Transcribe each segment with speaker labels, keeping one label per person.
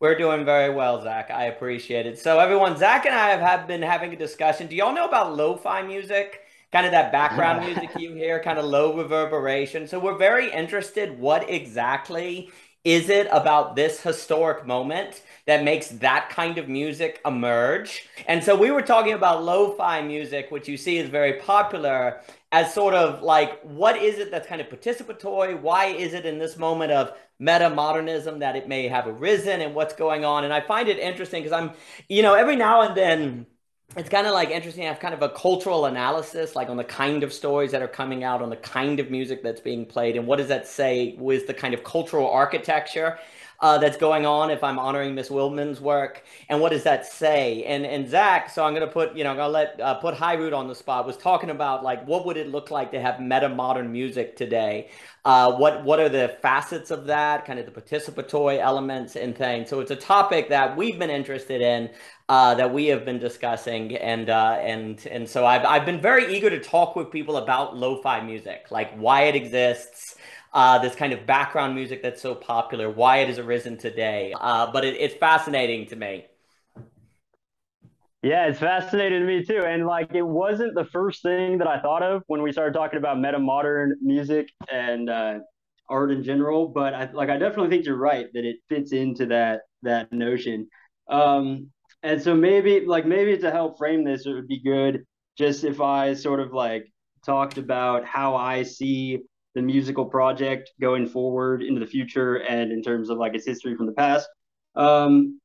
Speaker 1: We're doing very well, Zach. I appreciate it. So, everyone, Zach and I have, have been having a discussion. Do y'all know about lo-fi music? Kind of that background music you hear, kind of low reverberation. So, we're very interested. What exactly is it about this historic moment that makes that kind of music emerge? And so, we were talking about lo-fi music, which you see is very popular as sort of like what is it that's kind of participatory? Why is it in this moment of meta modernism that it may have arisen and what's going on? And I find it interesting because I'm, you know, every now and then it's kind of like interesting. I have kind of a cultural analysis, like on the kind of stories that are coming out, on the kind of music that's being played, and what does that say with the kind of cultural architecture uh, that's going on if I'm honoring Miss Willman's work, and what does that say? And and Zach, so I'm gonna put you know I'm gonna let uh, put Root on the spot. Was talking about like what would it look like to have meta modern music today? Uh, what what are the facets of that? Kind of the participatory elements and things. So it's a topic that we've been interested in. Uh, that we have been discussing, and uh, and and so I've I've been very eager to talk with people about lo-fi music, like why it exists, uh, this kind of background music that's so popular, why it has arisen today. Uh, but it, it's fascinating to me.
Speaker 2: Yeah, it's fascinating to me too. And like, it wasn't the first thing that I thought of when we started talking about meta modern music and uh, art in general. But I, like, I definitely think you're right that it fits into that that notion. Um, and so maybe, like, maybe to help frame this, it would be good just if I sort of like talked about how I see the musical project going forward into the future and in terms of like its history from the past. Um,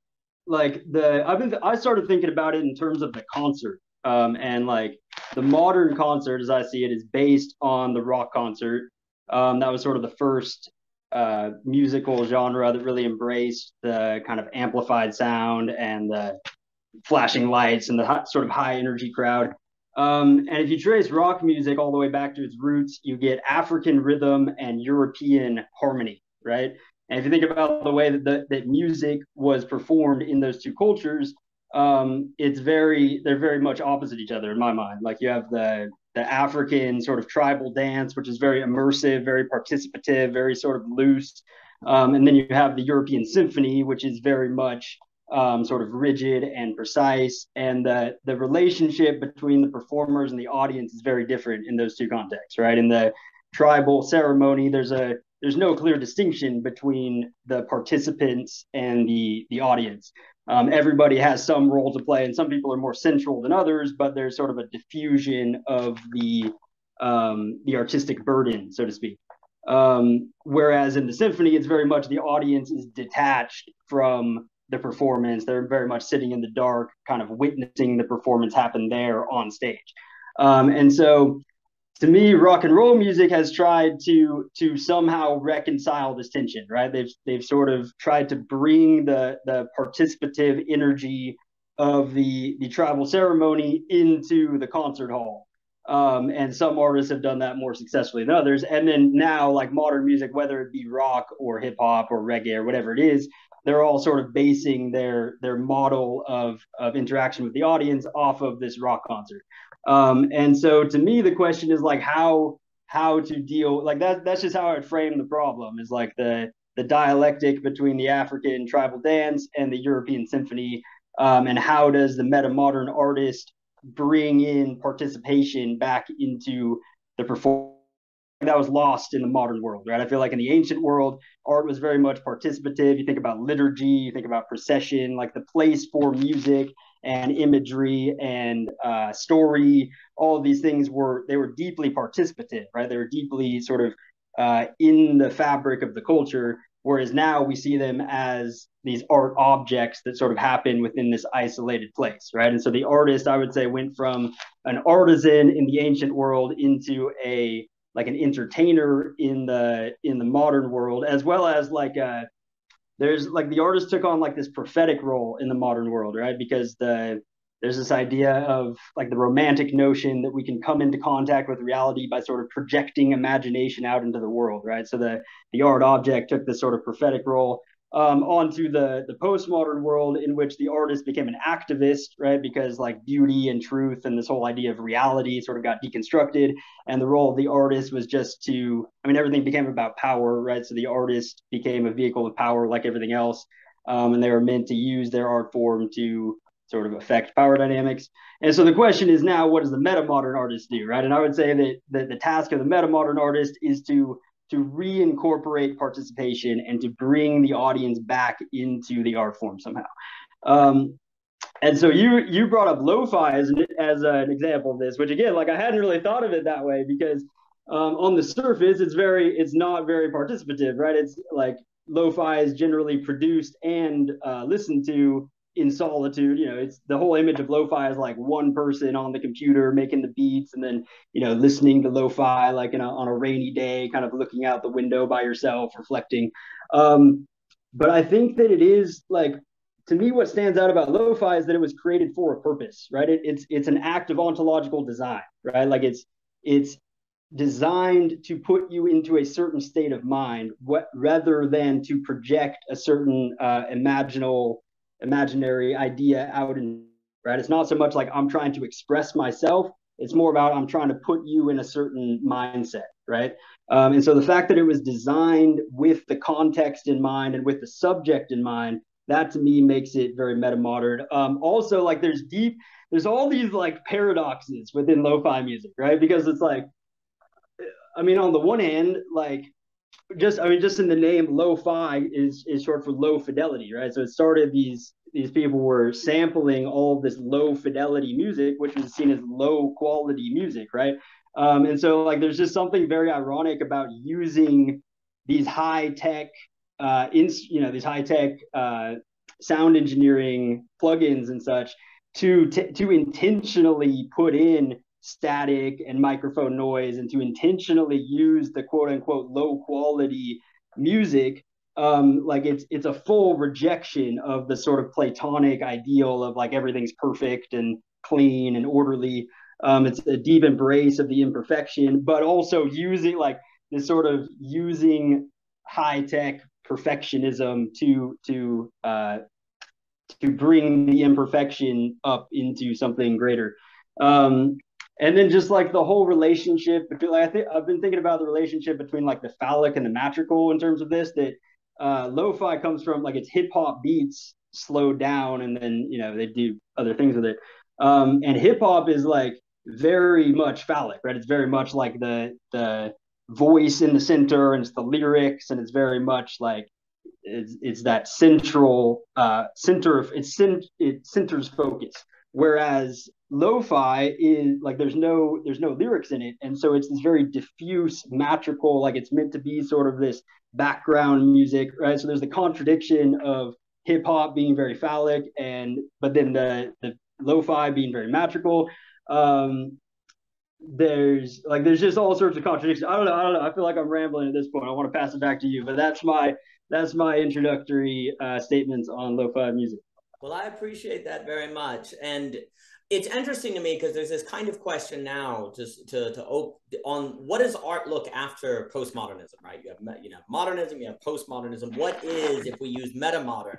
Speaker 2: like the I've been I started thinking about it in terms of the concert. Um, and like the modern concert, as I see it, is based on the rock concert. Um, that was sort of the first uh, musical genre that really embraced the kind of amplified sound and the flashing lights and the hot, sort of high energy crowd. Um, and if you trace rock music all the way back to its roots, you get African rhythm and European harmony, right? And if you think about the way that the, that music was performed in those two cultures, um, it's very they're very much opposite each other in my mind. Like you have the the African sort of tribal dance, which is very immersive, very participative, very sort of loose, um, and then you have the European symphony, which is very much um, sort of rigid and precise. And the, the relationship between the performers and the audience is very different in those two contexts, right? In the tribal ceremony, there's a there's no clear distinction between the participants and the the audience. Um, everybody has some role to play, and some people are more central than others. But there's sort of a diffusion of the um, the artistic burden, so to speak. Um, whereas in the symphony, it's very much the audience is detached from the performance. They're very much sitting in the dark, kind of witnessing the performance happen there on stage. Um, and so, to me, rock and roll music has tried to to somehow reconcile this tension. Right? They've they've sort of tried to bring the the participative energy of the the tribal ceremony into the concert hall. Um, and some artists have done that more successfully than others. And then now, like modern music, whether it be rock or hip hop or reggae or whatever it is, they're all sort of basing their their model of of interaction with the audience off of this rock concert. Um, and so to me, the question is like how how to deal like that. That's just how I would frame the problem. Is like the the dialectic between the African tribal dance and the European symphony, um, and how does the meta modern artist bring in participation back into the performance that was lost in the modern world, right? I feel like in the ancient world, art was very much participative. You think about liturgy, you think about procession, like the place for music and imagery and uh, story. All of these things were they were deeply participative, right? They were deeply sort of uh, in the fabric of the culture. Whereas now we see them as these art objects that sort of happen within this isolated place, right? And so the artist, I would say, went from an artisan in the ancient world into a like an entertainer in the in the modern world as well as like uh there's like the artist took on like this prophetic role in the modern world right? Because the there's this idea of like the romantic notion that we can come into contact with reality by sort of projecting imagination out into the world right? So the the art object took this sort of prophetic role um, onto the the postmodern world in which the artist became an activist, right? Because like beauty and truth and this whole idea of reality sort of got deconstructed, and the role of the artist was just to, I mean, everything became about power, right? So the artist became a vehicle of power, like everything else. um, and they were meant to use their art form to sort of affect power dynamics. And so the question is now, what does the meta modern artist do, right? And I would say that, that the task of the meta modern artist is to to reincorporate participation and to bring the audience back into the art form somehow. Um, and so you you brought up lo-fi as an, as an example of this, which again, like I hadn't really thought of it that way because um, on the surface, it's very it's not very participative, right? It's like lo-fi is generally produced and uh, listened to in solitude. You know, it's the whole image of lo-fi is like one person on the computer making the beats and then, you know, listening to lo-fi like a, on a rainy day, kind of looking out the window by yourself, reflecting. Um, but I think that it is like to me what stands out about lo-fi is that it was created for a purpose, right? It, it's it's an act of ontological design, right? Like it's it's designed to put you into a certain state of mind what, rather than to project a certain uh, imaginal imaginary idea out in right? It's not so much like i'm trying to express myself it's more about i'm trying to put you in a certain mindset right? Um, and so the fact that it was designed with the context in mind and with the subject in mind that to me makes it very meta modern um, also like there's deep there's all these like paradoxes within lo-fi music right? Because it's like i mean on the one hand like just I mean, just in the name lo-fi is is short for low fidelity, right? So it started these these people were sampling all this low fidelity music, which was seen as low quality music, right? Um, and so like there's just something very ironic about using these high tech, uh, in you know these high tech uh, sound engineering plugins and such to t- to intentionally put in static and microphone noise and to intentionally use the quote unquote low quality music um, like it's it's a full rejection of the sort of platonic ideal of like everything's perfect and clean and orderly. Um, it's a deep embrace of the imperfection but also using like this sort of using high tech perfectionism to to uh, to bring the imperfection up into something greater. Um, and then just like the whole relationship between like I think I've been thinking about the relationship between like the phallic and the matrical in terms of this that uh lo-fi comes from like it's hip hop beats slowed down and then you know they do other things with it. Um and hip hop is like very much phallic right? It's very much like the the voice in the center and it's the lyrics and it's very much like it's, it's that central uh center of it's it centers focus. Whereas lo-fi is like there's no there's no lyrics in it. And so it's this very diffuse matrical like it's meant to be sort of this background music right? So there's the contradiction of hip hop being very phallic and but then the the lo-fi being very matrical. Um there's like there's just all sorts of contradictions. I don't know i don't know i feel like i'm rambling at this point. I want to pass it back to you but that's my that's my introductory uh statements on lo-fi music.
Speaker 1: Well i appreciate that very much. And it's interesting to me because there's this kind of question now just to to on what does art look after postmodernism right? You have you know modernism you have postmodernism. What is if we use meta modern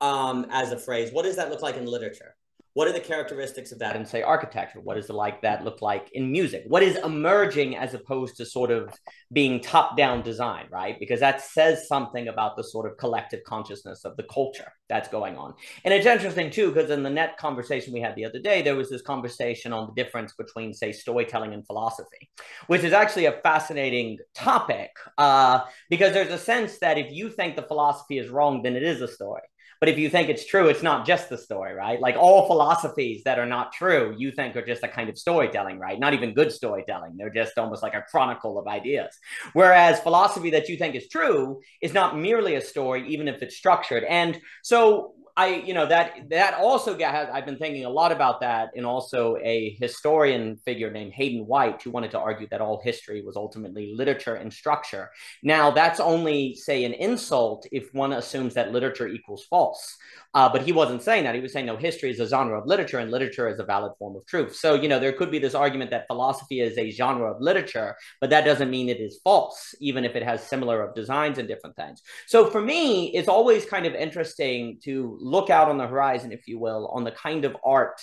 Speaker 1: um, as a phrase what does that look like in literature what are the characteristics of that in say architecture? What does it like that look like in music? What is emerging as opposed to sort of being top down design right? Because that says something about the sort of collective consciousness of the culture that's going on. And it's interesting too because in the net conversation we had the other day there was this conversation on the difference between say storytelling and philosophy which is actually a fascinating topic uh, because there's a sense that if you think the philosophy is wrong then it is a story but if you think it's true, it's not just the story, right? Like all philosophies that are not true, you think are just a kind of storytelling, right? Not even good storytelling. They're just almost like a chronicle of ideas. Whereas philosophy that you think is true is not merely a story, even if it's structured. And so I, you know, that that also has. I've been thinking a lot about that, and also a historian figure named Hayden White, who wanted to argue that all history was ultimately literature and structure. Now, that's only say an insult if one assumes that literature equals false. Uh, but he wasn't saying that. He was saying, no, history is a genre of literature and literature is a valid form of truth. So, you know, there could be this argument that philosophy is a genre of literature, but that doesn't mean it is false, even if it has similar of designs and different things. So for me, it's always kind of interesting to look out on the horizon, if you will, on the kind of art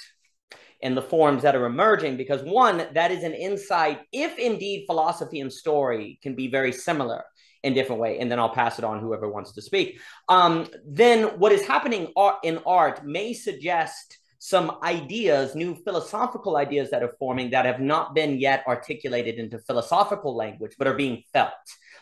Speaker 1: and the forms that are emerging because one that is an insight if indeed philosophy and story can be very similar in different way. And then I'll pass it on whoever wants to speak. Um, then what is happening in art may suggest some ideas, new philosophical ideas that are forming that have not been yet articulated into philosophical language, but are being felt,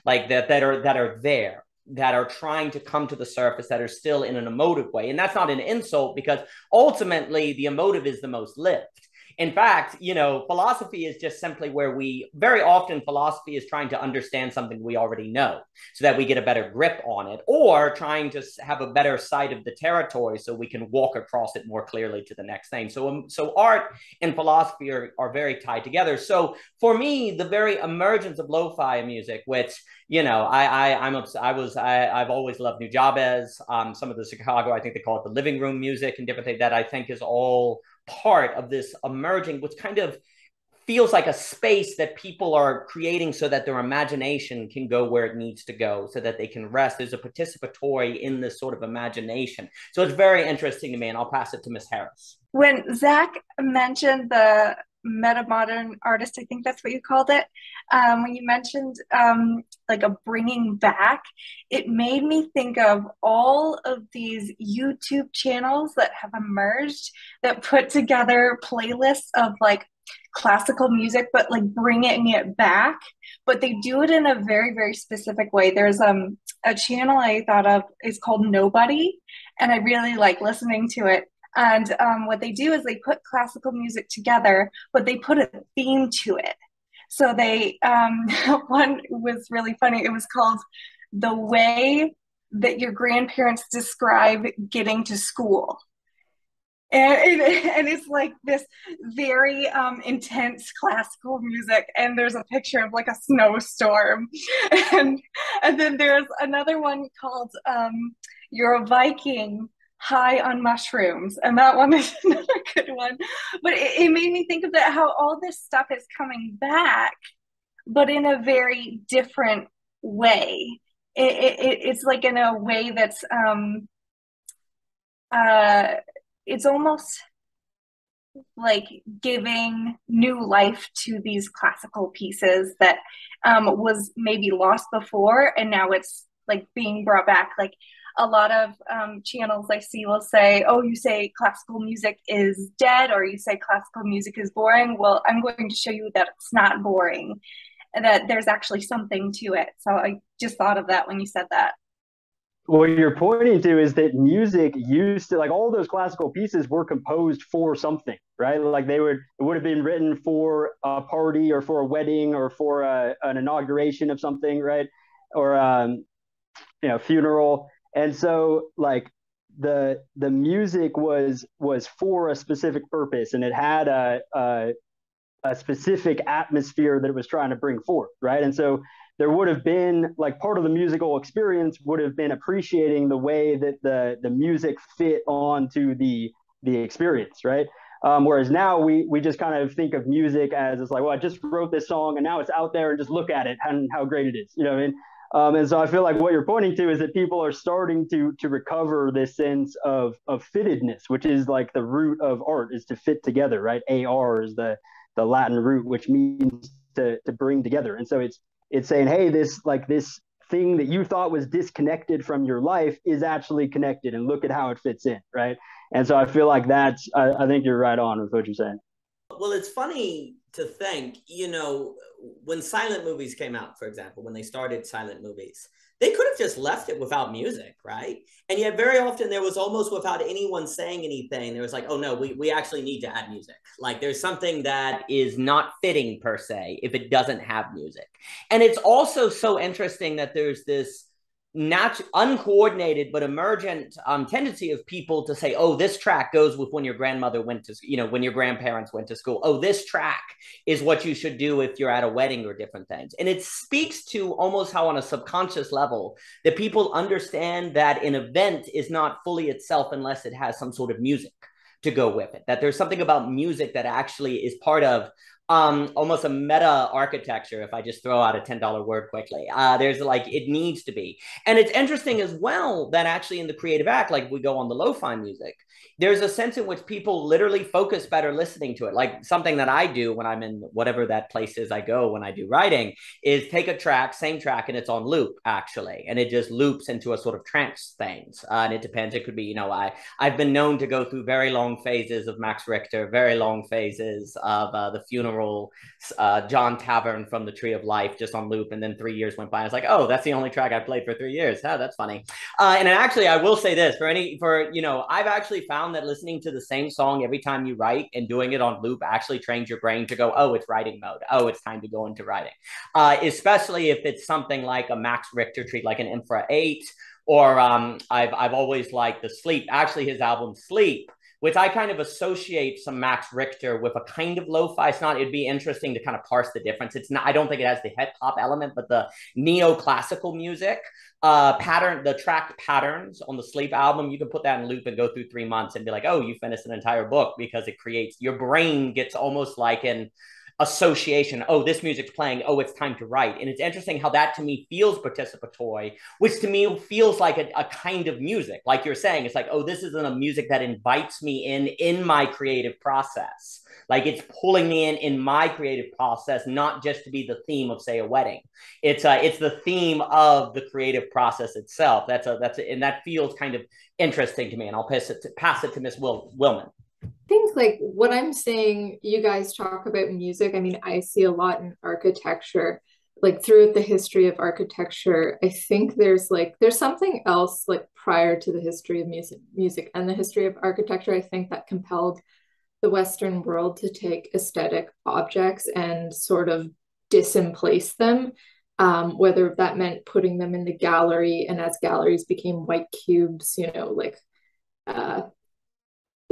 Speaker 1: like that that are that are there that are trying to come to the surface that are still in an emotive way. And that's not an insult because ultimately the emotive is the most lived. In fact, you know, philosophy is just simply where we very often philosophy is trying to understand something we already know so that we get a better grip on it or trying to have a better sight of the territory so we can walk across it more clearly to the next thing. So um, so art and philosophy are, are very tied together. So for me, the very emergence of lo-fi music, which you know, I, I I'm I was I I've always loved Nujabes. Um, some of the Chicago, I think they call it the living room music and different things that I think is all part of this emerging, which kind of feels like a space that people are creating so that their imagination can go where it needs to go so that they can rest. There's a participatory in this sort of imagination. So it's very interesting to me and i'll pass it to miss harris.
Speaker 3: When zach mentioned the meta modern artist i think that's what you called it. Um, when you mentioned um, like a bringing back it made me think of all of these youtube channels that have emerged that put together playlists of like classical music but like bringing it back. But they do it in a very very specific way. There's um a channel i thought of is called nobody and i really like listening to it and um, what they do is they put classical music together, but they put a theme to it. So they, um, one was really funny. It was called The Way That Your Grandparents Describe Getting to School. And, and it's like this very um, intense classical music and there's a picture of like a snowstorm and and then there's another one called um, you're a viking high on mushrooms and that one is another good one. But it, it, made me think of that how all this stuff is coming back but in a very different way. It, it, it's like in a way that's um uh it's almost like giving new life to these classical pieces that um, was maybe lost before and now it's like being brought back. Like a lot of um, channels I see will say, oh, you say classical music is dead or you say classical music is boring. Well, I'm going to show you that it's not boring, that there's actually something to it. So I just thought of that when you said that.
Speaker 2: What you're pointing to is that music used to, like all those classical pieces were composed for something, right? Like they would, it would have been written for a party or for a wedding or for a, an inauguration of something, right? Or, um, you know, funeral and so like the the music was was for a specific purpose and it had a, a a specific atmosphere that it was trying to bring forth right? And so there would have been like part of the musical experience would have been appreciating the way that the the music fit onto the the experience right? Um, whereas now we we just kind of think of music as it's like well i just wrote this song and now it's out there and just look at it and how great it is you know I mean um, and so I feel like what you're pointing to is that people are starting to to recover this sense of of fittedness, which is like the root of art is to fit together, right? AR is the the Latin root, which means to to bring together. And so it's it's saying, hey, this like this thing that you thought was disconnected from your life is actually connected, and look at how it fits in, right? And so I feel like that's I, I think you're right on with what you're saying.
Speaker 1: Well, it's funny to think, you know, when silent movies came out, for example, when they started silent movies, they could have just left it without music, right? And yet, very often, there was almost without anyone saying anything, there was like, oh no, we, we actually need to add music. Like, there's something that is not fitting per se if it doesn't have music. And it's also so interesting that there's this not uncoordinated but emergent um, tendency of people to say oh this track goes with when your grandmother went to you know when your grandparents went to school. Oh this track is what you should do if you're at a wedding or different things. And it speaks to almost how on a subconscious level that people understand that an event is not fully itself unless it has some sort of music to go with it. That there's something about music that actually is part of um, almost a meta architecture. If I just throw out a ten dollar word quickly, uh, there's like it needs to be, and it's interesting as well that actually in the creative act, like we go on the lo-fi music, there's a sense in which people literally focus better listening to it. Like something that I do when I'm in whatever that place is I go when I do writing is take a track, same track, and it's on loop actually, and it just loops into a sort of trance things. Uh, and it depends. It could be, you know, I I've been known to go through very long phases of Max Richter, very long phases of uh, the funeral, uh, John Tavener from the Tree of Life, just on loop, and then three years went by. I was like, oh, that's the only track I played for three years. Oh, that's funny. Uh, and actually, I will say this for any for you know, I've actually found that listening to the same song every time you write and doing it on loop actually trains your brain to go, oh, it's writing mode. Oh, it's time to go into writing. Uh, especially if it's something like a Max Richter treat, like an Infra 8 or um, I've I've always liked the Sleep. Actually, his album Sleep, which I kind of associate some Max Richter with a kind of lo-fi. It's not. It'd be interesting to kind of parse the difference. It's not. I don't think it has the hip hop element, but the neoclassical music uh, pattern, the track patterns on the Sleep album. You can put that in loop and go through three months and be like, oh, you finished an entire book because it creates your brain gets almost like an association. Oh, this music's playing. Oh, it's time to write. And it's interesting how that to me feels participatory, which to me feels like a, a, kind of music. Like you're saying, it's like, oh, this isn't a music that invites me in in my creative process. Like it's pulling me in in my creative process, not just to be the theme of say a wedding. It's uh, it's the theme of the creative process itself. That's a that's a, and that feels kind of interesting to me. And I'll pass it to, pass it to Miss Will Willman
Speaker 4: think like what I'm saying, you guys talk about music. I mean, I see a lot in architecture, like throughout the history of architecture. I think there's like there's something else like prior to the history of music, music and the history of architecture. I think that compelled the Western world to take aesthetic objects and sort of disemplace them. Um, whether that meant putting them in the gallery, and as galleries became white cubes, you know, like uh,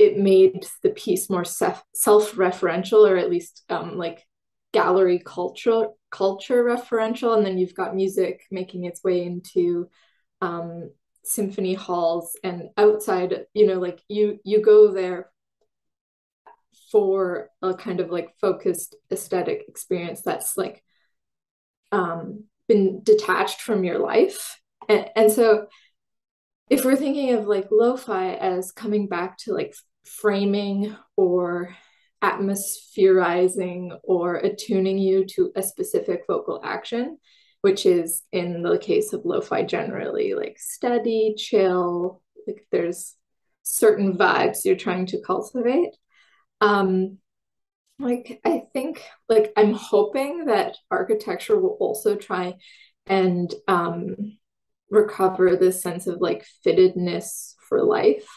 Speaker 4: it made the piece more self-referential or at least um, like gallery culture culture referential. And then you've got music making its way into um, symphony halls and outside you know like you you go there for a kind of like focused aesthetic experience that's like um, been detached from your life. And, and so if we're thinking of like lo-fi as coming back to like framing or atmospherizing or attuning you to a specific focal action, which is in the case of lo-fi generally like steady, chill, like there's certain vibes you're trying to cultivate. Um, like I think like I'm hoping that architecture will also try and um, recover this sense of like fittedness for life.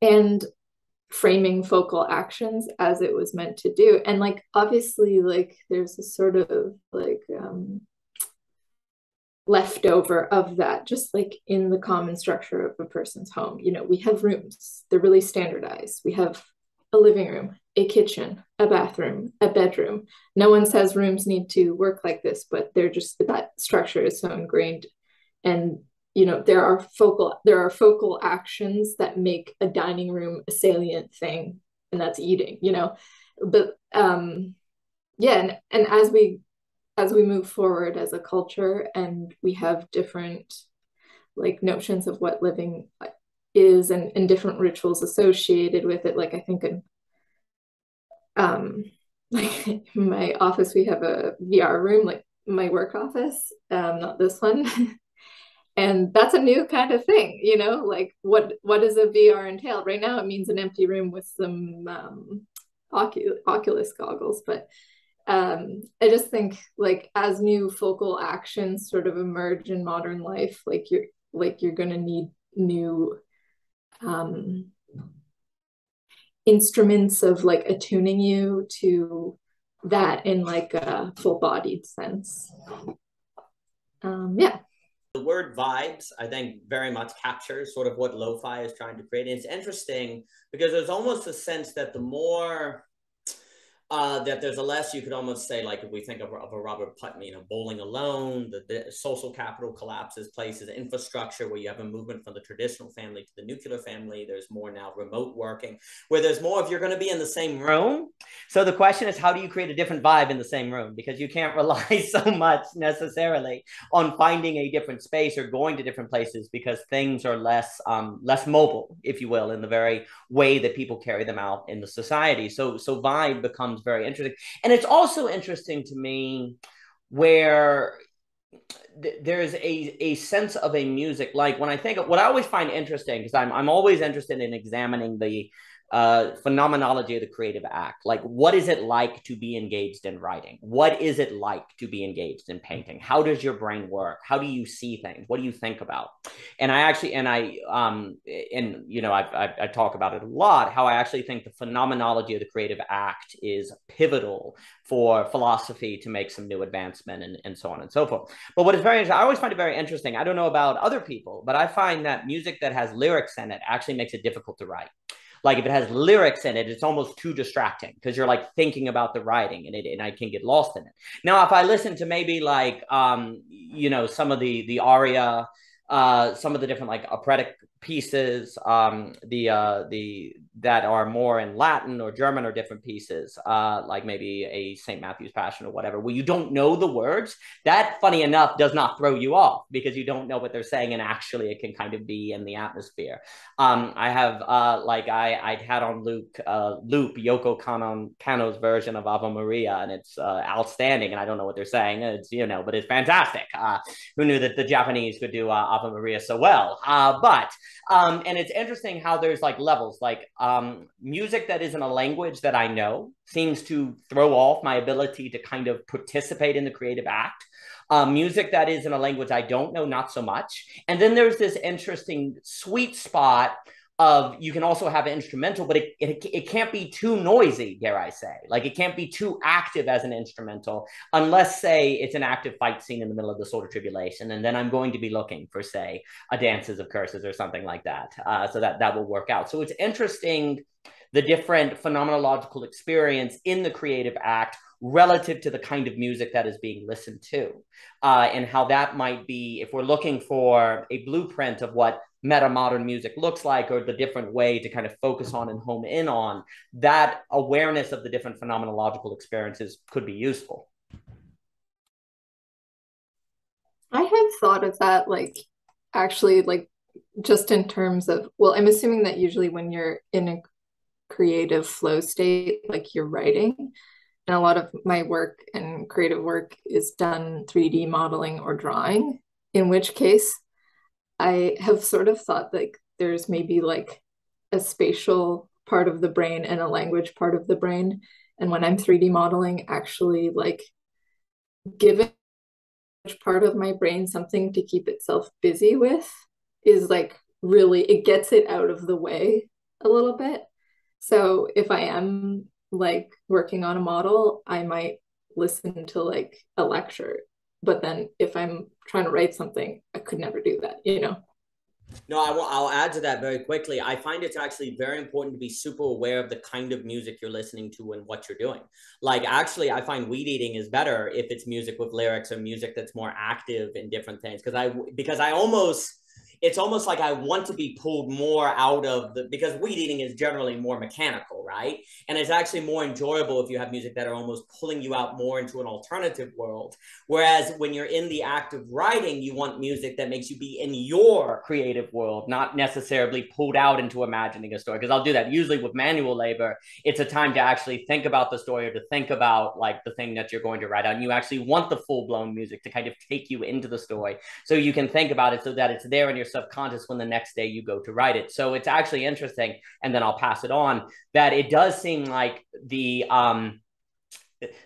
Speaker 4: And framing focal actions as it was meant to do. And like obviously like there's a sort of like um leftover of that just like in the common structure of a person's home. You know we have rooms they're really standardized. We have a living room a kitchen a bathroom a bedroom. No one says rooms need to work like this but they're just that structure is so ingrained and you know there are focal there are focal actions that make a dining room a salient thing and that's eating you know? But um yeah and, and as we as we move forward as a culture and we have different like notions of what living is and, and different rituals associated with it like i think in um like in my office we have a vr room like my work office um not this one and that's a new kind of thing you know like what what does a vr entail? Right now it means an empty room with some um, Ocul- oculus goggles but um, i just think like as new focal actions sort of emerge in modern life like you're like you're going to need new um, instruments of like attuning you to that in like a full bodied sense. Um, yeah
Speaker 1: the word vibes, I think, very much captures sort of what lo-fi is trying to create. And it's interesting because there's almost a sense that the more uh, that there's a less you could almost say like if we think of, of a Robert Putnam, you know, bowling alone, the, the, social capital collapses, places infrastructure where you have a movement from the traditional family to the nuclear family. There's more now remote working, where there's more if you're going to be in the same room. So the question is, how do you create a different vibe in the same room? Because you can't rely so much necessarily on finding a different space or going to different places because things are less um, less mobile, if you will, in the very way that people carry them out in the society. So so vibe becomes very interesting. And it's also interesting to me where th- there's a, a sense of a music like when I think of what I always find interesting because I'm I'm always interested in examining the uh, phenomenology of the creative act. Like, what is it like to be engaged in writing? What is it like to be engaged in painting? How does your brain work? How do you see things? What do you think about? And I actually, and I, um, and you know, I, I, I talk about it a lot. How I actually think the phenomenology of the creative act is pivotal for philosophy to make some new advancement and, and so on and so forth. But what is very interesting, I always find it very interesting. I don't know about other people, but I find that music that has lyrics in it actually makes it difficult to write like if it has lyrics in it, it's almost too distracting because you're like thinking about the writing and it and I can get lost in it. Now, if I listen to maybe like um, you know, some of the the aria, uh, some of the different like operatic pieces, um, the uh, the that are more in Latin or German or different pieces, uh, like maybe a St. Matthew's Passion or whatever, where you don't know the words. That, funny enough, does not throw you off because you don't know what they're saying, and actually, it can kind of be in the atmosphere. Um, I have uh, like I I'd had on Luke uh, loop Yoko Kanno's version of Ave Maria, and it's uh, outstanding. And I don't know what they're saying. It's you know, but it's fantastic. Uh, who knew that the Japanese could do uh, Ave Maria so well? But um, and it's interesting how there's like levels, like um, music that isn't a language that I know seems to throw off my ability to kind of participate in the creative act. Um, music that is in a language I don't know, not so much. And then there's this interesting sweet spot of you can also have an instrumental, but it, it, it can't be too noisy, dare I say. Like it can't be too active as an instrumental, unless, say, it's an active fight scene in the middle of the Sword of Tribulation. And then I'm going to be looking for, say, a Dances of Curses or something like that. Uh, so that that will work out. So it's interesting the different phenomenological experience in the creative act relative to the kind of music that is being listened to uh, and how that might be if we're looking for a blueprint of what meta modern music looks like or the different way to kind of focus on and home in on that awareness of the different phenomenological experiences could be useful.
Speaker 4: I have thought of that like actually like just in terms of well i'm assuming that usually when you're in a creative flow state like you're writing and a lot of my work and creative work is done 3d modeling or drawing in which case I have sort of thought like there's maybe like a spatial part of the brain and a language part of the brain. And when I'm 3D modeling, actually like giving part of my brain something to keep itself busy with is like really it gets it out of the way a little bit. So if I am like working on a model, I might listen to like a lecture but then if i'm trying to write something i could never do that you know
Speaker 1: no, I will, I'll add to that very quickly. I find it's actually very important to be super aware of the kind of music you're listening to and what you're doing. Like, actually, I find weed eating is better if it's music with lyrics or music that's more active in different things. Because I, because I almost, it's almost like I want to be pulled more out of the because weed eating is generally more mechanical, right? And it's actually more enjoyable if you have music that are almost pulling you out more into an alternative world. Whereas when you're in the act of writing, you want music that makes you be in your creative world, not necessarily pulled out into imagining a story. Because I'll do that usually with manual labor. It's a time to actually think about the story or to think about like the thing that you're going to write out. And you actually want the full blown music to kind of take you into the story so you can think about it so that it's there in your subconscious when the next day you go to write it. So it's actually interesting, and then I'll pass it on that it does seem like the um,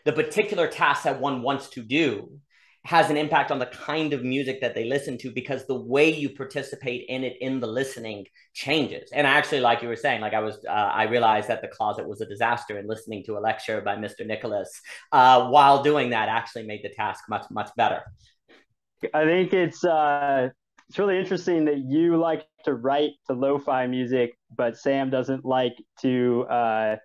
Speaker 1: the particular task that one wants to do has an impact on the kind of music that they listen to because the way you participate in it in the listening changes and actually like you were saying like i was uh, i realized that the closet was a disaster and listening to a lecture by mr nicholas uh, while doing that actually made the task much much better
Speaker 2: i think it's uh, it's really interesting that you like to write to lo-fi music, but Sam doesn't like to uh,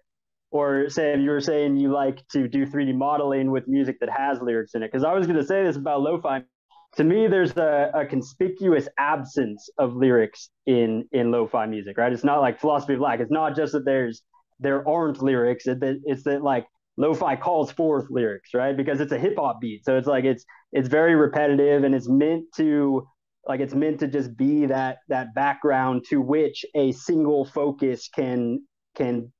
Speaker 2: or Sam, you were saying you like to do 3D modeling with music that has lyrics in it. Because I was going to say this about lo-fi. To me, there's a, a, conspicuous absence of lyrics in in lo-fi music, right? It's not like philosophy of lack. It's not just that there's there aren't lyrics. That it's that like lo-fi calls forth lyrics, right? Because it's a hip hop beat, so it's like it's it's very repetitive and it's meant to like it's meant to just be that that background to which a single focus can can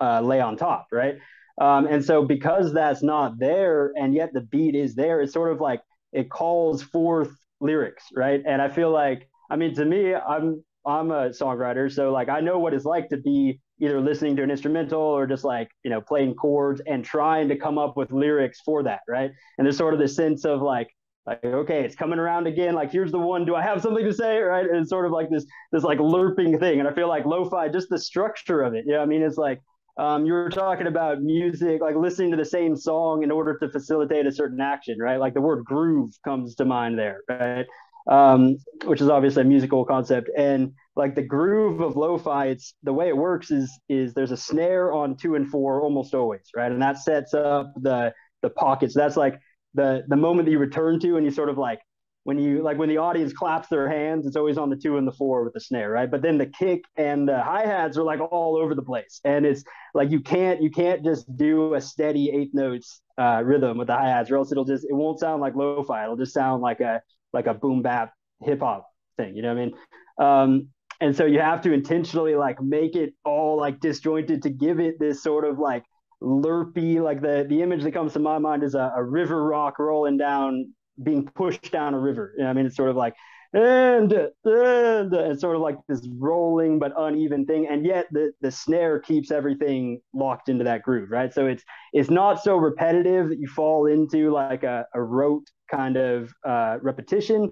Speaker 2: uh, lay on top, right? Um, and so because that's not there, and yet the beat is there, it's sort of like it calls forth lyrics, right? And I feel like, I mean, to me, I'm I'm a songwriter, so like I know what it's like to be either listening to an instrumental or just like you know playing chords and trying to come up with lyrics for that, right? And there's sort of this sense of like like okay it's coming around again like here's the one do i have something to say right and it's sort of like this this like lerping thing and i feel like lo-fi just the structure of it yeah you know, i mean it's like um, you were talking about music, like listening to the same song in order to facilitate a certain action, right? Like the word groove comes to mind there, right? Um, which is obviously a musical concept. And like the groove of lo-fi, it's the way it works is is there's a snare on two and four almost always, right? And that sets up the the pockets. That's like the the moment that you return to, and you sort of like when you like when the audience claps their hands, it's always on the two and the four with the snare, right? But then the kick and the hi hats are like all over the place, and it's like you can't you can't just do a steady eighth notes uh, rhythm with the hi hats, or else it'll just it won't sound like lo-fi. It'll just sound like a like a boom bap hip hop thing. You know what I mean? Um, and so you have to intentionally like make it all like disjointed to give it this sort of like lerpy like the the image that comes to my mind is a, a river rock rolling down being pushed down a river. You know, I mean, it's sort of like and and it's sort of like this rolling but uneven thing, and yet the the snare keeps everything locked into that groove, right? So it's it's not so repetitive that you fall into like a, a rote kind of uh, repetition,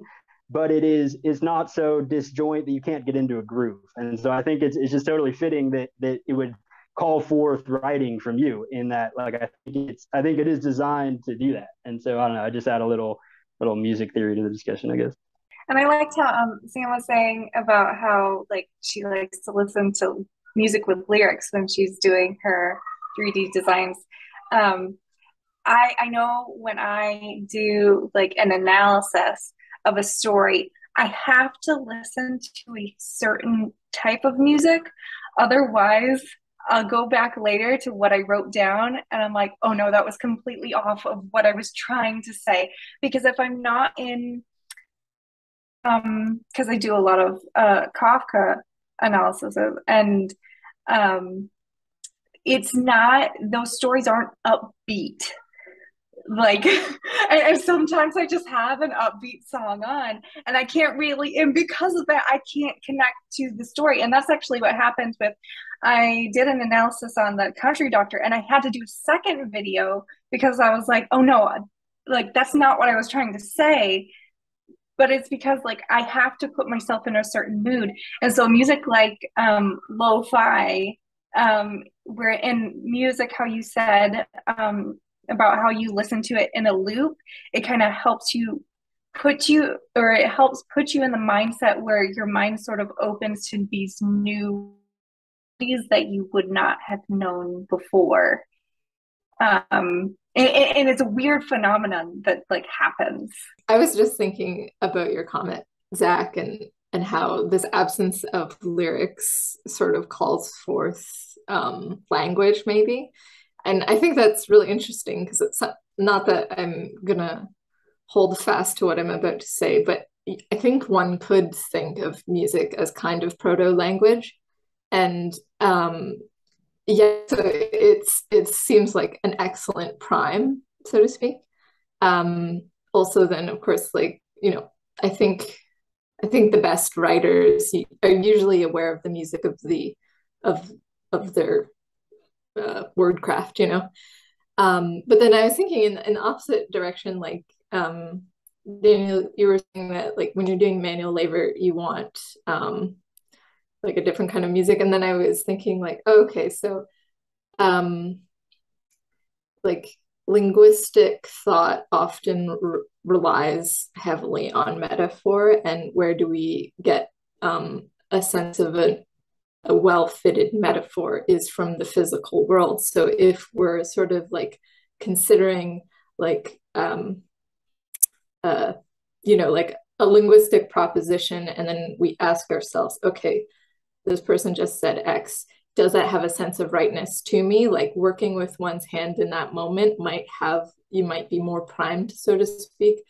Speaker 2: but it is is not so disjoint that you can't get into a groove. And so I think it's it's just totally fitting that that it would call forth writing from you in that like I think it's I think it is designed to do that. And so I don't know, I just add a little little music theory to the discussion, I guess.
Speaker 3: And I liked how um, Sam was saying about how like she likes to listen to music with lyrics when she's doing her 3D designs. Um, I I know when I do like an analysis of a story, I have to listen to a certain type of music. Otherwise, I'll go back later to what I wrote down and I'm like, oh no, that was completely off of what I was trying to say. Because if I'm not in, um, because I do a lot of uh, Kafka analysis of, and um, it's not, those stories aren't upbeat like and, sometimes i just have an upbeat song on and i can't really and because of that i can't connect to the story. And that's actually what happened with i did an analysis on the country doctor and i had to do a second video because i was like oh no like that's not what i was trying to say. But it's because like i have to put myself in a certain mood. And so music like um lo-fi um where in music how you said um about how you listen to it in a loop, it kind of helps you put you or it helps put you in the mindset where your mind sort of opens to these new these that you would not have known before. Um and, and it's a weird phenomenon that like happens.
Speaker 4: I was just thinking about your comment, Zach, and and how this absence of lyrics sort of calls forth um, language, maybe and I think that's really interesting because it's not that I'm gonna hold fast to what I'm about to say, but I think one could think of music as kind of proto language, and um, yeah, so it's it seems like an excellent prime, so to speak. Um, also, then of course, like you know, I think I think the best writers are usually aware of the music of the of of their uh, wordcraft, you know. Um, but then I was thinking in an opposite direction, like um, Daniel, you were saying that like when you're doing manual labor, you want um, like a different kind of music, and then I was thinking like, oh, okay, so um, like linguistic thought often re relies heavily on metaphor, and where do we get um, a sense of a a well-fitted metaphor is from the physical world. So if we're sort of like considering like um uh you know like a linguistic proposition and then we ask ourselves, okay, this person just said X. Does that have a sense of rightness to me? Like working with one's hand in that moment might have you might be more primed, so to speak,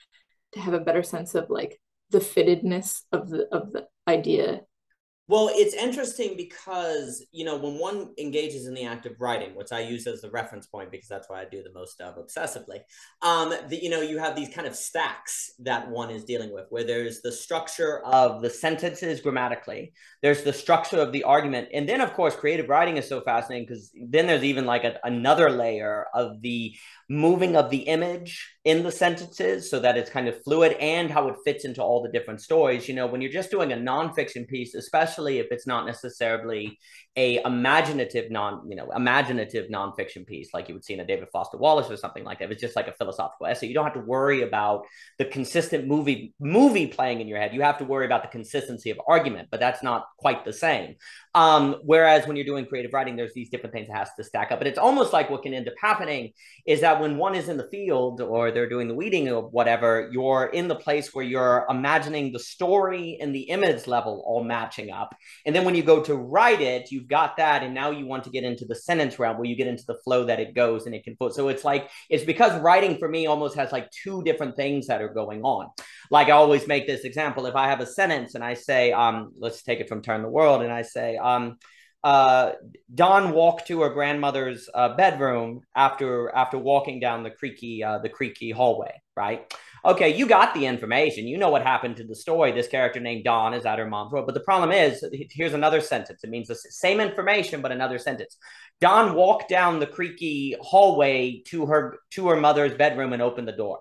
Speaker 4: to have a better sense of like the fittedness of the of the idea
Speaker 1: well, it's interesting because, you know, when one engages in the act of writing, which I use as the reference point because that's why I do the most of obsessively, um, that, you know, you have these kind of stacks that one is dealing with where there's the structure of the sentences grammatically, there's the structure of the argument. And then, of course, creative writing is so fascinating because then there's even like a, another layer of the moving of the image in the sentences so that it's kind of fluid and how it fits into all the different stories. You know, when you're just doing a nonfiction piece, especially if it's not necessarily a imaginative non, you know, imaginative nonfiction piece like you would see in a David Foster Wallace or something like that. It's just like a philosophical essay. You don't have to worry about the consistent movie movie playing in your head. You have to worry about the consistency of argument, but that's not quite the same. Um, whereas when you're doing creative writing, there's these different things that has to stack up. But it's almost like what can end up happening is that when one is in the field or they're doing the weeding or whatever, you're in the place where you're imagining the story and the image level all matching up. And then when you go to write it, you've got that, and now you want to get into the sentence realm where you get into the flow that it goes and it can put. So it's like it's because writing for me almost has like two different things that are going on. Like I always make this example: if I have a sentence and I say, um, let's take it from Turn the World, and I say, um, uh, Dawn walked to her grandmother's uh, bedroom after after walking down the creaky uh, the creaky hallway. Right? Okay, you got the information. You know what happened to the story. This character named Dawn is at her mom's room. But the problem is, here's another sentence. It means the same information, but another sentence. Dawn walked down the creaky hallway to her to her mother's bedroom and opened the door.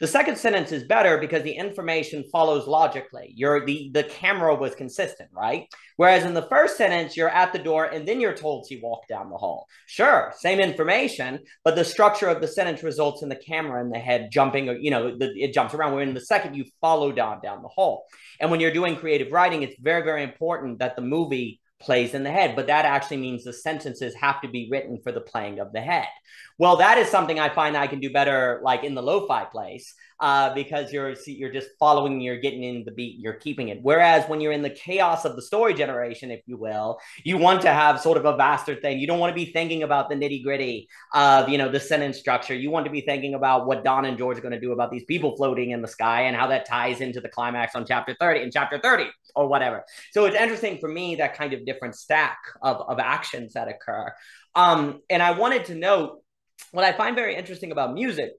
Speaker 1: The second sentence is better because the information follows logically. You're the the camera was consistent, right? Whereas in the first sentence, you're at the door and then you're told she walked down the hall. Sure, same information, but the structure of the sentence results in the camera in the head jumping, or you know, the, it jumps around. Where in the second, you follow down down the hall. And when you're doing creative writing, it's very very important that the movie plays in the head, but that actually means the sentences have to be written for the playing of the head. Well, that is something I find I can do better, like in the lo-fi place, uh, because you're you're just following, you're getting in the beat, you're keeping it. Whereas when you're in the chaos of the story generation, if you will, you want to have sort of a vaster thing. You don't want to be thinking about the nitty gritty of you know the sentence structure. You want to be thinking about what Don and George are going to do about these people floating in the sky and how that ties into the climax on chapter thirty in chapter thirty or whatever. So it's interesting for me that kind of different stack of of actions that occur. Um, and I wanted to note what I find very interesting about music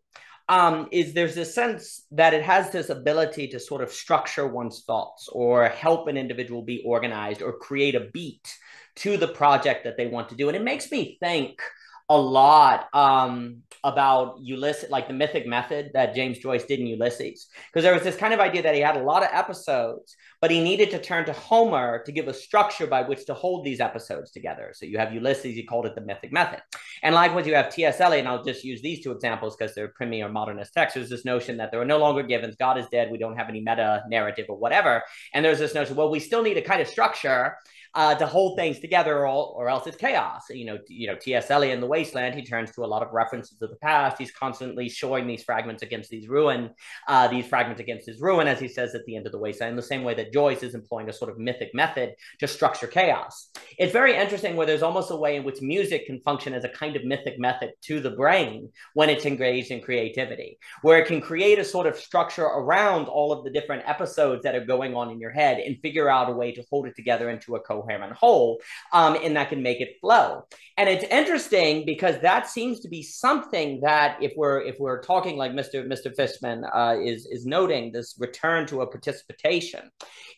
Speaker 1: um, is there's a sense that it has this ability to sort of structure one's thoughts or help an individual be organized or create a beat to the project that they want to do. And it makes me think a lot um, about Ulysses, like the mythic method that James Joyce did in Ulysses. Because there was this kind of idea that he had a lot of episodes, but he needed to turn to Homer to give a structure by which to hold these episodes together. So you have Ulysses, he called it the mythic method. And likewise, you have T.S. Eliot, and I'll just use these two examples because they're premier modernist texts. There's this notion that there are no longer givens, God is dead, we don't have any meta narrative or whatever. And there's this notion, well, we still need a kind of structure uh, to hold things together, or, or else it's chaos. You know, you know, T.S. Eliot in The Wasteland, he turns to a lot of references to the past. He's constantly showing these fragments against these ruin, uh, these fragments against his ruin, as he says at the end of The Wasteland, in the same way that Joyce is employing a sort of mythic method to structure chaos. It's very interesting where there's almost a way in which music can function as a kind of mythic method to the brain when it's engaged in creativity, where it can create a sort of structure around all of the different episodes that are going on in your head and figure out a way to hold it together into a coherent coherent whole, um, and that can make it flow. And it's interesting because that seems to be something that if we're if we're talking like Mr. Mr. Fishman uh, is is noting this return to a participation,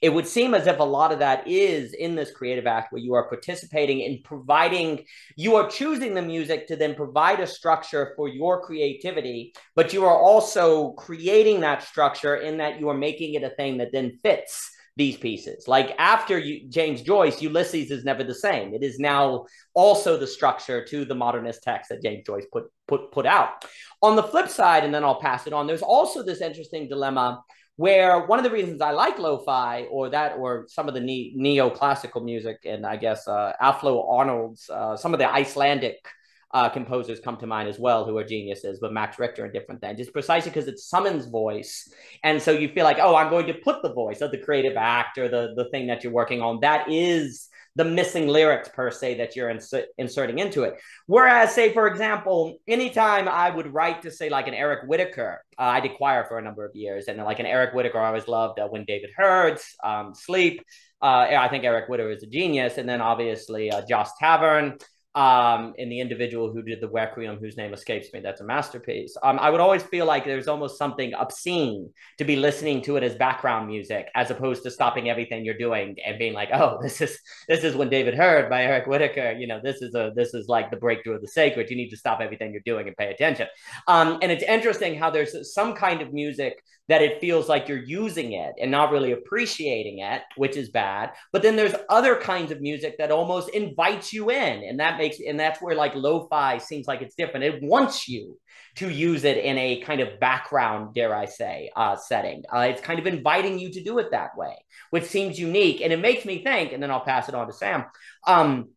Speaker 1: it would seem as if a lot of that is in this creative act where you are participating in providing, you are choosing the music to then provide a structure for your creativity, but you are also creating that structure in that you are making it a thing that then fits these pieces. Like after you, James Joyce, Ulysses is never the same. It is now also the structure to the modernist text that James Joyce put put put out. On the flip side, and then I'll pass it on. There's also this interesting dilemma where one of the reasons I like lo-fi or that or some of the ne- neoclassical music and I guess uh, Aflo Arnold's uh, some of the Icelandic uh, composers come to mind as well who are geniuses, but Max Richter and different things. It's precisely because it's Summons voice. And so you feel like, oh, I'm going to put the voice of the creative act or the, the thing that you're working on. That is the missing lyrics per se that you're ins- inserting into it. Whereas, say, for example, anytime I would write to say like an Eric Whitacre, uh, I did choir for a number of years, and like an Eric Whitacre, I always loved uh, when David Heard, um, Sleep. Uh, I think Eric Whitacre is a genius, and then obviously uh, John Tavener um, and the individual who did the Requiem, whose name escapes me, that's a masterpiece. Um, I would always feel like there's almost something obscene to be listening to it as background music, as opposed to stopping everything you're doing and being like, "Oh, this is this is when David Heard by Eric Whitacre. You know, this is a this is like the breakthrough of the sacred. You need to stop everything you're doing and pay attention." Um, and it's interesting how there's some kind of music that it feels like you're using it and not really appreciating it, which is bad. But then there's other kinds of music that almost invites you in, and that makes and that's where like lo-fi seems like it's different. It wants you to use it in a kind of background, dare I say, uh, setting. Uh, it's kind of inviting you to do it that way, which seems unique, and it makes me think. And then I'll pass it on to Sam. Um,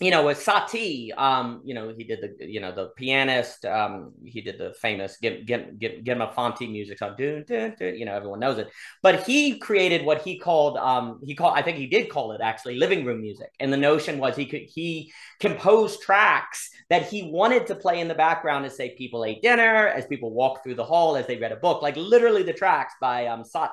Speaker 1: you know, with Satie, um, you know, he did the, you know, the pianist. Um, he did the famous "Get Get Get Get a Fonte" music song. Dun, dun, dun, you know, everyone knows it. But he created what he called, um, he called, I think he did call it actually living room music. And the notion was he could he composed tracks that he wanted to play in the background as say people ate dinner, as people walked through the hall, as they read a book, like literally the tracks by um, Sat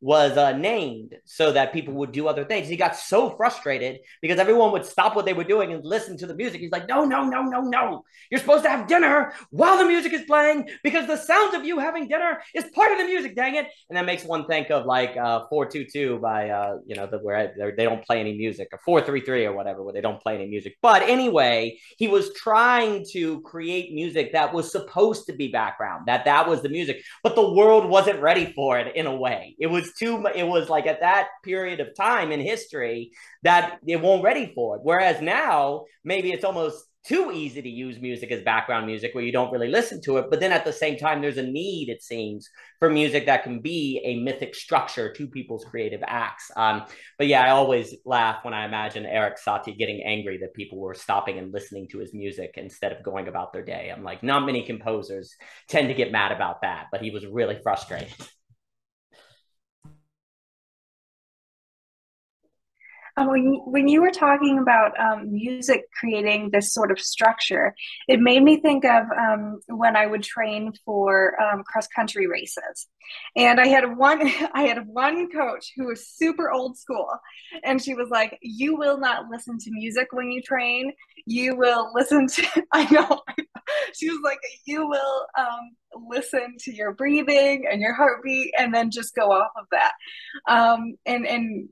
Speaker 1: was uh, named so that people would do other things. He got so frustrated because everyone would stop what they were doing and listen to the music. He's like, no, no, no, no, no. You're supposed to have dinner while the music is playing because the sounds of you having dinner is part of the music, dang it. And that makes one think of like uh, 422 by, uh, you know, the, where they don't play any music or 433 or whatever, where they don't play any music. But anyway, he was trying to create music that was supposed to be background, that that was the music, but the world wasn't ready for it in a way. It was too it was like at that period of time in history that it won't ready for it. Whereas now maybe it's almost too easy to use music as background music where you don't really listen to it but then at the same time there's a need it seems for music that can be a mythic structure to people's creative acts. Um, but yeah i always laugh when i imagine erik satie getting angry that people were stopping and listening to his music instead of going about their day. I'm like not many composers tend to get mad about that but he was really frustrated
Speaker 3: When, when you were talking about um, music creating this sort of structure, it made me think of um, when I would train for um, cross country races. And I had one, I had one coach who was super old school, and she was like, "You will not listen to music when you train. You will listen to." I know. she was like, "You will um, listen to your breathing and your heartbeat, and then just go off of that." Um, and and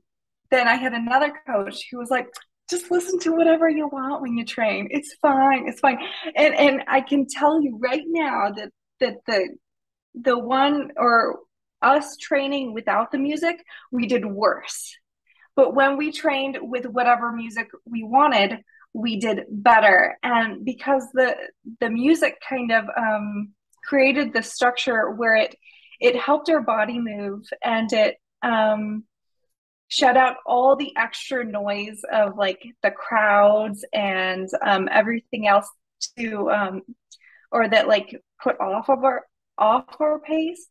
Speaker 3: then I had another coach who was like, just listen to whatever you want when you train. It's fine. It's fine. And and I can tell you right now that that the the one or us training without the music, we did worse. But when we trained with whatever music we wanted, we did better. And because the the music kind of um, created the structure where it it helped our body move and it um, shut out all the extra noise of like the crowds and um, everything else to um, or that like put off of our off our pace.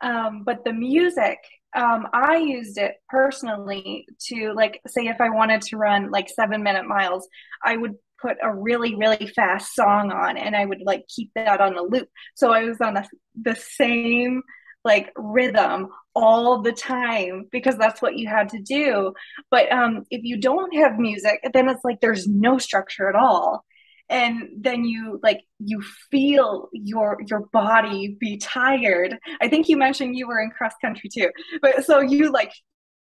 Speaker 3: Um, but the music um, i used it personally to like say if i wanted to run like seven minute miles i would put a really really fast song on and i would like keep that on a loop. So i was on a, the same like rhythm all the time because that's what you had to do. But um if you don't have music then it's like there's no structure at all. And then you like you feel your your body be tired. I think you mentioned you were in cross country too but so you like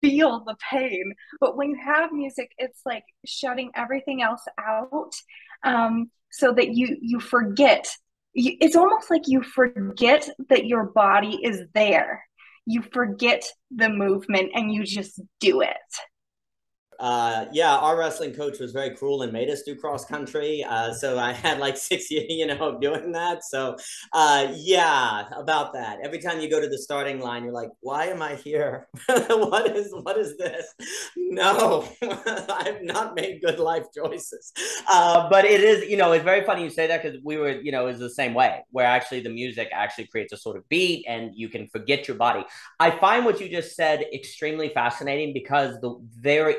Speaker 3: feel the pain. But when you have music it's like shutting everything else out um so that you you forget. It's almost like you forget that your body is there. You forget the movement and you just do it.
Speaker 1: Uh, yeah, our wrestling coach was very cruel and made us do cross country. Uh, so I had like six years, you know, of doing that. So uh, yeah, about that. Every time you go to the starting line, you're like, why am I here? what is what is this? No, I've not made good life choices. Uh, but it is, you know, it's very funny you say that because we were, you know, it's the same way where actually the music actually creates a sort of beat and you can forget your body. I find what you just said extremely fascinating because the there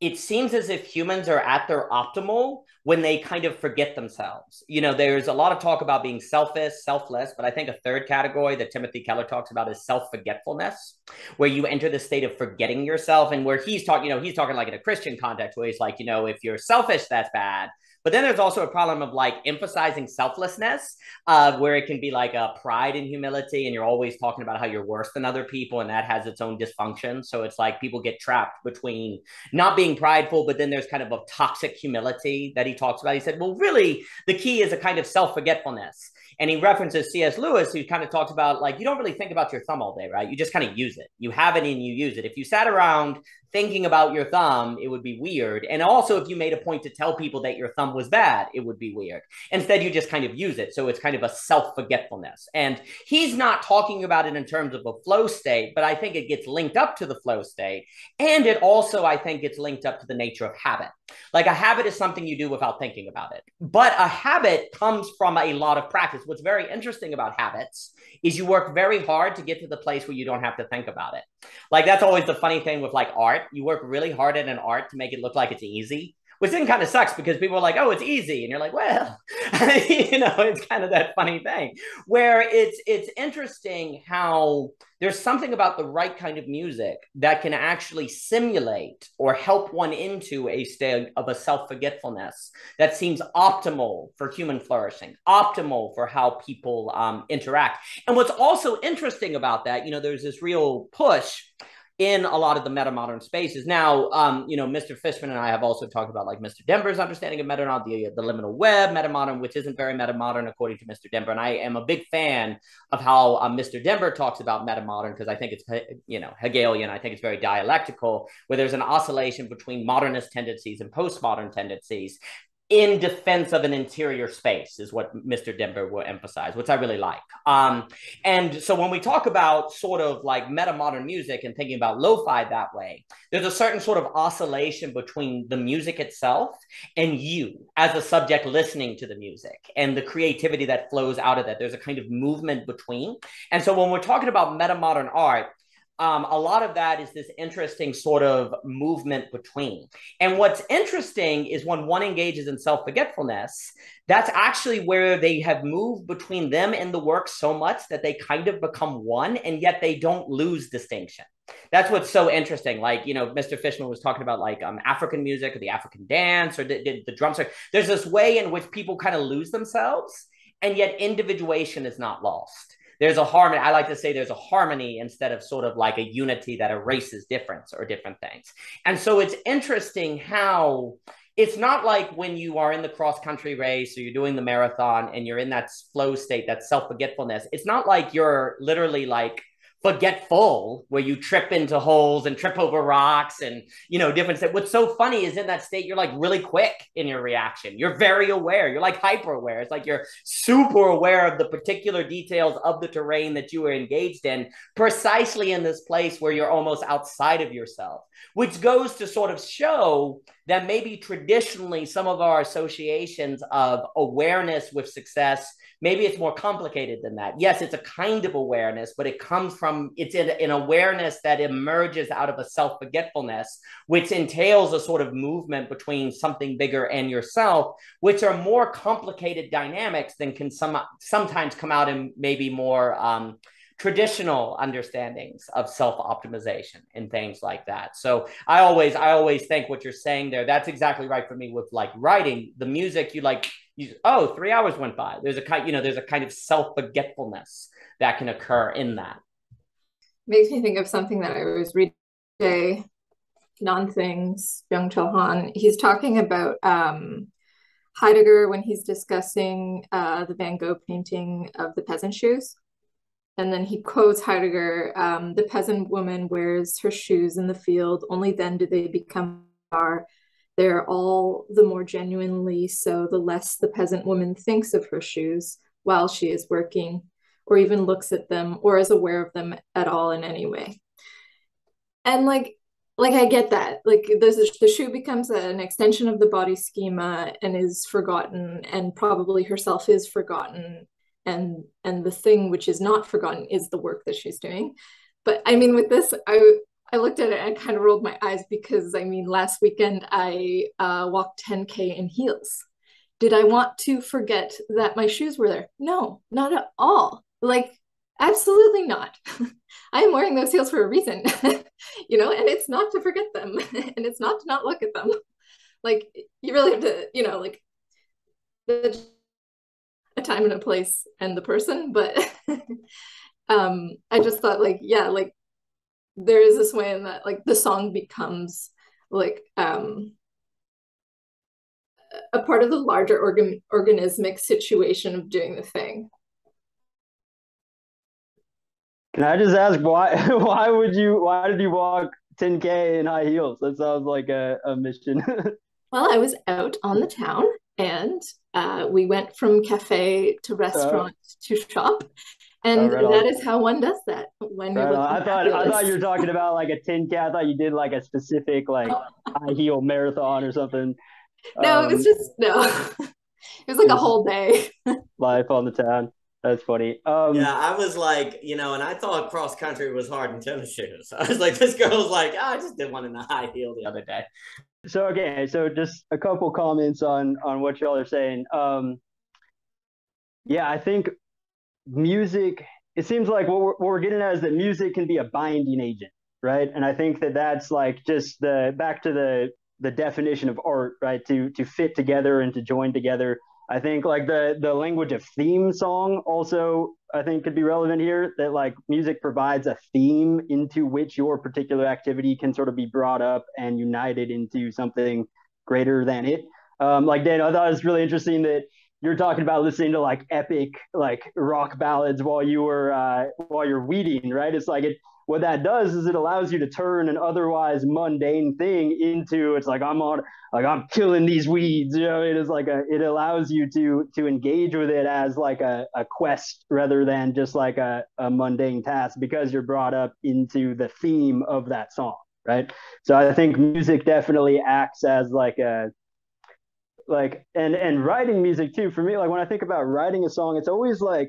Speaker 1: it seems as if humans are at their optimal when they kind of forget themselves. You know, there's a lot of talk about being selfish, selfless, but I think a third category that Timothy Keller talks about is self-forgetfulness, where you enter the state of forgetting yourself and where he's talking, you know, he's talking like in a Christian context where he's like, you know, if you're selfish, that's bad. But then there's also a problem of like emphasizing selflessness, uh, where it can be like a pride and humility, and you're always talking about how you're worse than other people, and that has its own dysfunction. So it's like people get trapped between not being prideful, but then there's kind of a toxic humility that he talks about. He said, well, really, the key is a kind of self forgetfulness. And he references C.S. Lewis, who kind of talks about like, you don't really think about your thumb all day, right? You just kind of use it. You have it and you use it. If you sat around thinking about your thumb, it would be weird. And also, if you made a point to tell people that your thumb was bad, it would be weird. Instead, you just kind of use it. So it's kind of a self forgetfulness. And he's not talking about it in terms of a flow state, but I think it gets linked up to the flow state. And it also, I think, gets linked up to the nature of habit. Like a habit is something you do without thinking about it. But a habit comes from a lot of practice. What's very interesting about habits is you work very hard to get to the place where you don't have to think about it. Like that's always the funny thing with like art. You work really hard at an art to make it look like it's easy which then kind of sucks because people are like, oh, it's easy. And you're like, well, you know, it's kind of that funny thing where it's it's interesting how there's something about the right kind of music that can actually simulate or help one into a state of a self-forgetfulness that seems optimal for human flourishing, optimal for how people um, interact. And what's also interesting about that, you know, there's this real push in a lot of the meta modern spaces. Now, um, you know, Mr. Fishman and I have also talked about like Mr. Dember's understanding of meta the the liminal web meta modern, which isn't very meta modern according to Mr. Dember. And I am a big fan of how uh, Mr. Denver talks about meta modern because I think it's you know Hegelian. I think it's very dialectical, where there's an oscillation between modernist tendencies and postmodern tendencies in defense of an interior space is what Mr. Dember will emphasize, which I really like. Um, and so when we talk about sort of like meta modern music and thinking about lo-fi that way, there's a certain sort of oscillation between the music itself and you as a subject listening to the music and the creativity that flows out of that. There's a kind of movement between. And so when we're talking about meta modern art, um, a lot of that is this interesting sort of movement between. And what's interesting is when one engages in self forgetfulness, that's actually where they have moved between them and the work so much that they kind of become one, and yet they don't lose distinction. That's what's so interesting. Like, you know, Mr. Fishman was talking about like um, African music or the African dance or the, the, the drum set. There's this way in which people kind of lose themselves, and yet individuation is not lost there's a harmony. I like to say there's a harmony instead of sort of like a unity that erases difference or different things. And so it's interesting how it's not like when you are in the cross country race or you're doing the marathon and you're in that flow state, that self forgetfulness. It's not like you're literally like forgetful where you trip into holes and trip over rocks and you know different stuff. What's so funny is in that state you're like really quick in your reaction. You're very aware. You're like hyper aware. It's like you're super aware of the particular details of the terrain that you are engaged in, precisely in this place where you're almost outside of yourself, which goes to sort of show that maybe traditionally some of our associations of awareness with success maybe it's more complicated than that. Yes it's a kind of awareness but it comes from it's an, an awareness that emerges out of a self-forgetfulness which entails a sort of movement between something bigger and yourself which are more complicated dynamics than can some sometimes come out in maybe more um, traditional understandings of self-optimization and things like that. So I always I always think what you're saying there that's exactly right for me with like writing the music you like you oh 3 hours went by. There's a kind you know there's a kind of self-forgetfulness that can occur in that.
Speaker 4: Makes me think of something that I was reading today non things Byung Chul Han. He's talking about um Heidegger when he's discussing uh, the Van Gogh painting of the peasant shoes and then he quotes Heidegger um, the peasant woman wears her shoes in the field, only then do they become are. They're all the more genuinely so, the less the peasant woman thinks of her shoes while she is working, or even looks at them, or is aware of them at all in any way. And like, like I get that. Like the, the shoe becomes an extension of the body schema and is forgotten, and probably herself is forgotten. And and the thing which is not forgotten is the work that she's doing. But I mean, with this, I I looked at it and kind of rolled my eyes because I mean, last weekend I uh, walked 10K in heels. Did I want to forget that my shoes were there? No, not at all. Like, absolutely not. I'm wearing those heels for a reason, you know, and it's not to forget them and it's not to not look at them. Like, you really have to, you know, like, the a time and a place and the person, but um I just thought like, yeah, like there is this way in that like the song becomes like um a part of the larger organ organismic situation of doing the thing.
Speaker 2: Can I just ask why why would you why did you walk 10k in high heels? That sounds like a, a mission.
Speaker 4: well, I was out on the town and uh, we went from cafe to restaurant uh, to shop and oh, right that is how one does that when
Speaker 2: right you're I thought I thought you were talking about like a 10k. I thought you did like a specific like oh. high heel marathon or something.
Speaker 4: No, um, it was um, just no. it was like a whole day.
Speaker 2: life on the town. That's funny. Um,
Speaker 1: yeah, I was like, you know, and I thought cross country was hard in tennis shoes. I was like, this girl's like, oh, I just did one in a high heel the other day.
Speaker 2: So okay, so just a couple comments on on what y'all are saying. Um, yeah, I think music it seems like what we're, what we're getting at is that music can be a binding agent right? And i think that that's like just the back to the the definition of art right? To to fit together and to join together i think like the the language of theme song also i think could be relevant here that like music provides a theme into which your particular activity can sort of be brought up and united into something greater than it um, like dan i thought it was really interesting that you're talking about listening to like epic like rock ballads while you were uh, while you're weeding, right? It's like it. What that does is it allows you to turn an otherwise mundane thing into it's like I'm on like I'm killing these weeds. You know, it is like a it allows you to to engage with it as like a, a quest rather than just like a, a mundane task because you're brought up into the theme of that song, right? So I think music definitely acts as like a like and and writing music too for me like when i think about writing a song it's always like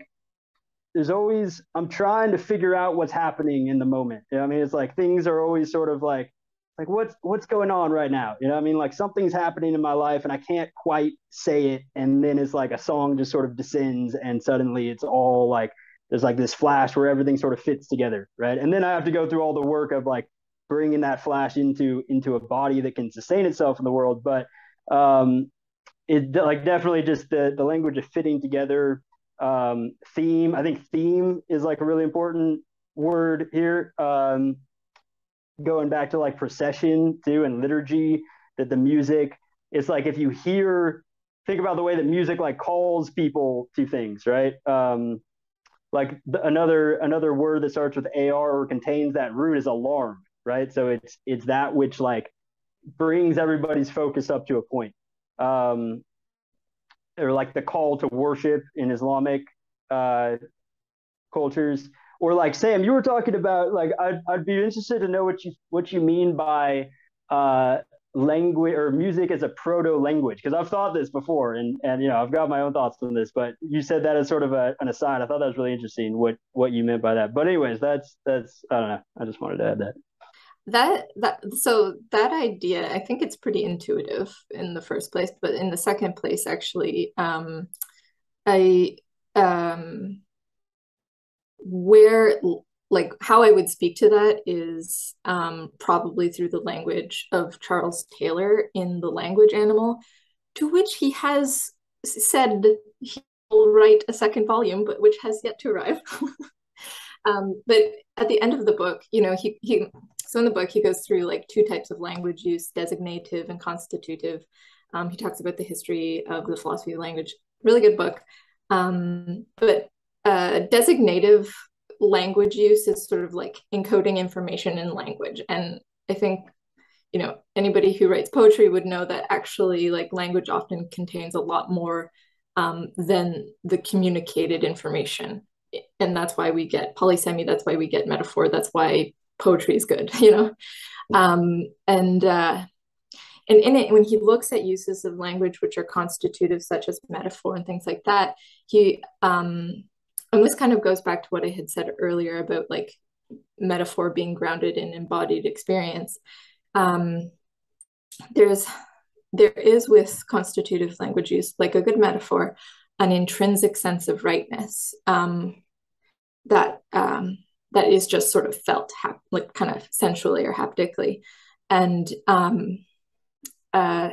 Speaker 2: there's always i'm trying to figure out what's happening in the moment. You know i mean? It's like things are always sort of like like what's what's going on right now? You know i mean? Like something's happening in my life and i can't quite say it. And then it's like a song just sort of descends and suddenly it's all like there's like this flash where everything sort of fits together right? And then i have to go through all the work of like bringing that flash into into a body that can sustain itself in the world. But um it like definitely just the the language of fitting together um, theme i think theme is like a really important word here. Um, going back to like procession too and liturgy that the music it's like if you hear think about the way that music like calls people to things right? Um, like the, another another word that starts with ar or contains that root is alarm right? So it's it's that which like brings everybody's focus up to a point. Um, or like the call to worship in Islamic uh, cultures, or like Sam, you were talking about like I'd, I'd be interested to know what you what you mean by uh, language or music as a proto language because I've thought this before and and you know I've got my own thoughts on this, but you said that as sort of a, an aside. I thought that was really interesting what what you meant by that. But anyways, that's that's I don't know. I just wanted to add that
Speaker 4: that that so that idea i think it's pretty intuitive in the first place but in the second place actually um i um where like how i would speak to that is um probably through the language of charles taylor in the language animal to which he has said he will write a second volume but which has yet to arrive. Um but at the end of the book you know he he so in the book, he goes through like two types of language use, designative and constitutive. Um, he talks about the history of the philosophy of language. Really good book. Um, but uh, designative language use is sort of like encoding information in language. And I think, you know anybody who writes poetry would know that actually like language often contains a lot more um, than the communicated information and that's why we get polysemy that's why we get metaphor that's why poetry is good you know? Um, and uh, and in it when he looks at uses of language which are constitutive such as metaphor and things like that he um, and this kind of goes back to what i had said earlier about like metaphor being grounded in embodied experience. Um, there's there is with constitutive language use like a good metaphor an intrinsic sense of rightness um, that um, that is just sort of felt hap- like kind of sensually or haptically. And um, uh,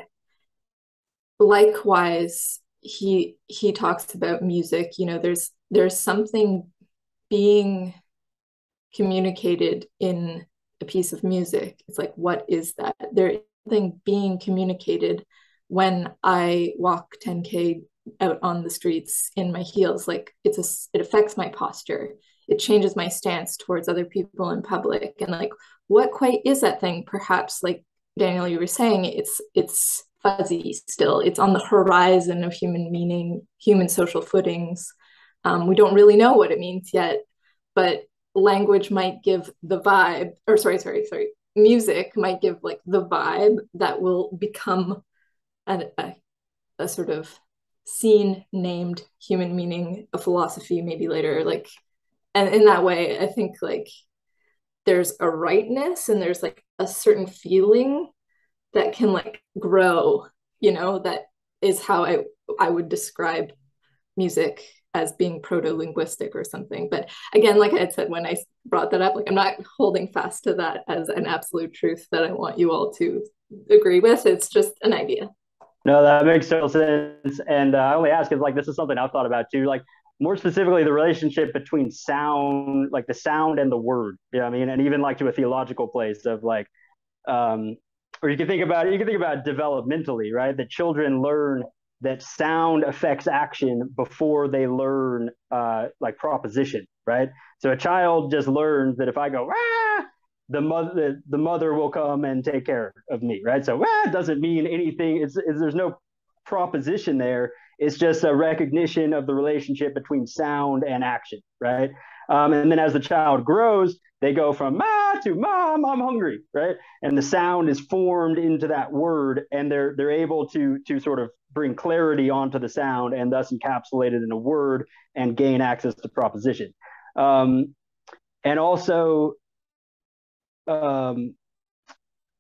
Speaker 4: likewise he he talks about music you know there's there's something being communicated in a piece of music. It's like what is that? There's something being communicated when i walk 10k out on the streets in my heels. Like it's a it affects my posture it changes my stance towards other people in public. And like what quite is that thing? Perhaps like daniel you were saying it's it's fuzzy still. It's on the horizon of human meaning human social footings. Um, we don't really know what it means yet but language might give the vibe or sorry sorry sorry music might give like the vibe that will become a, a, a sort of seen named human meaning a philosophy maybe later like and in that way i think like there's a rightness and there's like a certain feeling that can like grow you know that is how i i would describe music as being proto-linguistic or something. But again like i had said when i brought that up like i'm not holding fast to that as an absolute truth that i want you all to agree with. It's just an idea.
Speaker 2: No that makes total sense. And uh, i only ask is like this is something i've thought about too. Like more specifically the relationship between sound like the sound and the word you know i mean and even like to a theological place of like um or you can think about you can think about developmentally right that children learn that sound affects action before they learn uh, like proposition, right? So a child just learns that if I go, ah, the mother the, the mother will come and take care of me, right? So ah doesn't mean anything. It's, it's there's no proposition there. It's just a recognition of the relationship between sound and action, right? Um, and then as the child grows, they go from ma to mom, I'm hungry, right? And the sound is formed into that word, and they're they're able to to sort of bring clarity onto the sound and thus encapsulate it in a word and gain access to proposition. Um, and also, um,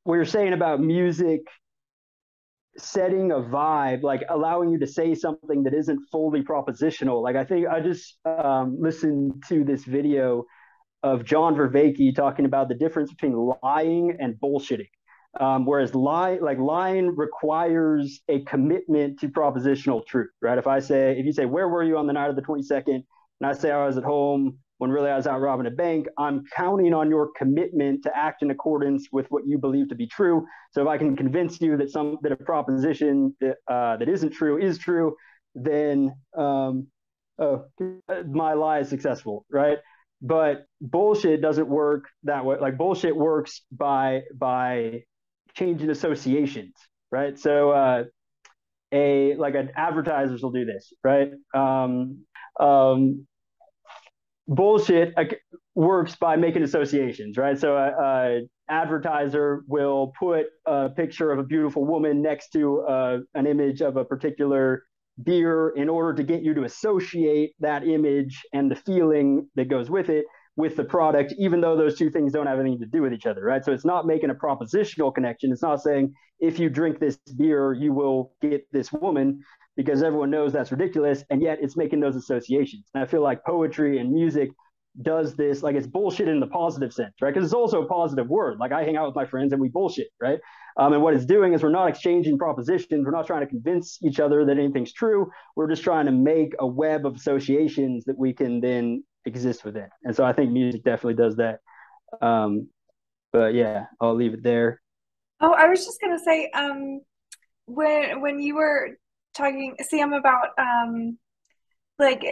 Speaker 2: what you're saying about music setting a vibe, like allowing you to say something that isn't fully propositional. Like I think I just um, listened to this video of John Vervaeke talking about the difference between lying and bullshitting. Um, whereas lie, like lying requires a commitment to propositional truth, right? If I say, if you say, where were you on the night of the 22nd? And I say I was at home when really I was out robbing a bank, I'm counting on your commitment to act in accordance with what you believe to be true. So if I can convince you that some that a proposition that uh, that isn't true is true, then um, oh, my lie is successful, right? But bullshit doesn't work that way. Like bullshit works by by changing associations, right? So uh, a like an advertisers will do this, right? Um, um, bullshit works by making associations, right? So a, a, advertiser will put a picture of a beautiful woman next to uh, an image of a particular beer in order to get you to associate that image and the feeling that goes with it with the product, even though those two things don't have anything to do with each other, right? So it's not making a propositional connection. It's not saying if you drink this beer, you will get this woman because everyone knows that's ridiculous. And yet it's making those associations. And I feel like poetry and music does this, like it's bullshit in the positive sense, right? Because it's also a positive word. Like I hang out with my friends and we bullshit, right? Um, and what it's doing is we're not exchanging propositions. We're not trying to convince each other that anything's true. We're just trying to make a web of associations that we can then exist within. And so I think music definitely does that. Um, but yeah, I'll leave it there.
Speaker 3: Oh, I was just gonna say, um, when when you were talking, Sam, about um, like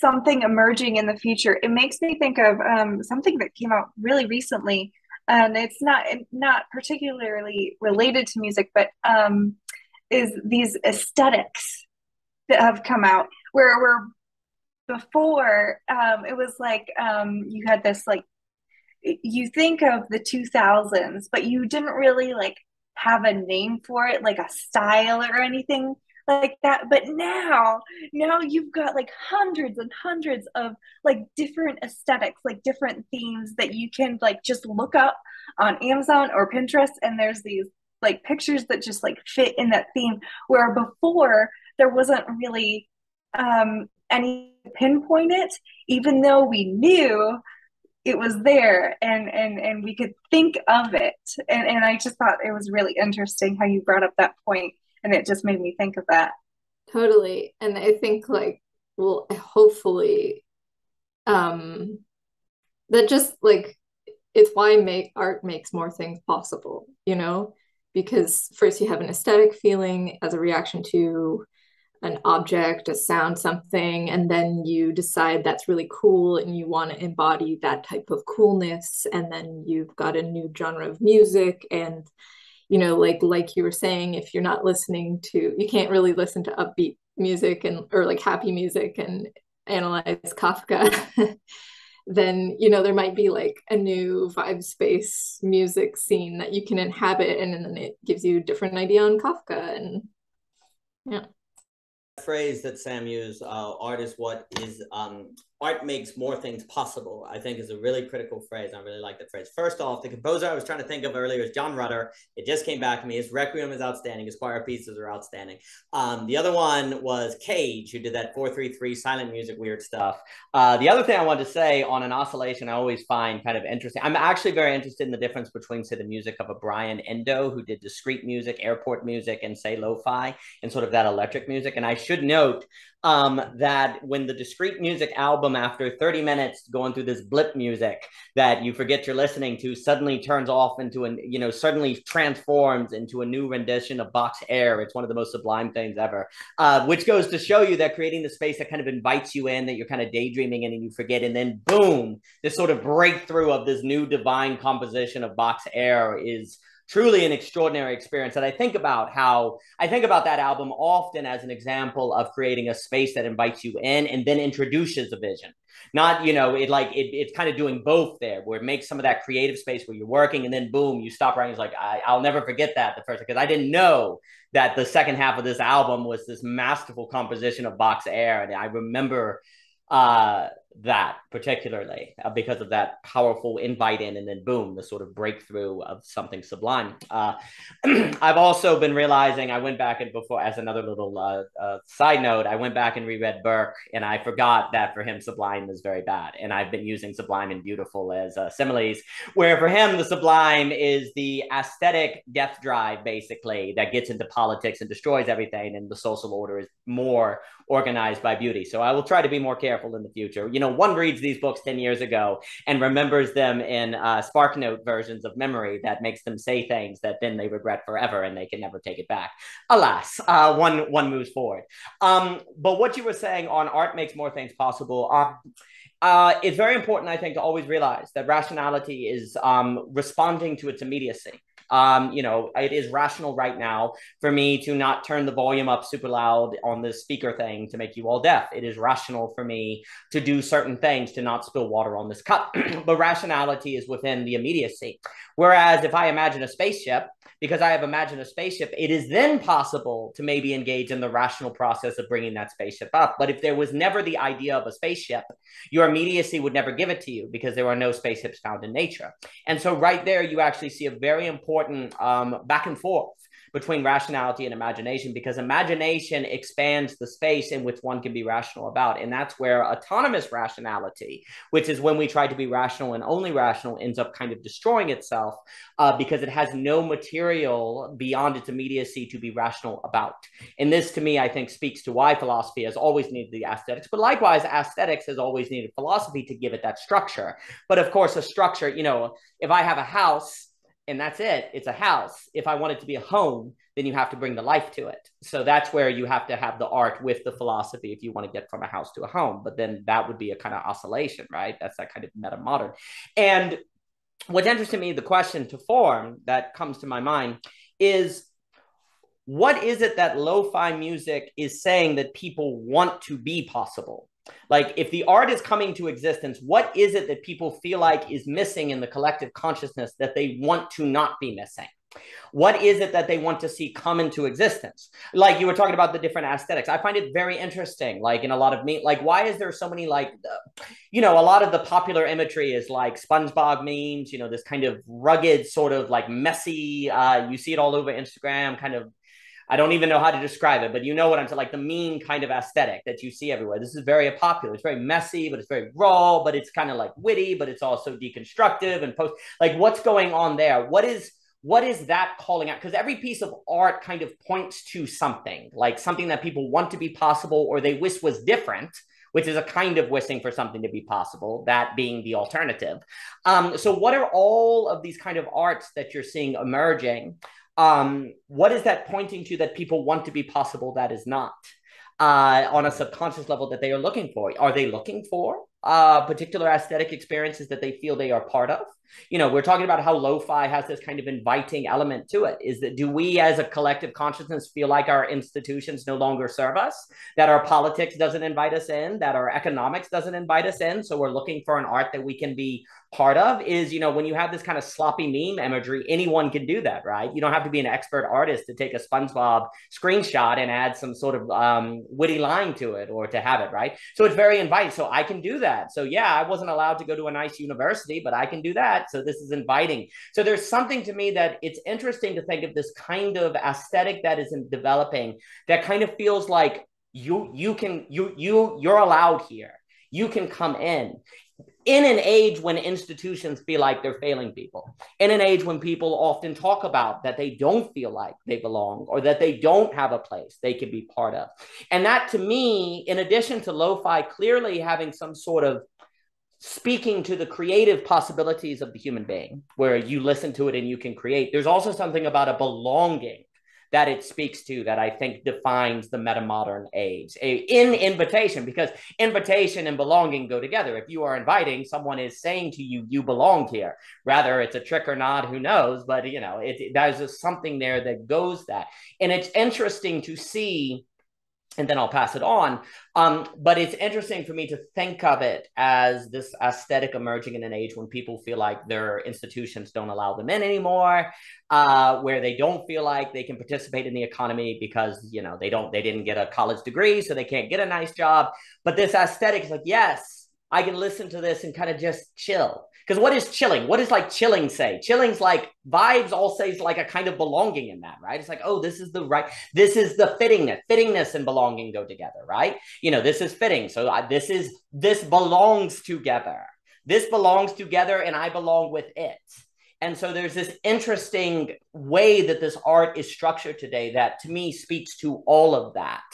Speaker 3: something emerging in the future, it makes me think of um, something that came out really recently. and it's not not particularly related to music, but um, is these aesthetics that have come out where where before um, it was like um, you had this like you think of the 2000s but you didn't really like have a name for it like a style or anything like that but now now you've got like hundreds and hundreds of like different aesthetics like different themes that you can like just look up on amazon or pinterest and there's these like pictures that just like fit in that theme where before there wasn't really um any pinpoint it even though we knew it was there and and and we could think of it. And and i just thought it was really interesting how you brought up that point and it just made me think of that
Speaker 4: totally and i think like well hopefully um that just like it's why make art makes more things possible you know because first you have an aesthetic feeling as a reaction to an object, a sound, something, and then you decide that's really cool and you want to embody that type of coolness. And then you've got a new genre of music. And, you know, like like you were saying, if you're not listening to you can't really listen to upbeat music and or like happy music and analyze Kafka. then you know there might be like a new vibe space music scene that you can inhabit and then it gives you a different idea on Kafka and yeah
Speaker 1: phrase that Sam used, uh, art is what is um, art makes more things possible, I think is a really critical phrase. I really like that phrase. First off, the composer I was trying to think of earlier is John Rutter. It just came back to me. His Requiem is outstanding. His choir pieces are outstanding. Um, the other one was Cage, who did that 433 silent music weird stuff. Uh, the other thing I wanted to say on an oscillation, I always find kind of interesting. I'm actually very interested in the difference between, say, the music of a Brian Eno, who did discreet music, airport music, and say lo-fi, and sort of that electric music. And I should note um, that when the discreet music album, after 30 minutes going through this blip music that you forget you're listening to, suddenly turns off into an, you know, suddenly transforms into a new rendition of Bach's Air. It's one of the most sublime things ever, uh, which goes to show you that creating the space that kind of invites you in, that you're kind of daydreaming in and you forget, and then boom, this sort of breakthrough of this new divine composition of Bach's Air is truly an extraordinary experience. And I think about how I think about that album often as an example of creating a space that invites you in and then introduces a vision. Not, you know, it like it, it's kind of doing both there, where it makes some of that creative space where you're working and then boom, you stop writing. It's like, I, I'll never forget that the first because I didn't know that the second half of this album was this masterful composition of Bach's Air. And I remember uh that particularly uh, because of that powerful invite in and then boom the sort of breakthrough of something sublime. Uh, i've also been realizing i went back and before as another little uh, uh, side note i went back and reread burke and i forgot that for him sublime is very bad. And i've been using sublime and beautiful as uh, similes where for him the sublime is the aesthetic death drive basically that gets into politics and destroys everything and the social order is more organized by beauty. So i will try to be more careful in the future. You know know, one reads these books 10 years ago and remembers them in uh, SparkNote versions of memory that makes them say things that then they regret forever and they can never take it back. Alas, uh, one, one moves forward. Um, but what you were saying on art makes more things possible. Uh, uh, it's very important, I think, to always realize that rationality is um, responding to its immediacy. Um, you know, it is rational right now for me to not turn the volume up super loud on the speaker thing to make you all deaf. It is rational for me to do certain things to not spill water on this cup. but rationality is within the immediacy. Whereas if I imagine a spaceship, because I have imagined a spaceship, it is then possible to maybe engage in the rational process of bringing that spaceship up. But if there was never the idea of a spaceship, your immediacy would never give it to you because there are no spaceships found in nature. And so, right there, you actually see a very important um, back and forth between rationality and imagination because imagination expands the space in which one can be rational about. And that's where autonomous rationality, which is when we try to be rational and only rational, ends up kind of destroying itself uh, because it has no material beyond its immediacy to be rational about. And this, to me, I think speaks to why philosophy has always needed the aesthetics, but likewise, aesthetics has always needed philosophy to give it that structure. But of course, a structure, you know, if I have a house, and that's it. It's a house. If I want it to be a home, then you have to bring the life to it. So that's where you have to have the art with the philosophy if you want to get from a house to a home. But then that would be a kind of oscillation, right? That's that kind of meta modern. And what's interesting to me, the question to form that comes to my mind is what is it that lo-fi music is saying that people want to be possible? Like, if the art is coming to existence, what is it that people feel like is missing in the collective consciousness that they want to not be missing? What is it that they want to see come into existence? Like you were talking about the different aesthetics. I find it very interesting. Like in a lot of me, like why is there so many like, you know, a lot of the popular imagery is like SpongeBob memes. You know, this kind of rugged, sort of like messy. Uh, you see it all over Instagram, kind of I don't even know how to describe it, but you know what I'm saying, like the mean kind of aesthetic that you see everywhere. This is very popular. It's very messy, but it's very raw, but it's kind of like witty, but it's also deconstructive and post. Like, what's going on there? What is what is that calling out? Because every piece of art kind of points to something, like something that people want to be possible or they wish was different which is a kind of wishing for something to be possible, that being the alternative. Um, so, what are all of these kind of arts that you're seeing emerging? Um, what is that pointing to that people want to be possible that is not uh, on a subconscious level that they are looking for? Are they looking for uh, particular aesthetic experiences that they feel they are part of? You know, we're talking about how lo-fi has this kind of inviting element to it. Is that do we as a collective consciousness feel like our institutions no longer serve us, that our politics doesn't invite us in, that our economics doesn't invite us in, so we're looking for an art that we can be part of is, you know, when you have this kind of sloppy meme imagery, anyone can do that, right? You don't have to be an expert artist to take a SpongeBob screenshot and add some sort of um, witty line to it or to have it, right? So it's very inviting. So I can do that. So yeah, I wasn't allowed to go to a nice university, but I can do that that. So this is inviting. So there's something to me that it's interesting to think of this kind of aesthetic that is in developing that kind of feels like you you can you you you're allowed here. You can come in in an age when institutions feel like they're failing people, in an age when people often talk about that they don't feel like they belong or that they don't have a place they can be part of. And that to me, in addition to lo fi clearly having some sort of speaking to the creative possibilities of the human being, where you listen to it and you can create. There's also something about a belonging that it speaks to that I think defines the metamodern age a, in invitation, because invitation and belonging go together. If you are inviting, someone is saying to you, you belong here. Rather, it's a trick or not, who knows? But, you know, it, there's something there that goes that. And it's interesting to see and then I'll pass it on. Um, but it's interesting for me to think of it as this aesthetic emerging in an age when people feel like their institutions don't allow them in anymore, uh, where they don't feel like they can participate in the economy because you know they don't they didn't get a college degree, so they can't get a nice job. But this aesthetic is like, yes, I can listen to this and kind of just chill. Because what is chilling? What does like chilling say? Chilling's like vibes all says like a kind of belonging in that, right? It's like, oh, this is the right, this is the fittingness. Fittingness and belonging go together, right? You know, this is fitting. So I, this is, this belongs together. This belongs together and I belong with it. And so there's this interesting way that this art is structured today that to me speaks to all of that,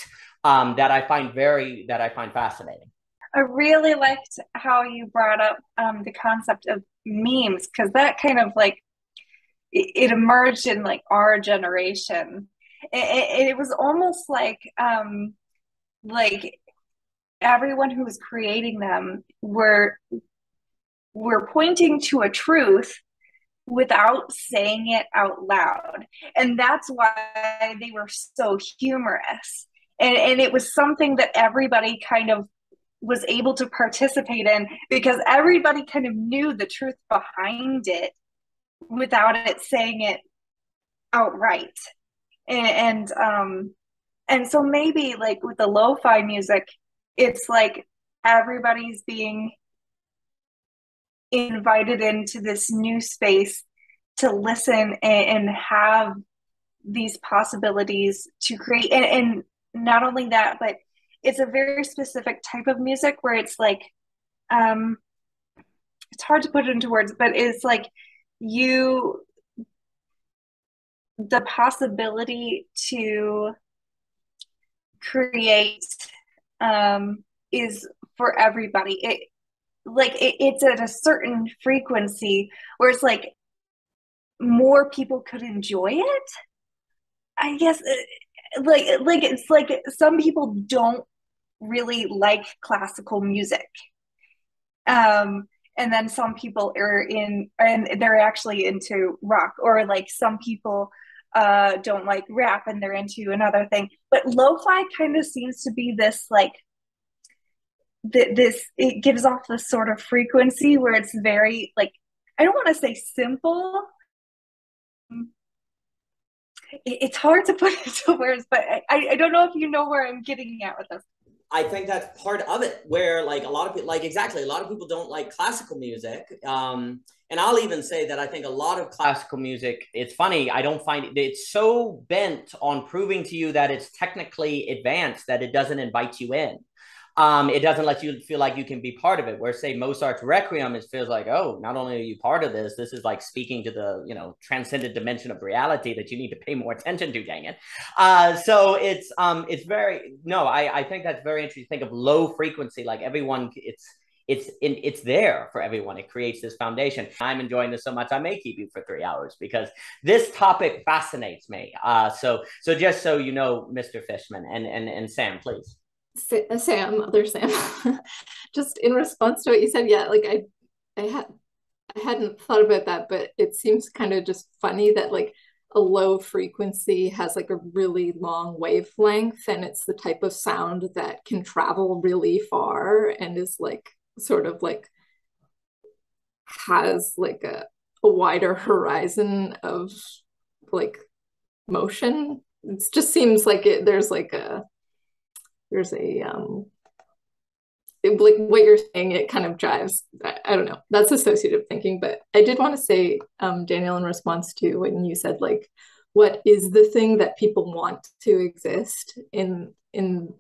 Speaker 1: um, that I find very, that I find fascinating.
Speaker 3: I really liked how you brought up um, the concept of memes because that kind of like it, emerged in like our generation. It, it, it was almost like um, like everyone who was creating them were were pointing to a truth without saying it out loud and that's why they were so humorous and, and it was something that everybody kind of was able to participate in because everybody kind of knew the truth behind it without it saying it outright. And, and um and so maybe like with the lo-fi music it's like everybody's being invited into this new space to listen and, and have these possibilities to create. And, and not only that but it's a very specific type of music where it's like um it's hard to put it into words but it's like you the possibility to create um is for everybody. It like it, it's at a certain frequency where it's like more people could enjoy it. I guess uh, like like it's like some people don't really like classical music. Um, and then some people are in and they're actually into rock or like some people uh don't like rap and they're into another thing. But lo-fi kind of seems to be this like th- this it gives off this sort of frequency where it's very like i don't want to say simple. It's hard to put into words but I, I don't know if you know where i'm getting at with this
Speaker 1: I think that's part of it where like a lot of people like exactly a lot of people don't like classical music. Um, and I'll even say that I think a lot of classical music, it's funny, I don't find it, it's so bent on proving to you that it's technically advanced that it doesn't invite you in um, it doesn't let you feel like you can be part of it. Where say Mozart's Requiem, it feels like, oh, not only are you part of this, this is like speaking to the you know transcendent dimension of reality that you need to pay more attention to. Dang it! Uh, so it's um, it's very no, I I think that's very interesting. Think of low frequency, like everyone, it's it's in, it's there for everyone. It creates this foundation. I'm enjoying this so much. I may keep you for three hours because this topic fascinates me. Uh, so so just so you know, Mr. Fishman and and and Sam, please.
Speaker 4: Uh, Sam, other Sam, just in response to what you said, yeah, like I, I had, I hadn't thought about that, but it seems kind of just funny that like a low frequency has like a really long wavelength, and it's the type of sound that can travel really far and is like sort of like has like a, a wider horizon of like motion. It just seems like it. There's like a there's a um it, like what you're saying it kind of drives I, I, don't know that's associative thinking but i did want to say um daniel in response to when you said like what is the thing that people want to exist in in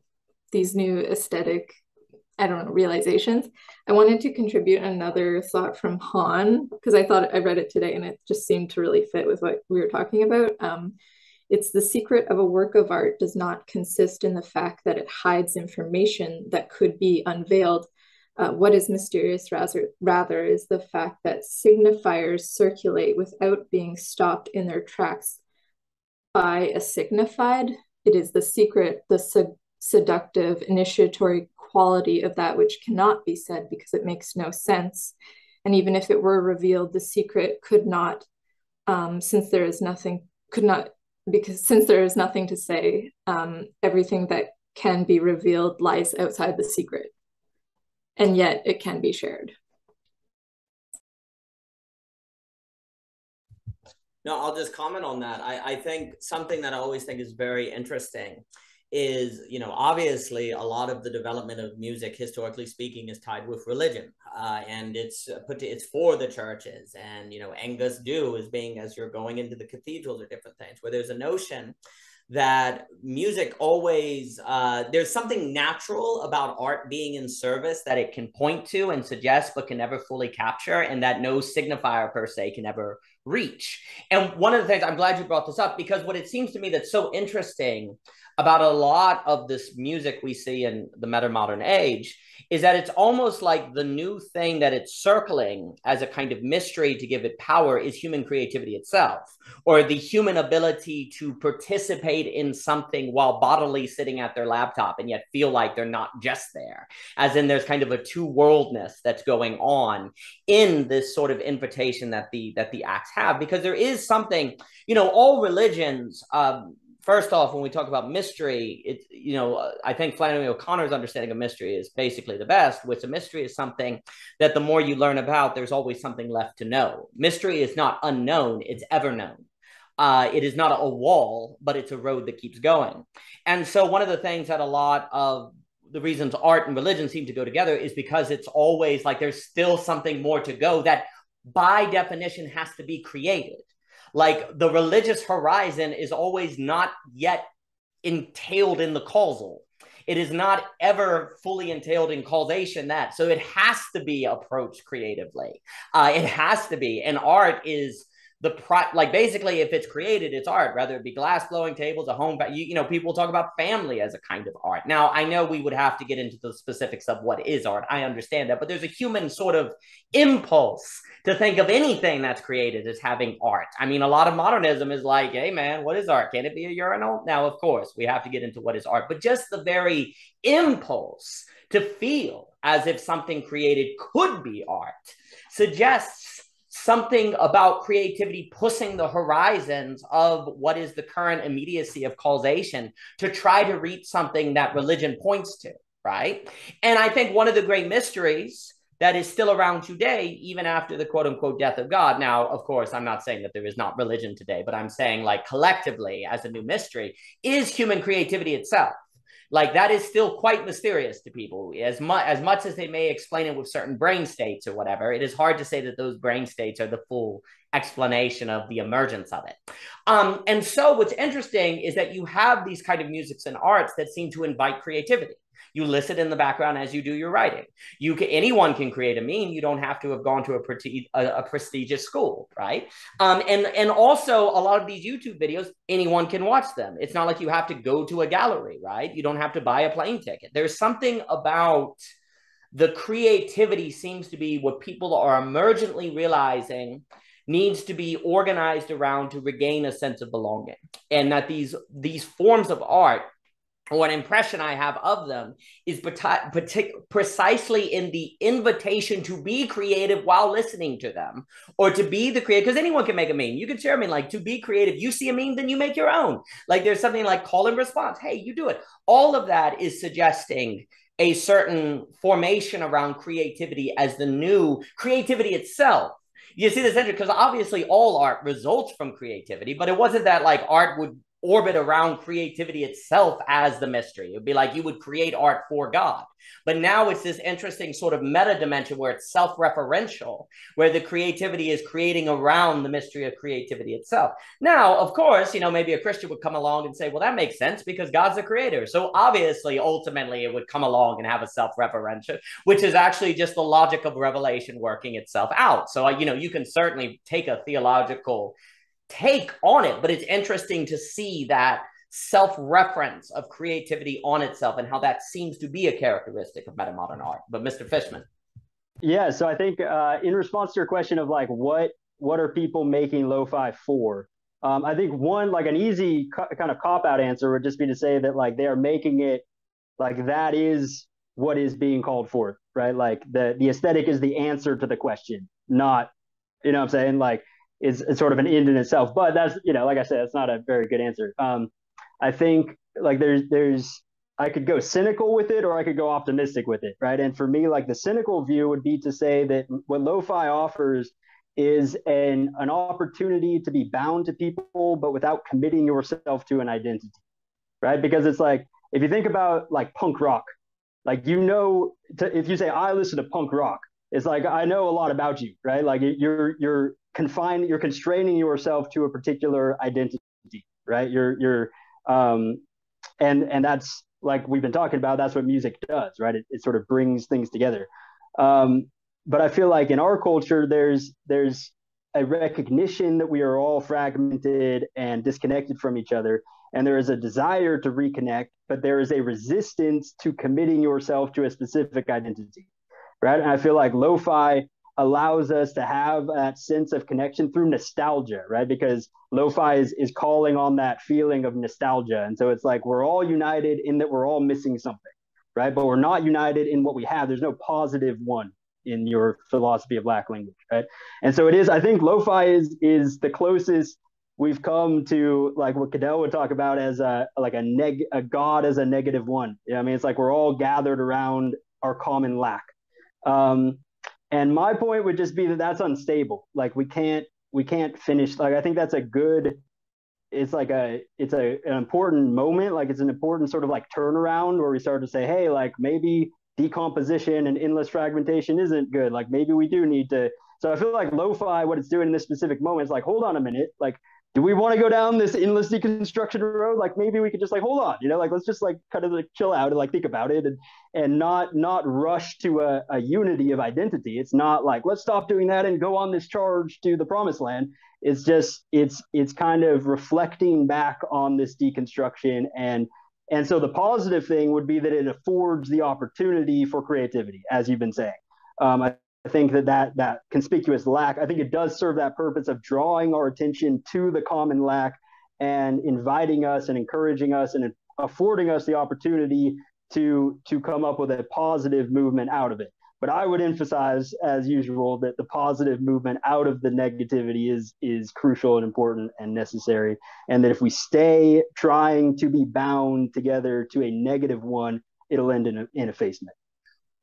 Speaker 4: these new aesthetic i don't know realizations? I wanted to contribute another thought from han because i thought i read it today and it just seemed to really fit with what we were talking about. Um it's the secret of a work of art does not consist in the fact that it hides information that could be unveiled. Uh, what is mysterious rather, rather is the fact that signifiers circulate without being stopped in their tracks by a signified. It is the secret, the sed- seductive, initiatory quality of that which cannot be said because it makes no sense. And even if it were revealed, the secret could not, um, since there is nothing, could not because since there is nothing to say, um, everything that can be revealed lies outside the secret, and yet it can be shared.
Speaker 1: No, I'll just comment on that. I, I think something that I always think is very interesting is you know obviously a lot of the development of music historically speaking is tied with religion uh, and it's put to, it's for the churches. And you know angus do is being as you're going into the cathedrals or different things where there's a notion that music always uh, there's something natural about art being in service that it can point to and suggest but can never fully capture and that no signifier per se can ever reach. And one of the things i'm glad you brought this up because what it seems to me that's so interesting about a lot of this music we see in the meta modern age is that it's almost like the new thing that it's circling as a kind of mystery to give it power is human creativity itself, or the human ability to participate in something while bodily sitting at their laptop and yet feel like they're not just there. As in, there's kind of a two worldness that's going on in this sort of invitation that the that the acts have, because there is something, you know, all religions. Um, first off, when we talk about mystery, it you know I think Flannery O'Connor's understanding of mystery is basically the best. Which a mystery is something that the more you learn about, there's always something left to know. Mystery is not unknown; it's ever known. Uh, it is not a wall, but it's a road that keeps going. And so, one of the things that a lot of the reasons art and religion seem to go together is because it's always like there's still something more to go that, by definition, has to be created like the religious horizon is always not yet entailed in the causal. It is not ever fully entailed in causation that. So it has to be approached creatively. Uh, it has to be. And art is the pro like basically if it's created it's art whether it be glass blowing tables a home you, you know people talk about family as a kind of art. Now i know we would have to get into the specifics of what is art. I understand that but there's a human sort of impulse to think of anything that's created as having art. I mean a lot of modernism is like hey man what is art? Can it be a urinal? Now of course we have to get into what is art but just the very impulse to feel as if something created could be art suggests something about creativity pushing the horizons of what is the current immediacy of causation to try to reach something that religion points to, right? And I think one of the great mysteries that is still around today, even after the quote unquote death of God. Now, of course, I'm not saying that there is not religion today, but I'm saying, like, collectively, as a new mystery, is human creativity itself like that is still quite mysterious to people. As much as much as they may explain it with certain brain states or whatever it is hard to say that those brain states are the full explanation of the emergence of it. Um, and so what's interesting is that you have these kind of musics and arts that seem to invite creativity you listen in the background as you do your writing. You can, anyone can create a meme. You don't have to have gone to a, pre- a, a prestigious school, right? Um, and and also a lot of these YouTube videos, anyone can watch them. It's not like you have to go to a gallery, right? You don't have to buy a plane ticket. There's something about the creativity seems to be what people are emergently realizing needs to be organized around to regain a sense of belonging and that these these forms of art an impression I have of them is precisely in the invitation to be creative while listening to them or to be the creative. Because anyone can make a meme. You can share a meme like to be creative. You see a meme, then you make your own. Like there's something like call and response. Hey, you do it. All of that is suggesting a certain formation around creativity as the new creativity itself you see this entry because obviously all art results from creativity but it wasn't that like art would orbit around creativity itself as the mystery. It would be like you would create art for God. But now it's this interesting sort of meta dimension where it's self referential, where the creativity is creating around the mystery of creativity itself. Now, of course, you know, maybe a Christian would come along and say, well, that makes sense because God's the creator. So obviously, ultimately, it would come along and have a self referential, which is actually just the logic of revelation working itself out. So, you know, you can certainly take a theological take on it, but it's interesting to see that self reference of creativity on itself and how that seems to be a characteristic of metamodern art. But Mr. Fishman.
Speaker 2: Yeah, so I think uh, in response to your question of like what what are people making lo-fi for? Um, I think one like an easy co- kind of cop out answer would just be to say that like they are making it like that is what is being called for, right? Like the the aesthetic is the answer to the question, not you know what I'm saying like is, sort of an end in itself. But that's you know, like I said, it's not a very good answer. Um, I think like there's there's I could go cynical with it or I could go optimistic with it, right? And for me, like the cynical view would be to say that what lo-fi offers is an an opportunity to be bound to people, but without committing yourself to an identity, right? Because it's like if you think about like punk rock, like you know, to, if you say I listen to punk rock, it's like I know a lot about you, right? Like you're you're confining you're constraining yourself to a particular identity right? You're you're um and and that's like we've been talking about that's what music does right? It, it sort of brings things together. Um but i feel like in our culture there's there's a recognition that we are all fragmented and disconnected from each other and there is a desire to reconnect but there is a resistance to committing yourself to a specific identity right and i feel like lo-fi allows us to have that sense of connection through nostalgia, right? Because lo-fi is, is calling on that feeling of nostalgia. And so it's like we're all united in that we're all missing something, right? But we're not united in what we have. There's no positive one in your philosophy of black language, right? And so it is, I think lo-fi is is the closest we've come to like what Cadell would talk about as a like a neg a God as a negative one. You Yeah, I mean it's like we're all gathered around our common lack. Um, and my point would just be that that's unstable. Like we can't we can't finish. Like I think that's a good. It's like a it's a an important moment. Like it's an important sort of like turnaround where we start to say, hey, like maybe decomposition and endless fragmentation isn't good. Like maybe we do need to. So I feel like lo-fi, what it's doing in this specific moment is like, hold on a minute, like do we want to go down this endless deconstruction road? Like maybe we could just like hold on, you know, like let's just like kind of like chill out and like think about it and and not not rush to a, a unity of identity. It's not like let's stop doing that and go on this charge to the promised land. It's just it's it's kind of reflecting back on this deconstruction and and so the positive thing would be that it affords the opportunity for creativity, as you've been saying. Um, I I think that, that that conspicuous lack, I think it does serve that purpose of drawing our attention to the common lack and inviting us and encouraging us and affording us the opportunity to to come up with a positive movement out of it. But I would emphasize, as usual, that the positive movement out of the negativity is is crucial and important and necessary, and that if we stay trying to be bound together to a negative one, it'll end in, a, in effacement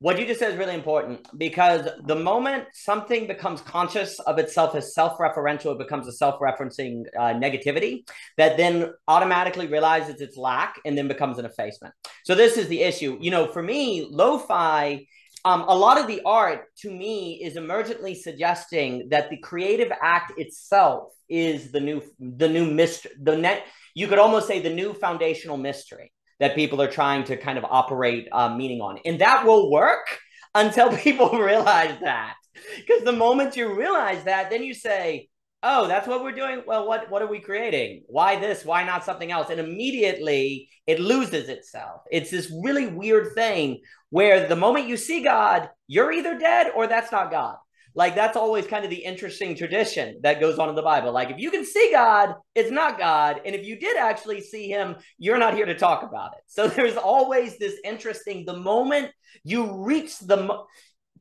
Speaker 1: what you just said is really important because the moment something becomes conscious of itself as self-referential, it becomes a self-referencing uh, negativity that then automatically realizes its lack and then becomes an effacement. So this is the issue. You know, for me, lo-fi, um, a lot of the art to me is emergently suggesting that the creative act itself is the new, the new mystery, the net. You could almost say the new foundational mystery that people are trying to kind of operate uh, meaning on. And that will work until people realize that. Because the moment you realize that, then you say, oh, that's what we're doing. Well, what, what are we creating? Why this? Why not something else? And immediately it loses itself. It's this really weird thing where the moment you see God, you're either dead or that's not God. Like that's always kind of the interesting tradition that goes on in the Bible. Like if you can see God, it's not God. And if you did actually see him, you're not here to talk about it. So there's always this interesting, the moment you reach the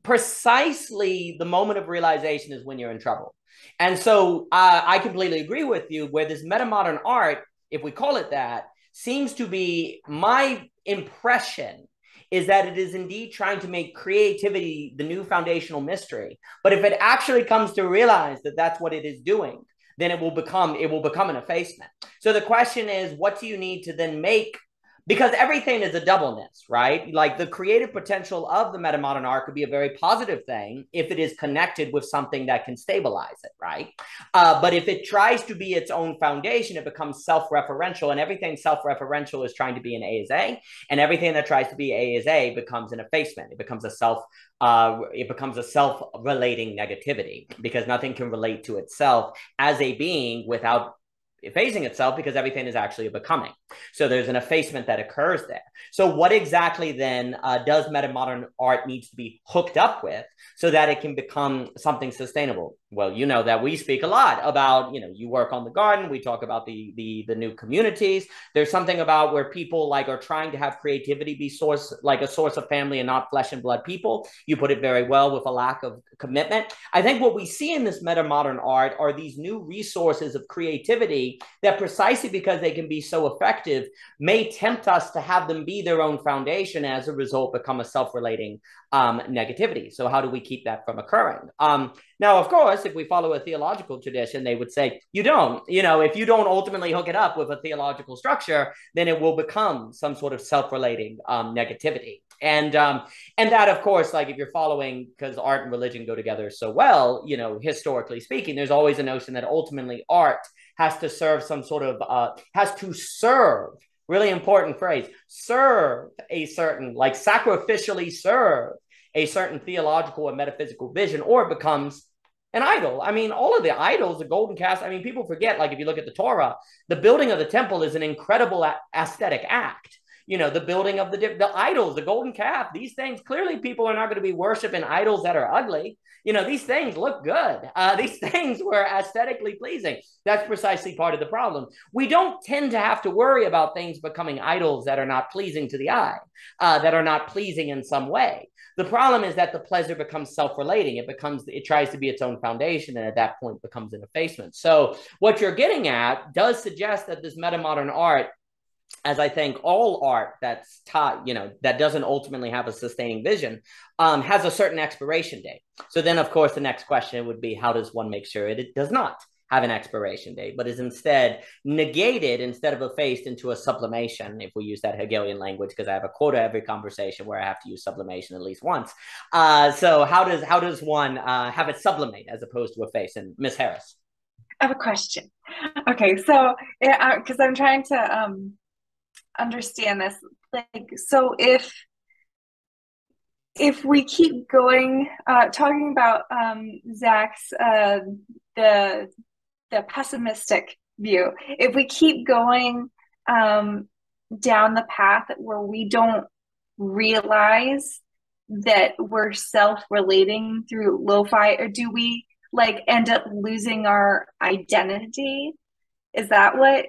Speaker 1: precisely the moment of realization is when you're in trouble. And so uh, I completely agree with you where this metamodern art, if we call it that, seems to be my impression is that it is indeed trying to make creativity the new foundational mystery. But if it actually comes to realize that that's what it is doing, then it will become it will become an effacement. So the question is, what do you need to then make because everything is a doubleness, right? Like the creative potential of the metamodern art could be a very positive thing if it is connected with something that can stabilize it, right? Uh, but if it tries to be its own foundation, it becomes self-referential, and everything self-referential is trying to be an A is A, and everything that tries to be A is A becomes an effacement. It becomes a self. Uh, it becomes a self-relating negativity because nothing can relate to itself as a being without effacing itself because everything is actually a becoming. So there's an effacement that occurs there. So what exactly then uh, does metamodern art needs to be hooked up with so that it can become something sustainable? Well, you know that we speak a lot about, you know, you work on the garden, we talk about the the the new communities. There's something about where people like are trying to have creativity be source like a source of family and not flesh and blood people. You put it very well with a lack of commitment. I think what we see in this metamodern art are these new resources of creativity that precisely because they can be so effective may tempt us to have them be their own foundation as a result become a self-relating um, negativity. So how do we keep that from occurring? Um, now, of course, if we follow a theological tradition, they would say you don't. You know, if you don't ultimately hook it up with a theological structure, then it will become some sort of self-relating um, negativity. And um, and that, of course, like if you're following, because art and religion go together so well, you know, historically speaking, there's always a notion that ultimately art has to serve some sort of uh, has to serve really important phrase serve a certain like sacrificially serve a certain theological and metaphysical vision or it becomes an idol. I mean all of the idols the golden calf i mean people forget like if you look at the torah the building of the temple is an incredible a- aesthetic act you know the building of the the idols the golden calf these things clearly people are not going to be worshiping idols that are ugly. You know these things look good. Uh, these things were aesthetically pleasing. That's precisely part of the problem. We don't tend to have to worry about things becoming idols that are not pleasing to the eye uh, that are not pleasing in some way. The problem is that the pleasure becomes self-relating. It becomes it tries to be its own foundation and at that point becomes an effacement so what you're getting at does suggest that this metamodern art as I think all art that's taught, you know, that doesn't ultimately have a sustaining vision, um, has a certain expiration date. So then, of course, the next question would be, how does one make sure it, it does not have an expiration date, but is instead negated instead of effaced into a sublimation, if we use that Hegelian language, because I have a quota every conversation where I have to use sublimation at least once. Uh, so how does how does one uh, have it sublimate as opposed to efface? And Miss Harris.
Speaker 3: I have a question. Okay, so because I'm trying to um, understand this, like, so if if we keep going, uh, talking about um, Zach's uh, the the pessimistic view, if we keep going um, down the path where we don't realize that we're self-relating through lo-fi, or do we like end up losing our identity? Is that what?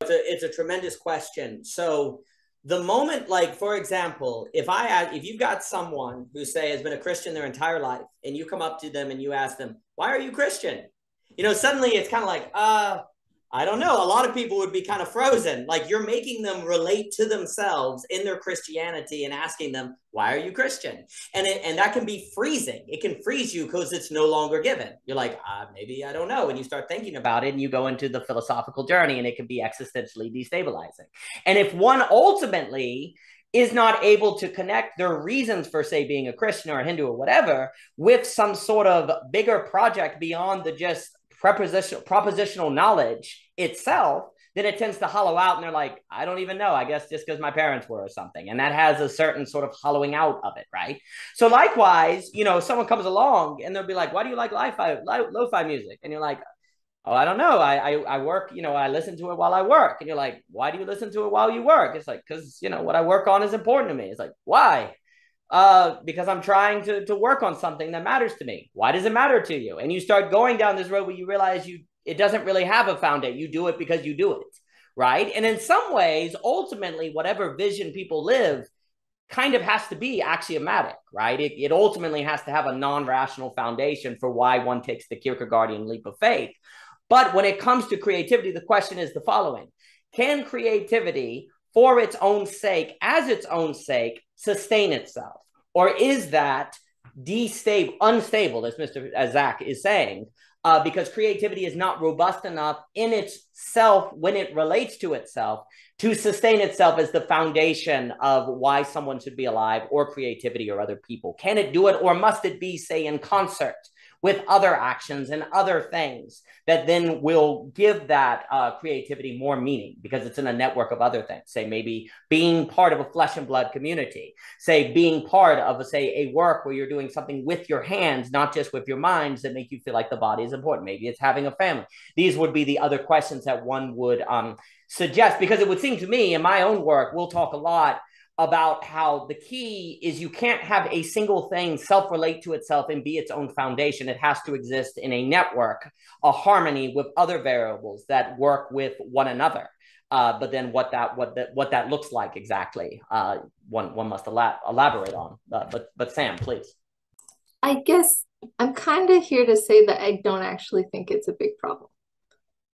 Speaker 1: It's a, it's a tremendous question. So the moment like for example if i ask, if you've got someone who say has been a christian their entire life and you come up to them and you ask them why are you christian you know suddenly it's kind of like uh I don't know. A lot of people would be kind of frozen. Like you're making them relate to themselves in their Christianity and asking them, why are you Christian? And it, and that can be freezing. It can freeze you because it's no longer given. You're like, uh, maybe I don't know. And you start thinking about it and you go into the philosophical journey and it can be existentially destabilizing. And if one ultimately is not able to connect their reasons for, say, being a Christian or a Hindu or whatever with some sort of bigger project beyond the just prepositional propositional knowledge itself, then it tends to hollow out and they're like, I don't even know. I guess just because my parents were or something. And that has a certain sort of hollowing out of it, right? So likewise, you know, someone comes along and they'll be like, why do you like lo-fi, lo-fi music? And you're like, oh, I don't know. I, I, I work, you know, I listen to it while I work. And you're like, why do you listen to it while you work? It's like, because, you know, what I work on is important to me. It's like, why? Uh, because I'm trying to, to work on something that matters to me. Why does it matter to you? And you start going down this road where you realize you it doesn't really have a foundation. You do it because you do it, right? And in some ways, ultimately, whatever vision people live kind of has to be axiomatic, right? It, it ultimately has to have a non-rational foundation for why one takes the Kierkegaardian leap of faith. But when it comes to creativity, the question is the following. Can creativity for its own sake, as its own sake, sustain itself? Or is that destable, unstable, as Mr. As Zach is saying, uh, because creativity is not robust enough in itself when it relates to itself to sustain itself as the foundation of why someone should be alive or creativity or other people? Can it do it or must it be, say, in concert? With other actions and other things that then will give that uh, creativity more meaning because it's in a network of other things. Say maybe being part of a flesh and blood community. Say being part of, a, say, a work where you're doing something with your hands, not just with your minds, that make you feel like the body is important. Maybe it's having a family. These would be the other questions that one would um, suggest because it would seem to me in my own work, we'll talk a lot about how the key is you can't have a single thing self relate to itself and be its own foundation. It has to exist in a network, a harmony with other variables that work with one another. Uh, but then what that what that what that looks like exactly, uh, one one must elab- elaborate on. Uh, but but Sam, please.
Speaker 4: I guess I'm kind of here to say that I don't actually think it's a big problem.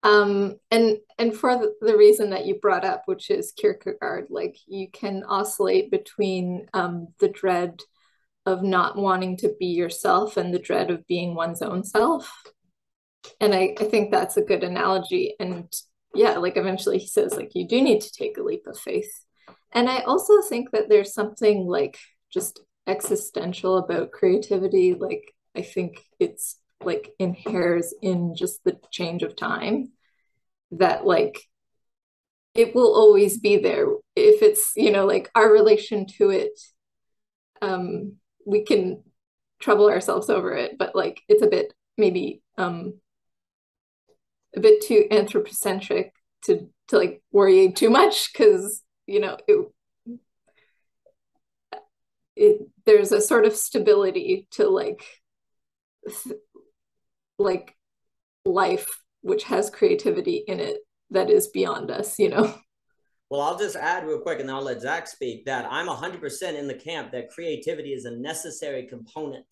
Speaker 4: Um, and and for the, reason that you brought up, which is Kierkegaard, like you can oscillate between um, the dread of not wanting to be yourself and the dread of being one's own self. And I, I think that's a good analogy. And yeah, like eventually he says, like, you do need to take a leap of faith. And I also think that there's something like just existential about creativity. Like, I think it's like inheres in just the change of time that like it will always be there. If it's you know like our relation to it um we can trouble ourselves over it but like it's a bit maybe um a bit too anthropocentric to to like worry too much because you know it it there's a sort of stability to like like life which has creativity in it that is beyond us, you know?
Speaker 1: Well, I'll just add real quick and then I'll let Zach speak that I'm 100% in the camp that creativity is a necessary component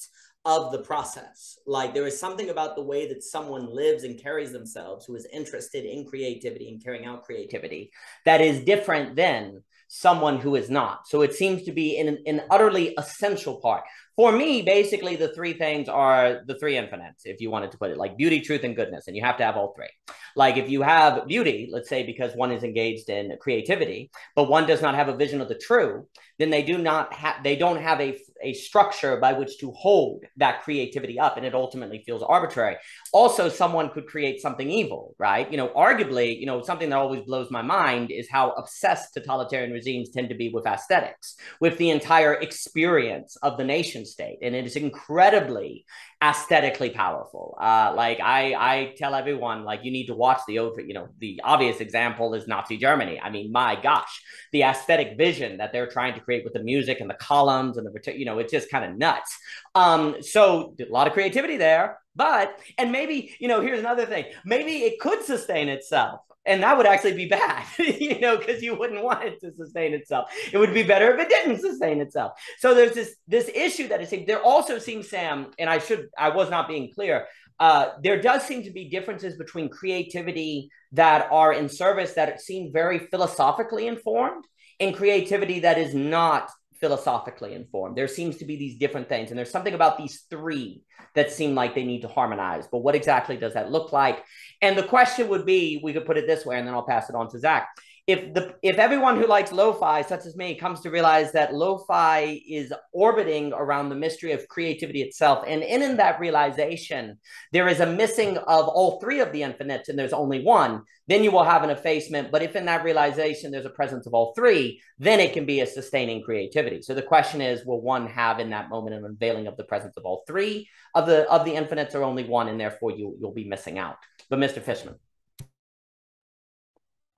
Speaker 1: of the process. Like there is something about the way that someone lives and carries themselves who is interested in creativity and carrying out creativity that is different than someone who is not. So it seems to be an, an utterly essential part. For me, basically, the three things are the three infinites, if you wanted to put it like beauty, truth, and goodness. And you have to have all three. Like if you have beauty, let's say because one is engaged in creativity, but one does not have a vision of the true, then they do not have they don't have a a structure by which to hold that creativity up and it ultimately feels arbitrary. Also someone could create something evil right? You know arguably you know something that always blows my mind is how obsessed totalitarian regimes tend to be with aesthetics with the entire experience of the nation state. And it is incredibly aesthetically powerful. Uh, like i i tell everyone like you need to watch the you know the obvious example is nazi germany. I mean my gosh the aesthetic vision that they're trying to create with the music and the columns and the you know it's just kind of nuts. Um so a lot of creativity there but and maybe you know here's another thing. Maybe it could sustain itself and that would actually be bad you know because you wouldn't want it to sustain itself it would be better if it didn't sustain itself so there's this this issue that is there also seems sam and i should i was not being clear uh, there does seem to be differences between creativity that are in service that seem very philosophically informed and creativity that is not philosophically informed. There seems to be these different things, and there's something about these three that seem like they need to harmonize. But what exactly does that look like? And the question would be we could put it this way, and then I'll pass it on to Zach if the if everyone who likes lo-fi such as me comes to realize that lo-fi is orbiting around the mystery of creativity itself and in, in that realization there is a missing of all three of the infinites and there's only one then you will have an effacement. But if in that realization there's a presence of all three then it can be a sustaining creativity. So the question is will one have in that moment an unveiling of the presence of all three of the of the infinites or only one and therefore you you'll be missing out? But mr fishman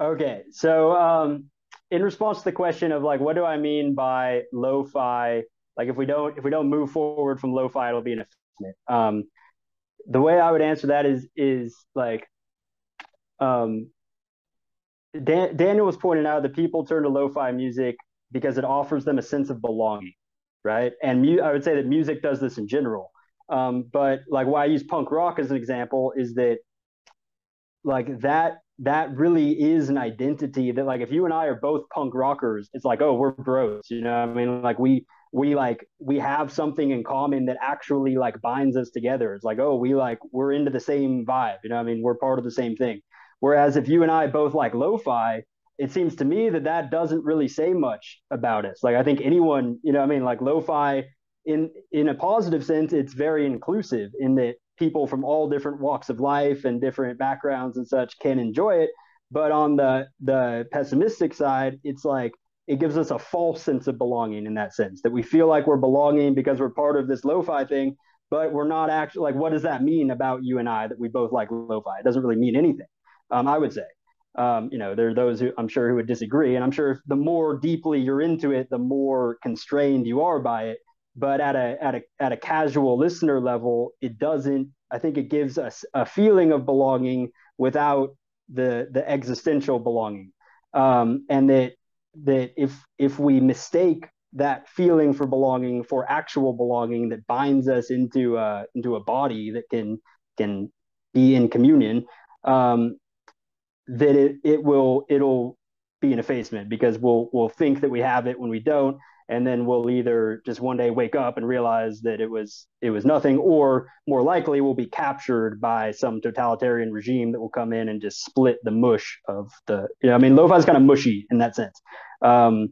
Speaker 2: Okay, so um, in response to the question of like, what do I mean by lo-fi? Like, if we don't if we don't move forward from lo-fi, it'll be an effacement. Um, the way I would answer that is is like, um, Dan, Daniel was pointing out that people turn to lo-fi music because it offers them a sense of belonging, right? And mu- I would say that music does this in general. Um, but like why I use punk rock as an example is that like that that really is an identity that like if you and I are both punk rockers, it's like, oh, we're bros, you know? I mean, like we we like we have something in common that actually like binds us together. It's like, oh, we like we're into the same vibe, you know? I mean, we're part of the same thing. Whereas if you and I both like lo-fi, it seems to me that that doesn't really say much about us. Like I think anyone, you know, I mean, like lo-fi in in a positive sense, it's very inclusive in that people from all different walks of life and different backgrounds and such can enjoy it. But on the the pessimistic side, it's like it gives us a false sense of belonging in that sense that we feel like we're belonging because we're part of this lo-fi thing, but we're not actually like what does that mean about you and I that we both like lo-fi? It doesn't really mean anything. Um, I would say. Um, you know, there are those who I'm sure who would disagree, and I'm sure the more deeply you're into it, the more constrained you are by it but at a at a at a casual listener level, it doesn't. I think it gives us a feeling of belonging without the the existential belonging, um, and that that if if we mistake that feeling for belonging for actual belonging that binds us into uh, into a body that can can be in communion, um, that it it will it'll be an effacement because we'll we'll think that we have it when we don't, and then we'll either just one day wake up and realize that it was it was nothing or more likely we'll be captured by some totalitarian regime that will come in and just split the mush of the you know i mean lo-fi is kind of mushy in that sense. Um,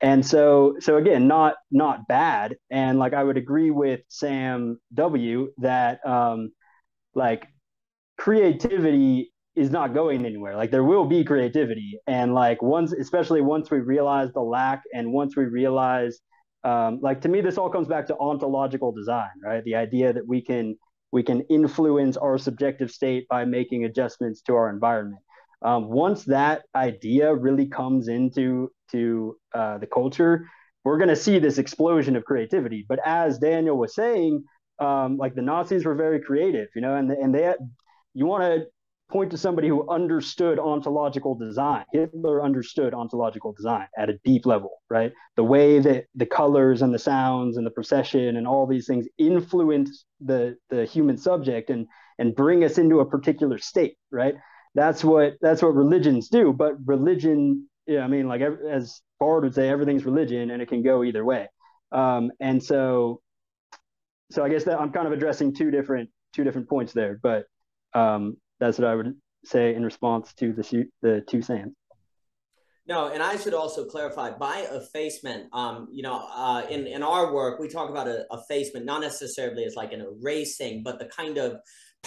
Speaker 2: and so so again not not bad. And like i would agree with sam w that um like creativity is not going anywhere. Like there will be creativity, and like once, especially once we realize the lack, and once we realize, um, like to me, this all comes back to ontological design, right? The idea that we can we can influence our subjective state by making adjustments to our environment. Um, once that idea really comes into to uh, the culture, we're going to see this explosion of creativity. But as Daniel was saying, um, like the Nazis were very creative, you know, and and they you want to point to somebody who understood ontological design. Hitler understood ontological design at a deep level, right? The way that the colors and the sounds and the procession and all these things influence the the human subject and and bring us into a particular state, right? That's what that's what religions do. But religion, yeah, I mean, like as Bard would say, everything's religion, and it can go either way. Um, and so, so I guess that I'm kind of addressing two different two different points there, but um, that's what I would say in response to the the two Sams.
Speaker 1: No, and I should also clarify by effacement. Um, you know, uh, in in our work, we talk about a, effacement not necessarily as like an erasing, but the kind of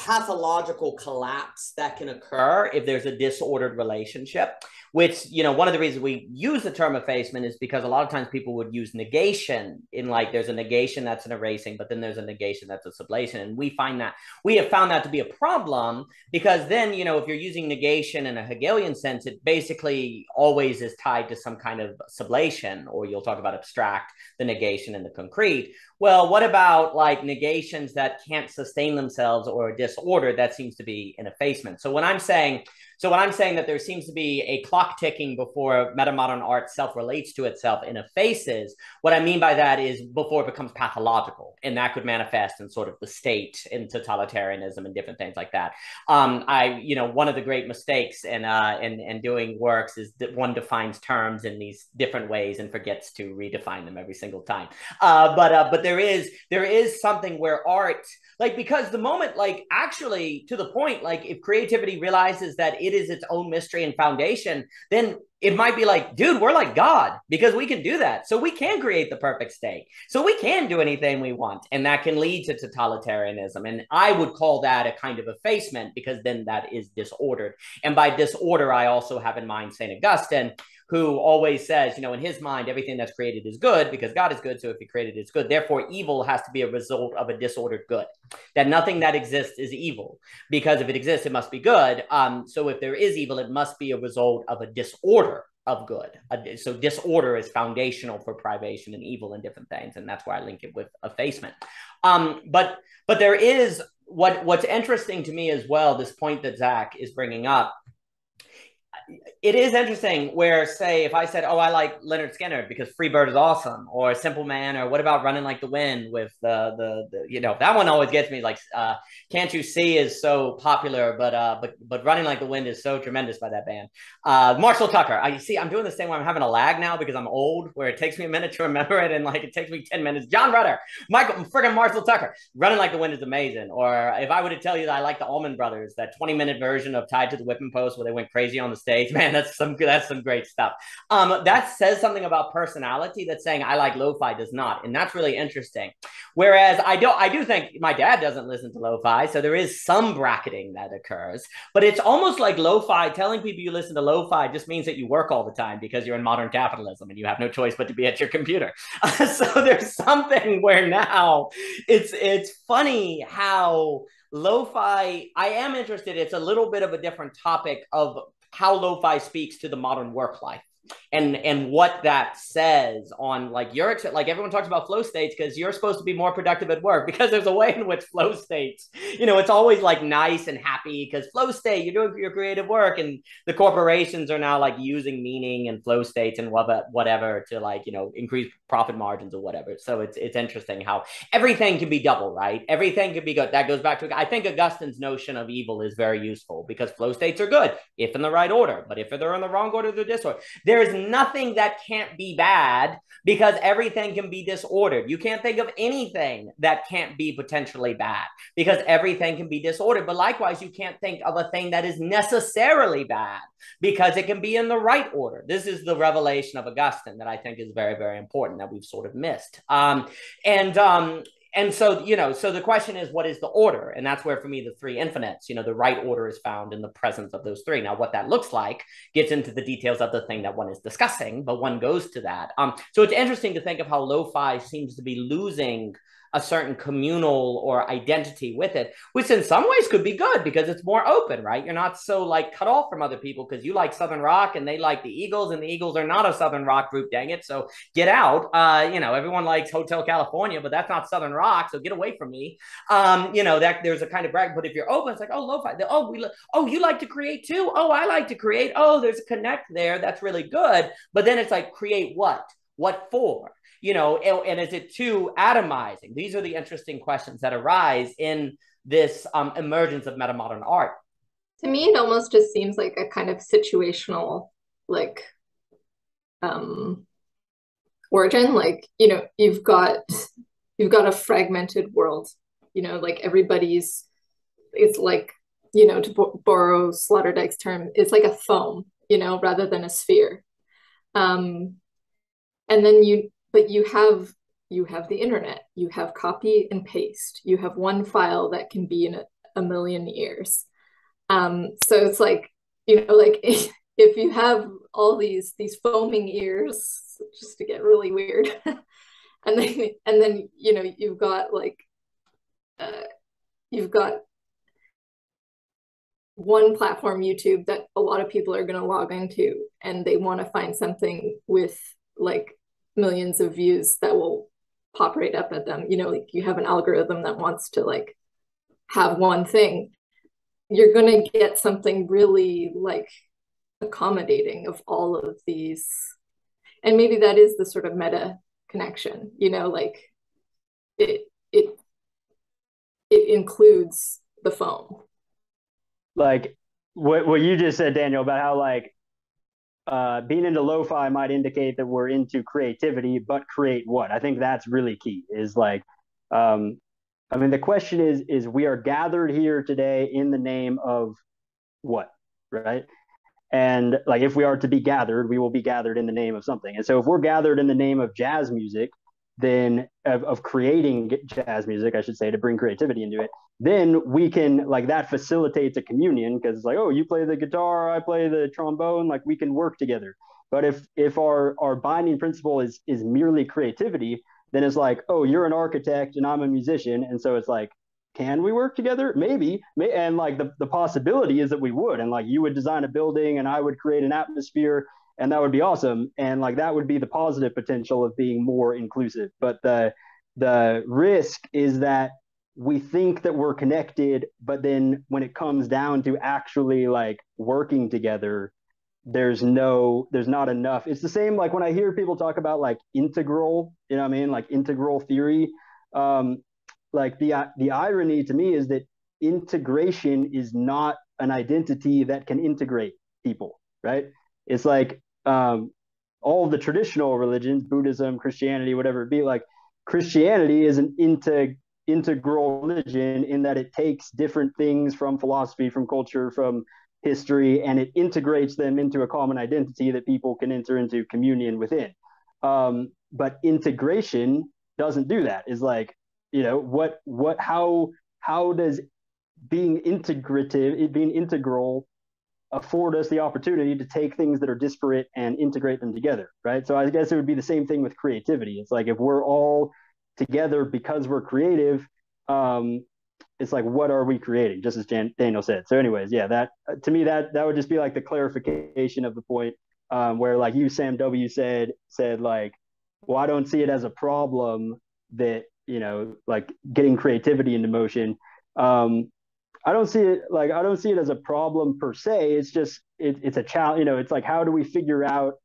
Speaker 1: pathological collapse that can occur if there's a disordered relationship which you know one of the reasons we use the term effacement is because a lot of times people would use negation in like there's a negation that's an erasing but then there's a negation that's a sublation. And we find that we have found that to be a problem because then you know if you're using negation in a hegelian sense it basically always is tied to some kind of sublation or you'll talk about abstract the negation and the concrete well what about like negations that can't sustain themselves or a disorder that seems to be an effacement? So when i'm saying so when I'm saying that there seems to be a clock ticking before metamodern art self relates to itself in a phases, what I mean by that is before it becomes pathological, and that could manifest in sort of the state in totalitarianism and different things like that. Um, I, you know, one of the great mistakes in uh, in, in doing works is that one defines terms in these different ways and forgets to redefine them every single time. Uh, but uh, but there is there is something where art like because the moment like actually to the point like if creativity realizes that it is its own mystery and foundation then it might be like dude we're like god because we can do that. So we can create the perfect state. So we can do anything we want and that can lead to totalitarianism. And i would call that a kind of effacement because then that is disordered. And by disorder i also have in mind st augustine who always says, you know, in his mind, everything that's created is good because God is good. So if he created it's good. Therefore, evil has to be a result of a disordered good. That nothing that exists is evil because if it exists, it must be good. Um, so if there is evil, it must be a result of a disorder of good. So disorder is foundational for privation and evil and different things, and that's why I link it with effacement. Um, but but there is what what's interesting to me as well. This point that Zach is bringing up it is interesting where say if i said oh i like Lynyrd Skynyrd because freebird is awesome or simple man or what about running like the wind with the the, the you know that one always gets me like uh, can't you see is so popular but uh but but running like the wind is so tremendous by that band. Uh marshall tucker i see i'm doing this thing where i'm having a lag now because i'm old where it takes me a minute to remember it and like it takes me 10 minutes. John rutter michael friggin marshall tucker running like the wind is amazing. Or if i were to tell you that i like the allman brothers that 20 minute version of tied to the whipping post where they went crazy on the stage man, that's some that's some great stuff. Um, that says something about personality. That's saying I like lo-fi does not, and that's really interesting. Whereas I don't, I do think my dad doesn't listen to lo-fi, so there is some bracketing that occurs. But it's almost like lo-fi. Telling people you listen to lo-fi just means that you work all the time because you're in modern capitalism and you have no choice but to be at your computer. so there's something where now it's it's funny how lo-fi i am interested it's a little bit of a different topic of how lo-fi speaks to the modern work life. And and what that says on like your like everyone talks about flow states because you're supposed to be more productive at work because there's a way in which flow states you know it's always like nice and happy because flow state you're doing your creative work and the corporations are now like using meaning and flow states and whatever to like you know increase profit margins or whatever so it's it's interesting how everything can be double right everything can be good that goes back to i think augustine's notion of evil is very useful because flow states are good if in the right order but if they're in the wrong order they're disorder there is nothing that can't be bad because everything can be disordered. You can't think of anything that can't be potentially bad because everything can be disordered. But likewise, you can't think of a thing that is necessarily bad because it can be in the right order. This is the revelation of Augustine that I think is very, very important that we've sort of missed. Um, and um, and so you know so the question is what is the order? And that's where for me the three infinites you know the right order is found in the presence of those three. Now what that looks like gets into the details of the thing that one is discussing but one goes to that. Um so it's interesting to think of how lo-fi seems to be losing a certain communal or identity with it, which in some ways could be good because it's more open, right? You're not so like cut off from other people because you like Southern rock and they like the Eagles, and the Eagles are not a Southern rock group, dang it. So get out. Uh, you know, everyone likes Hotel California, but that's not Southern rock. So get away from me. Um, you know, that there's a kind of brag, but if you're open, it's like, oh, lo-fi. Oh, we oh, you like to create too? Oh, I like to create. Oh, there's a connect there. That's really good. But then it's like, create what? What for? You know, and, and is it too atomizing? These are the interesting questions that arise in this um, emergence of metamodern art.
Speaker 4: To me, it almost just seems like a kind of situational, like, um, origin. Like, you know, you've got you've got a fragmented world. You know, like everybody's. It's like you know, to b- borrow Sloterdijk's term, it's like a foam. You know, rather than a sphere Um, and then you, but you have you have the internet, you have copy and paste, you have one file that can be in a, a million years. Um, so it's like, you know, like if you have all these these foaming ears, just to get really weird, and then and then you know you've got like uh, you've got one platform youtube that a lot of people are going to log into and they want to find something with like millions of views that will pop right up at them. You know like you have an algorithm that wants to like have one thing. You're going to get something really like accommodating of all of these. And maybe that is the sort of meta connection you know like it it it includes the foam
Speaker 2: like what what you just said, Daniel, about how like uh, being into lo-fi might indicate that we're into creativity, but create what? I think that's really key. Is like, um, I mean, the question is, is we are gathered here today in the name of what, right? And like, if we are to be gathered, we will be gathered in the name of something. And so, if we're gathered in the name of jazz music, then of, of creating jazz music, I should say, to bring creativity into it, then we can like that facilitates a communion because it's like, oh, you play the guitar, I play the trombone, like we can work together. But if if our our binding principle is is merely creativity, then it's like, oh, you're an architect and I'm a musician, and so it's like, can we work together? Maybe. And like the the possibility is that we would, and like you would design a building and I would create an atmosphere and that would be awesome. And like that would be the positive potential of being more inclusive. But the the risk is that we think that we're connected but then when it comes down to actually like working together there's no there's not enough. It's the same like when i hear people talk about like integral you know what i mean? Like integral theory. Um like the the irony to me is that integration is not an identity that can integrate people right? It's like um, all the traditional religions, Buddhism, Christianity, whatever it be, like Christianity is an integ- integral religion in that it takes different things from philosophy, from culture, from history, and it integrates them into a common identity that people can enter into communion within. Um, but integration doesn't do that. Is like, you know, what, what, how, how does being integrative, being integral afford us the opportunity to take things that are disparate and integrate them together, right? So I guess it would be the same thing with creativity. It's like if we're all together because we're creative, um, it's like what are we creating? Just as Jan- Daniel said. So, anyways, yeah, that to me that that would just be like the clarification of the point um, where like you Sam W said said like, well, I don't see it as a problem that you know like getting creativity into motion. Um, I don't see it like I don't see it as a problem per se. It's just it, it's a challenge. You know, it's like how do we figure out?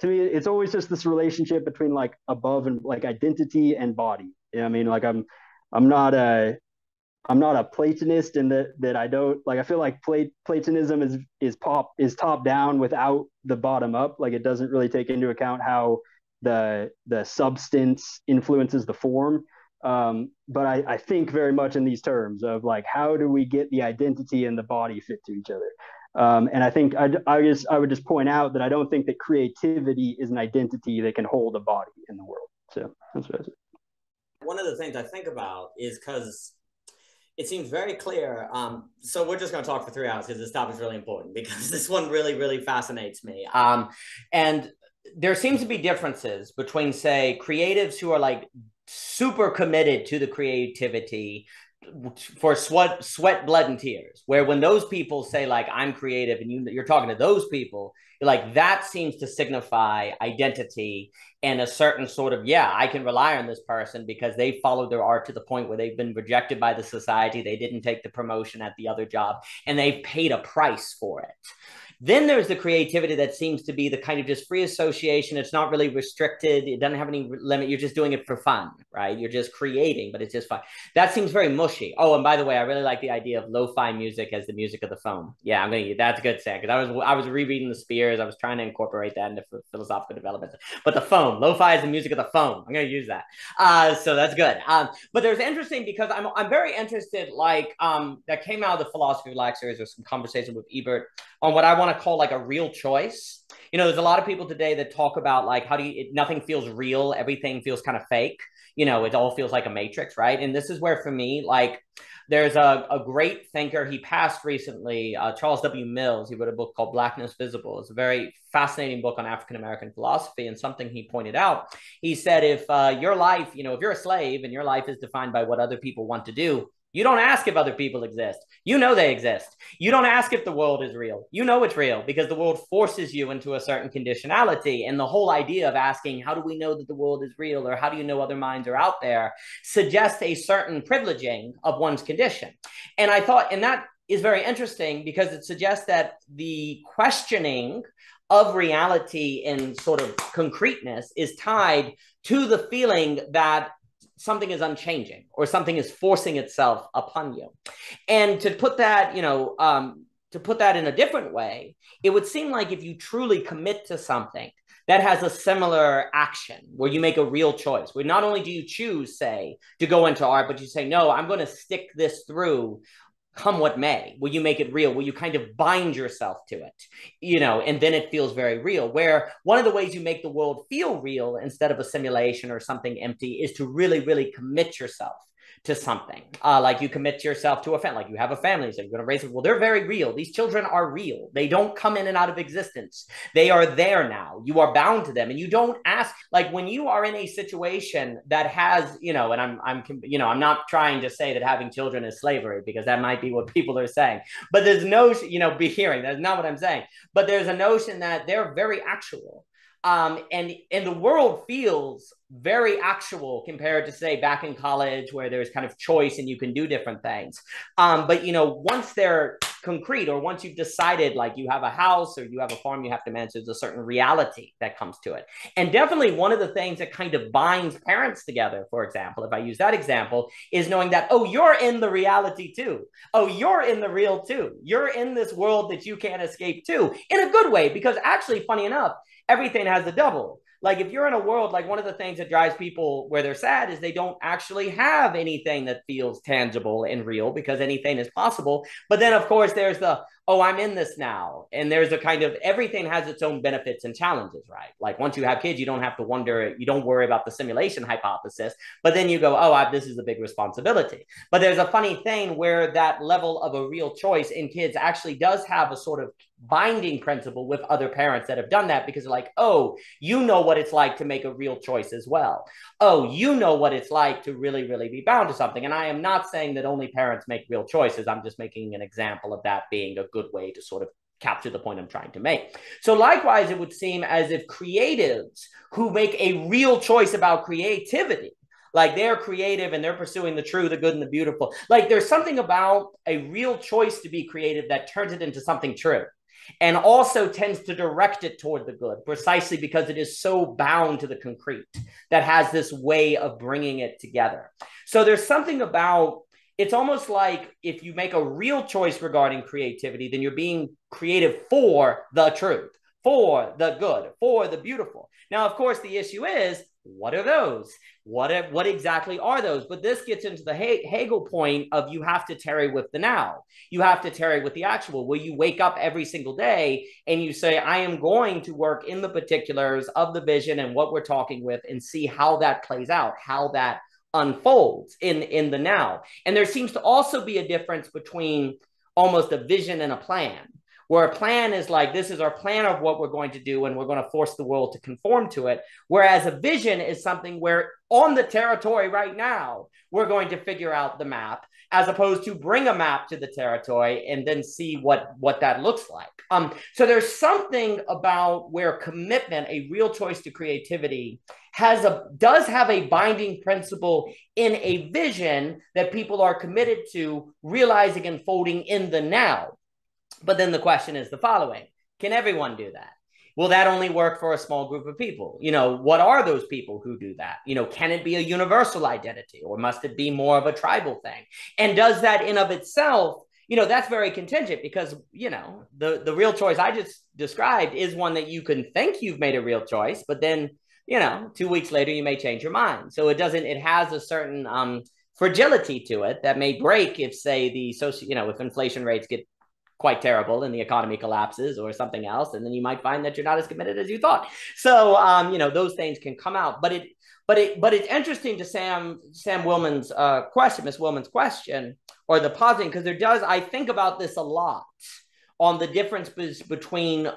Speaker 2: To me, it's always just this relationship between like above and like identity and body. You know I mean, like I'm I'm not a I'm not a Platonist in that that I don't like. I feel like Plat- Platonism is is pop is top down without the bottom up. Like it doesn't really take into account how the the substance influences the form. Um, but I, I think very much in these terms of like how do we get the identity and the body fit to each other. Um, and I think I, I just I would just point out that I don't think that creativity is an identity that can hold a body in the world. So that's what I said.
Speaker 1: One of the things I think about is because it seems very clear. Um, so we're just going to talk for three hours because this topic is really important because this one really, really fascinates me. Um, and there seems to be differences between, say, creatives who are like super committed to the creativity for sweat sweat blood and tears where when those people say like i'm creative and you, you're talking to those people like that seems to signify identity and a certain sort of yeah i can rely on this person because they followed their art to the point where they've been rejected by the society they didn't take the promotion at the other job and they've paid a price for it then there's the creativity that seems to be the kind of just free association. It's not really restricted. It doesn't have any limit. You're just doing it for fun, right? You're just creating, but it's just fun. That seems very mushy. Oh, and by the way, I really like the idea of lo-fi music as the music of the foam. Yeah, I'm gonna. That's good, Sam. Because I was I was rereading the Spheres. I was trying to incorporate that into philosophical development. But the foam, lo-fi is the music of the foam. I'm gonna use that. Uh, so that's good. Um, but there's interesting because I'm I'm very interested. Like um, that came out of the philosophy of life series. There's some conversation with Ebert on what I want want to call like a real choice. You know, there's a lot of people today that talk about like how do you it, nothing feels real, everything feels kind of fake. You know, it all feels like a matrix, right? And this is where for me, like there's a, a great thinker, he passed recently, uh, Charles W. Mills. He wrote a book called Blackness Visible. It's a very fascinating book on African American philosophy and something he pointed out. He said, if uh, your life, you know, if you're a slave and your life is defined by what other people want to do, you don't ask if other people exist. You know they exist. You don't ask if the world is real. You know it's real because the world forces you into a certain conditionality. And the whole idea of asking, how do we know that the world is real or how do you know other minds are out there suggests a certain privileging of one's condition. And I thought, and that is very interesting because it suggests that the questioning of reality in sort of concreteness is tied to the feeling that something is unchanging or something is forcing itself upon you. And to put that, you know, um, to put that in a different way, it would seem like if you truly commit to something that has a similar action where you make a real choice, where not only do you choose, say, to go into art, but you say, no, I'm going to stick this through come what may will you make it real? Will you kind of bind yourself to it you know and then it feels very real. Where one of the ways you make the world feel real instead of a simulation or something empty is to really really commit yourself to something. Uh, like you commit yourself to a family, like you have a family, so you're going to raise it. Well, they're very real. These children are real. They don't come in and out of existence. They are there now. You are bound to them, and you don't ask. Like when you are in a situation that has, you know, and I'm, I'm, you know, I'm not trying to say that having children is slavery because that might be what people are saying. But there's no, you know, be hearing. That's not what I'm saying. But there's a notion that they're very actual um, and and the world feels very actual compared to say back in college where there's kind of choice and you can do different things. Um, but you know, once they're concrete or once you've decided like you have a house or you have a farm you have to manage, there's a certain reality that comes to it. And definitely one of the things that kind of binds parents together, for example, if I use that example, is knowing that, oh, you're in the reality too. Oh, you're in the real too. You're in this world that you can't escape too, in a good way, because actually, funny enough, everything has a double. Like if you're in a world like one of the things that drives people where they're sad is they don't actually have anything that feels tangible and real because anything is possible. But then of course there's the oh, I'm in this now. And there's a kind of everything has its own benefits and challenges, right? Like once you have kids, you don't have to wonder, you don't worry about the simulation hypothesis, but then you go, oh, I, this is a big responsibility. But there's a funny thing where that level of a real choice in kids actually does have a sort of binding principle with other parents that have done that because they're like oh you know what it's like to make a real choice as well oh you know what it's like to really really be bound to something and i am not saying that only parents make real choices i'm just making an example of that being a good way to sort of capture the point I'm trying to make. So, likewise, it would seem as if creatives who make a real choice about creativity, like they're creative and they're pursuing the true, the good, and the beautiful, like there's something about a real choice to be creative that turns it into something true. And also tends to direct it toward the good, precisely because it is so bound to the concrete that has this way of bringing it together. So there's something about it's almost like if you make a real choice regarding creativity, then you're being creative for the truth, for the good, for the beautiful. Now, of course, the issue is what are those? What, what exactly are those? But this gets into the Hegel point of you have to tarry with the now. You have to tarry with the actual, where you wake up every single day and you say, I am going to work in the particulars of the vision and what we're talking with and see how that plays out, how that unfolds in in the now. And there seems to also be a difference between almost a vision and a plan where a plan is like this is our plan of what we're going to do and we're going to force the world to conform to it. Whereas a vision is something where on the territory right now we're going to figure out the map as opposed to bring a map to the territory and then see what what that looks like um so there's something about where commitment a real choice to creativity has a does have a binding principle in a vision that people are committed to realizing and folding in the now. But then the question is the following: Can everyone do that? Will that only work for a small group of people? You know, what are those people who do that? You know, can it be a universal identity or must it be more of a tribal thing? And does that in of itself you know that's very contingent because you know the the real choice i just described is one that you can think you've made a real choice but then you know, two weeks later you may change your mind. So it doesn't, it has a certain um, fragility to it that may break if, say, the social, you know, if inflation rates get quite terrible and the economy collapses or something else and then you might find that you're not as committed as you thought. So um, you know those things can come out. But it but it but it's interesting to sam sam willman's uh, question miss willman's question or the pausing because there does i think about this a lot on the difference between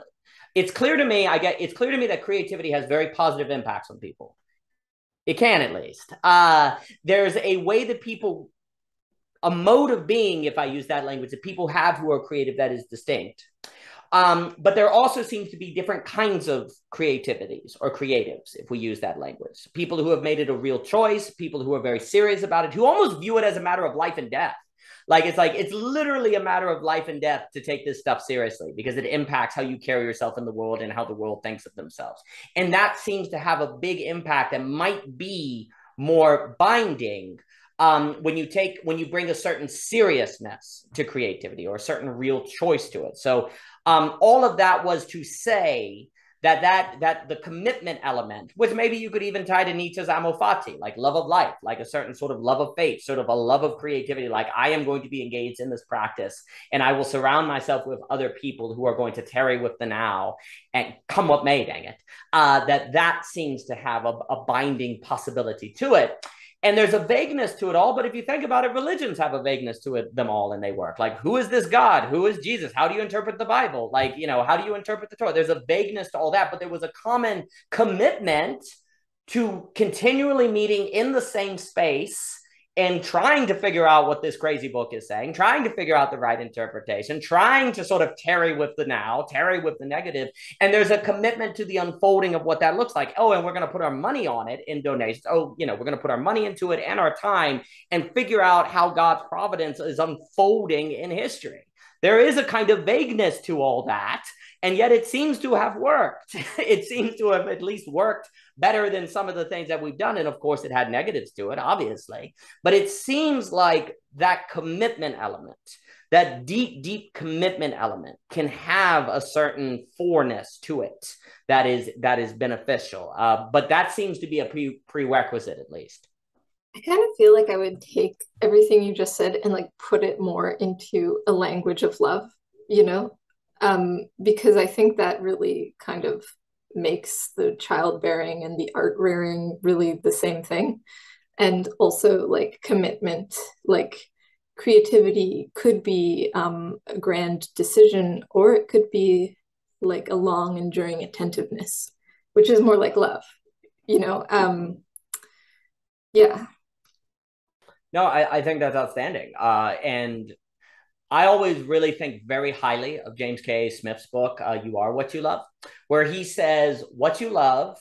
Speaker 1: it's clear to me i get it's clear to me that creativity has very positive impacts on people. It can at least. Uh, there's a way that people a mode of being, if I use that language, that people have who are creative that is distinct. Um, but there also seems to be different kinds of creativities or creatives, if we use that language. People who have made it a real choice, people who are very serious about it, who almost view it as a matter of life and death. Like it's like it's literally a matter of life and death to take this stuff seriously because it impacts how you carry yourself in the world and how the world thinks of themselves. And that seems to have a big impact that might be more binding um, when you take when you bring a certain seriousness to creativity or a certain real choice to it. So um, all of that was to say that that that the commitment element, which maybe you could even tie to Nietzsche's amor fati, like love of life, like a certain sort of love of faith, sort of a love of creativity. Like I am going to be engaged in this practice, and I will surround myself with other people who are going to tarry with the now and come what may. Dang it, uh, that that seems to have a, a binding possibility to it. And there's a vagueness to it all. But if you think about it, religions have a vagueness to it, them all, and they work. Like, who is this God? Who is Jesus? How do you interpret the Bible? Like, you know, how do you interpret the Torah? There's a vagueness to all that, but there was a common commitment to continually meeting in the same space and trying to figure out what this crazy book is saying, trying to figure out the right interpretation, trying to sort of tarry with the now, tarry with the negative. And there's a commitment to the unfolding of what that looks like. Oh, and we're going to put our money on it in donations. Oh, you know, we're going to put our money into it and our time and figure out how God's providence is unfolding in history. There is a kind of vagueness to all that. And yet it seems to have worked. it seems to have at least worked better than some of the things that we've done. And of course, it had negatives to it, obviously. But it seems like that commitment element, that deep, deep commitment element can have a certain forness to it that is that is beneficial. Uh, but that seems to be a pre- prerequisite at least.
Speaker 4: I kind of feel like I would take everything you just said and like put it more into a language of love, you know, um, because I think that really kind of makes the childbearing and the art rearing really the same thing. And also like commitment, like creativity could be um, a grand decision or it could be like a long enduring attentiveness, which is more like love, you know? Um, yeah.
Speaker 1: No, I, I think that's outstanding. Uh, and I always really think very highly of James K. Smith's book, uh, You Are What You Love, where he says, What you love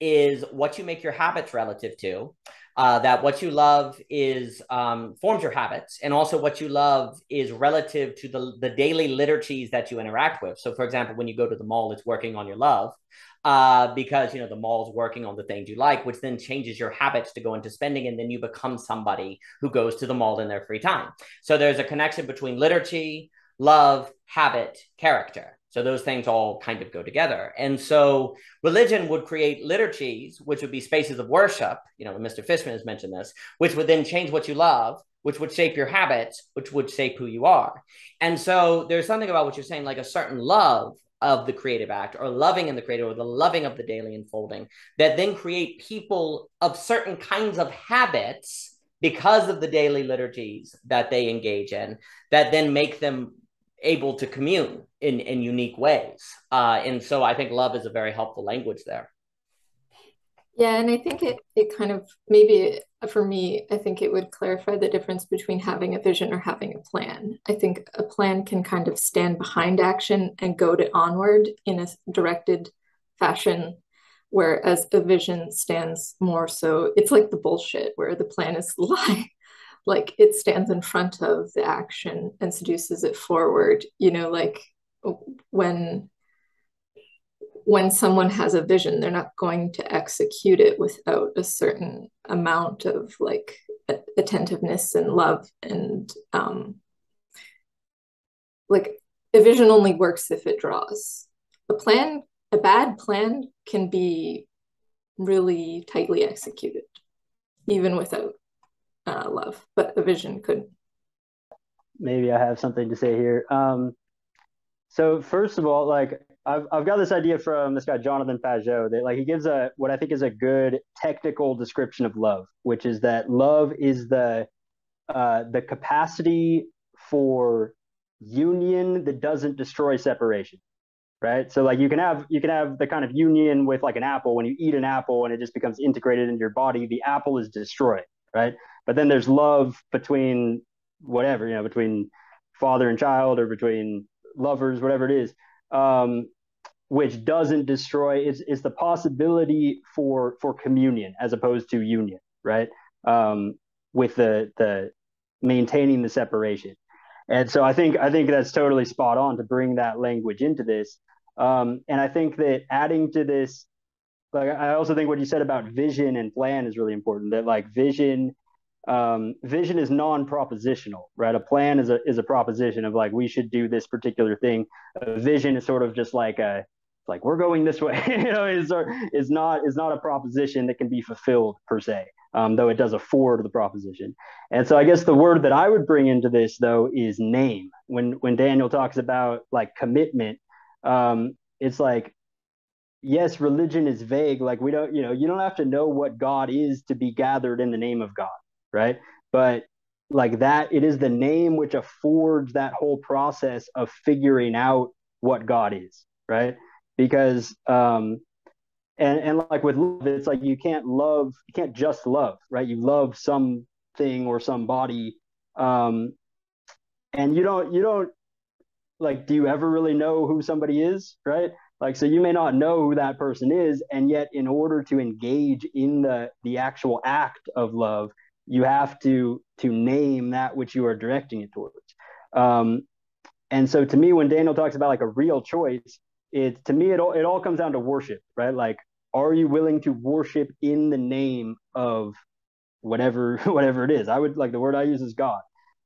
Speaker 1: is what you make your habits relative to. Uh, that what you love is um, forms your habits, and also what you love is relative to the, the daily liturgies that you interact with. So, for example, when you go to the mall, it's working on your love uh, because you know the mall's working on the things you like, which then changes your habits to go into spending, and then you become somebody who goes to the mall in their free time. So there's a connection between liturgy, love, habit, character. So those things all kind of go together. And so religion would create liturgies, which would be spaces of worship. You know, Mr. Fishman has mentioned this, which would then change what you love, which would shape your habits, which would shape who you are. And so there's something about what you're saying, like a certain love of the creative act or loving in the creative or the loving of the daily unfolding that then create people of certain kinds of habits because of the daily liturgies that they engage in that then make them able to commune in, in unique ways. Uh, and so I think love is a very helpful language there.
Speaker 4: Yeah, and I think it it kind of maybe for me, I think it would clarify the difference between having a vision or having a plan. I think a plan can kind of stand behind action and go to onward in a directed fashion, whereas a vision stands more so it's like the bullshit where the plan is the lie. Like it stands in front of the action and seduces it forward. You know, like when when someone has a vision, they're not going to execute it without a certain amount of like attentiveness and love and um, like a vision only works if it draws. A plan, a bad plan can be really tightly executed, even without uh, love, but a vision could.
Speaker 2: Maybe I have something to say here. Um, so first of all, like I've I've got this idea from this guy Jonathan Pageau that like he gives a what I think is a good technical description of love, which is that love is the uh, the capacity for union that doesn't destroy separation right so like you can have you can have the kind of union with like an apple when you eat an apple and it just becomes integrated into your body the apple is destroyed right but then there's love between whatever you know between father and child or between lovers whatever it is um, which doesn't destroy it's, it's the possibility for for communion as opposed to union right? Um, with the the maintaining the separation. And so i think i think that's totally spot on to bring that language into this. Um, and i think that adding to this like i also think what you said about vision and plan is really important that like vision um, vision is non-propositional, right? A plan is a is a proposition of like we should do this particular thing. A vision is sort of just like a like we're going this way, you know, is is not is not a proposition that can be fulfilled per se, um, though it does afford the proposition. And so I guess the word that I would bring into this though is name. When when Daniel talks about like commitment, um, it's like yes, religion is vague. Like we don't, you know, you don't have to know what God is to be gathered in the name of God right? But like that, it is the name which affords that whole process of figuring out what God is, right? Because um and and like with love, it's like you can't love, you can't just love, right? You love something or somebody, um, and you don't you don't like do you ever really know who somebody is, right? Like so you may not know who that person is, and yet in order to engage in the the actual act of love, you have to to name that which you are directing it towards. Um, and so to me when daniel talks about like a real choice it to me it all, it all comes down to worship right? Like are you willing to worship in the name of whatever whatever it is? I would like the word i use is god.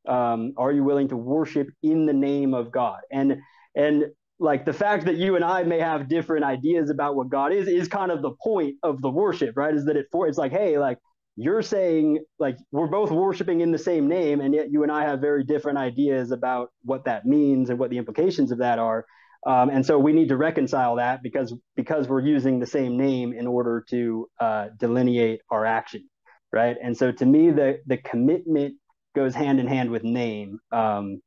Speaker 2: Um, are you willing to worship in the name of god? And and like the fact that you and I may have different ideas about what God is is kind of the point of the worship, right? Is that it for it's like, hey, like you're saying like we're both worshiping in the same name and yet you and i have very different ideas about what that means and what the implications of that are. Um, and so we need to reconcile that because because we're using the same name in order to uh, delineate our action right? And so to me the the commitment goes hand in hand with name. Um,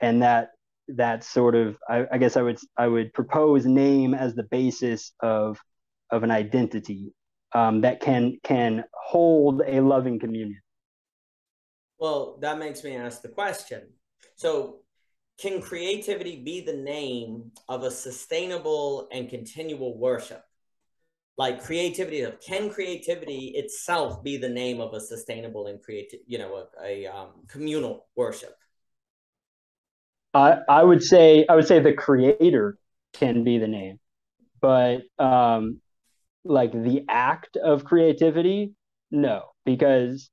Speaker 2: and that that sort of I, I guess i would i would propose name as the basis of of an identity um, that can can hold a loving communion.
Speaker 1: Well, that makes me ask the question. So, can creativity be the name of a sustainable and continual worship? Like creativity, of can creativity itself be the name of a sustainable and creative, you know, a, a um, communal worship?
Speaker 2: I I would say I would say the creator can be the name, but um, like the act of creativity? No because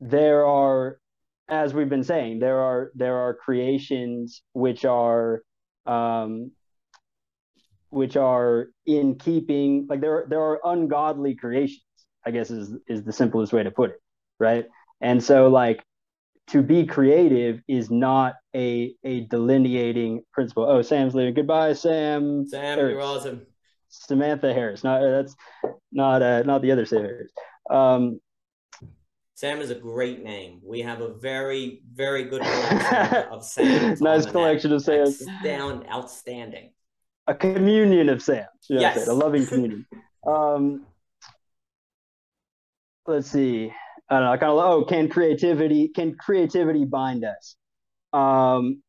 Speaker 2: there are as we've been saying there are there are creations which are um which are in keeping like there there are ungodly creations i guess is is the simplest way to put it right? And so like to be creative is not a a delineating principle. Oh sam's leaving. Goodbye sam.
Speaker 1: Sam you're awesome
Speaker 2: Samantha Harris. Not that's not uh, not the other Sam Harris. Um,
Speaker 1: Sam is a great name. We have a very very good collection of Sam.
Speaker 2: nice collection of Sams.
Speaker 1: Down outstanding.
Speaker 2: A communion of Sam.
Speaker 1: Yes.
Speaker 2: A loving communion. um, let's see. I don't know. I kind of oh, can creativity can creativity bind us? Um,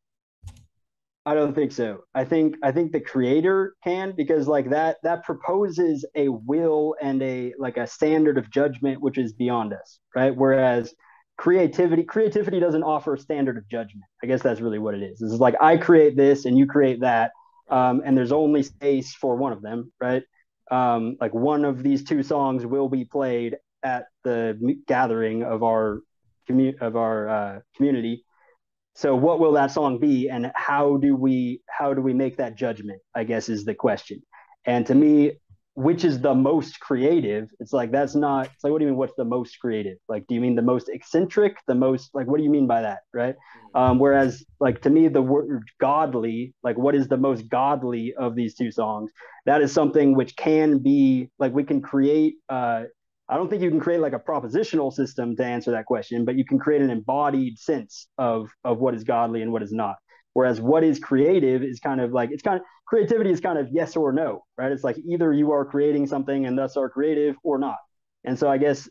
Speaker 2: I don't think so. I think I think the creator can because like that that proposes a will and a like a standard of judgment which is beyond us, right? Whereas creativity creativity doesn't offer a standard of judgment. I guess that's really what it is. It's like I create this and you create that, um, and there's only space for one of them, right? Um, like one of these two songs will be played at the gathering of our commu- of our uh, community so what will that song be and how do we how do we make that judgment i guess is the question. And to me which is the most creative? It's like that's not it's like what do you mean what's the most creative? Like do you mean the most eccentric the most like what do you mean by that right? Mm. um, whereas like to me the word godly like what is the most godly of these two songs? That is something which can be like we can create uh, i don't think you can create like a propositional system to answer that question but you can create an embodied sense of of what is godly and what is not whereas what is creative is kind of like it's kind of creativity is kind of yes or no, right? It's like either you are creating something and thus are creative or not. And so I guess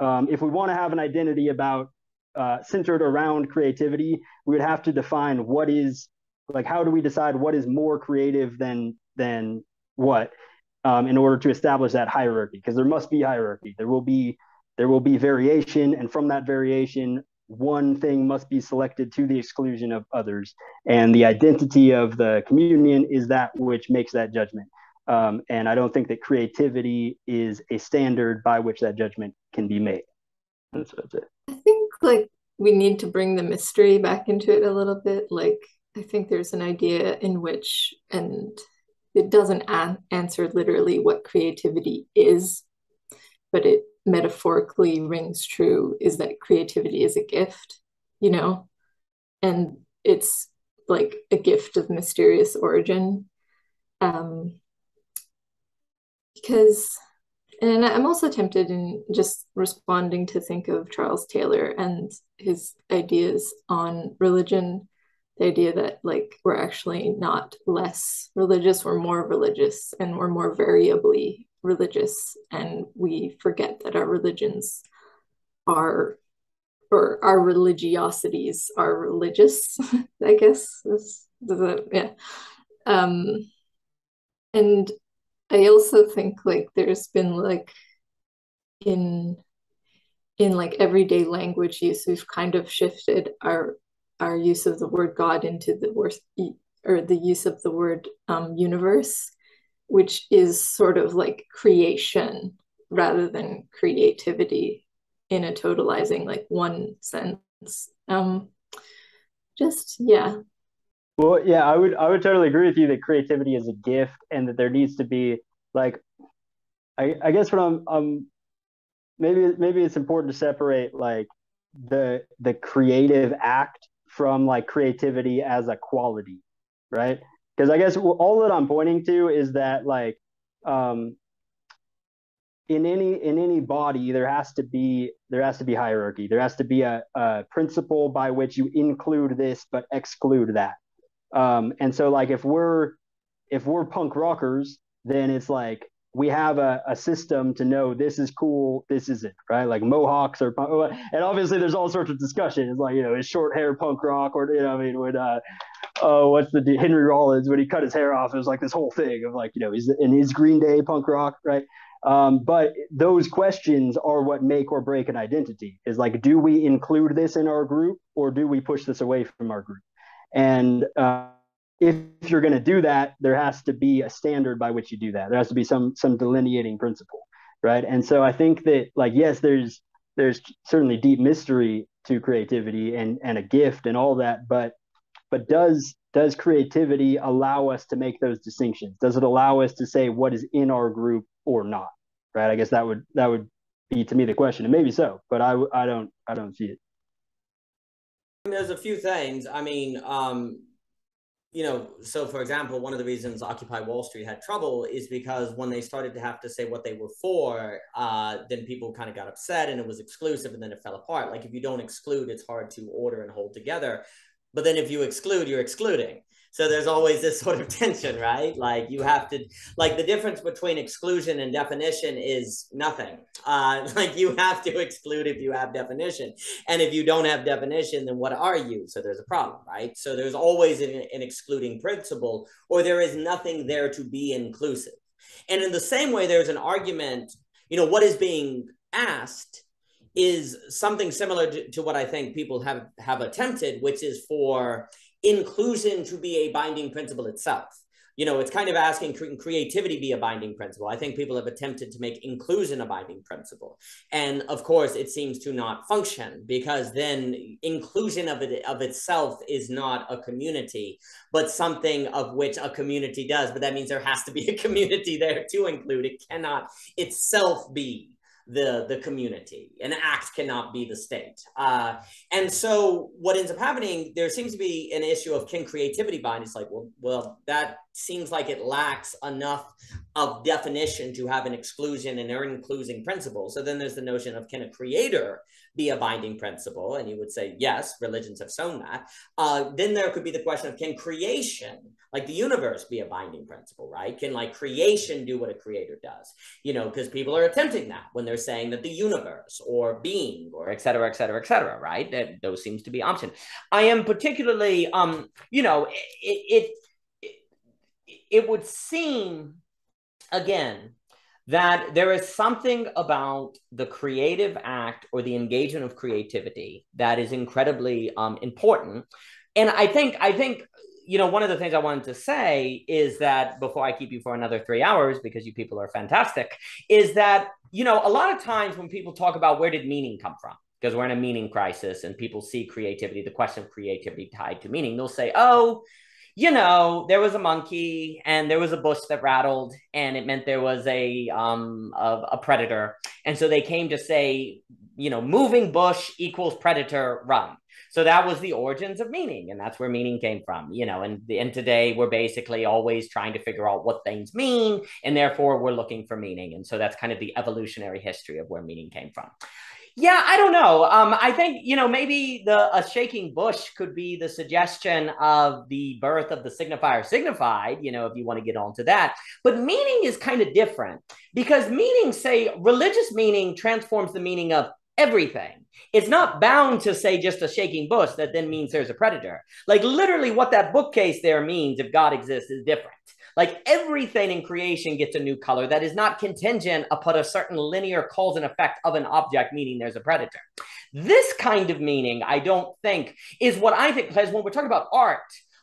Speaker 2: um, if we want to have an identity about uh, centered around creativity, we would have to define what is like how do we decide what is more creative than than what um, in order to establish that hierarchy because there must be hierarchy. There will be there will be variation, and from that variation, one thing must be selected to the exclusion of others. And the identity of the communion is that which makes that judgment. Um, and I don't think that creativity is a standard by which that judgment can be made. That's, that's it.
Speaker 4: I think like we need to bring the mystery back into it a little bit. Like I think there's an idea in which, and it doesn't a- answer literally what creativity is, but it metaphorically rings true is that creativity is a gift, you know, and it's like a gift of mysterious origin. Um, because, and I'm also tempted in just responding to think of Charles Taylor and his ideas on religion. The idea that like we're actually not less religious, we're more religious, and we're more variably religious and we forget that our religions are or our religiosities are religious i guess. Is, is yeah. Um and i also think like there's been like in in like everyday language use we've kind of shifted our our use of the word god into the word or the use of the word um, universe which is sort of like creation rather than creativity in a totalizing like one sense. Um just yeah.
Speaker 2: Well yeah i would i would totally agree with you that creativity is a gift and that there needs to be like i i guess what i'm um maybe maybe it's important to separate like the the creative act from like creativity as a quality right because I guess all that I'm pointing to is that like um, in any in any body there has to be there has to be hierarchy. There has to be a, a principle by which you include this but exclude that. Um, and so like if we're if we're punk rockers, then it's like we have a, a system to know this is cool, this isn't, right? Like Mohawks or punk, and obviously there's all sorts of discussion. It's like, you know, is short hair punk rock or, you know, I mean, when, uh, oh, what's the Henry Rollins when he cut his hair off? It was like this whole thing of like, you know, he's in his Green Day punk rock, right? Um, but those questions are what make or break an identity. Is like, do we include this in our group or do we push this away from our group? And uh, if you're going to do that, there has to be a standard by which you do that. There has to be some some delineating principle, right? And so I think that like yes, there's there's certainly deep mystery to creativity and and a gift and all that, but but does does creativity allow us to make those distinctions does it allow us to say what is in our group or not right i guess that would that would be to me the question and maybe so but i i don't i don't see it
Speaker 1: there's a few things i mean um you know so for example one of the reasons occupy wall street had trouble is because when they started to have to say what they were for uh, then people kind of got upset and it was exclusive and then it fell apart. Like if you don't exclude it's hard to order and hold together. But then if you exclude you're excluding so there's always this sort of tension right? Like you have to like the difference between exclusion and definition is nothing. Uh, like you have to exclude if you have definition. And if you don't have definition then what are you? So there's a problem right? So there's always an, an excluding principle or there is nothing there to be inclusive. And in the same way there's an argument you know what is being asked is something similar to, to, what I think people have have attempted, which is for inclusion to be a binding principle itself. you know, it's kind of asking creativity be a binding principle. I think people have attempted to make inclusion a binding principle. And of course, it seems to not function because then inclusion of it of itself is not a community, but something of which a community does. But that means there has to be a community there to include. It cannot itself be the the community. An act cannot be the state. Uh, and so what ends up happening, there seems to be an issue of can creativity bind? It's like, well, well, that seems like it lacks enough of definition to have an exclusion and an inclusion principle. So then there's the notion of can a creator be a binding principle? And you would say, yes, religions have shown that. Uh, then there could be the question of can creation, like the universe, be a binding principle, right? Can like creation do what a creator does? You know, because people are attempting that when they're saying that the universe or being or et cetera, et cetera, et cetera, right? That those seems to be option. I am particularly, um, you know, it, it it would seem, again, that there is something about the creative act or the engagement of creativity that is incredibly um, important. And I think, I think, you know, one of the things I wanted to say is that before I keep you for another three hours, because you people are fantastic, is that, you know, a lot of times when people talk about where did meaning come from, because we're in a meaning crisis and people see creativity, the question of creativity tied to meaning, they'll say, oh, you know, there was a monkey and there was a bush that rattled, and it meant there was a um a, a predator, and so they came to say, you know, moving bush equals predator, run. So that was the origins of meaning, and that's where meaning came from, you know. And and today we're basically always trying to figure out what things mean, and therefore we're looking for meaning. And so that's kind of the evolutionary history of where meaning came from. Yeah, I don't know. Um, I think you know maybe the a shaking bush could be the suggestion of the birth of the signifier signified. You know, if you want to get onto that, but meaning is kind of different because meaning, say, religious meaning transforms the meaning of everything. It's not bound to say just a shaking bush that then means there's a predator. Like literally, what that bookcase there means if God exists is different. Like everything in creation gets a new color that is not contingent upon a certain linear cause and effect of an object, meaning there's a predator. This kind of meaning, I don't think, is what I think, because when we're talking about art,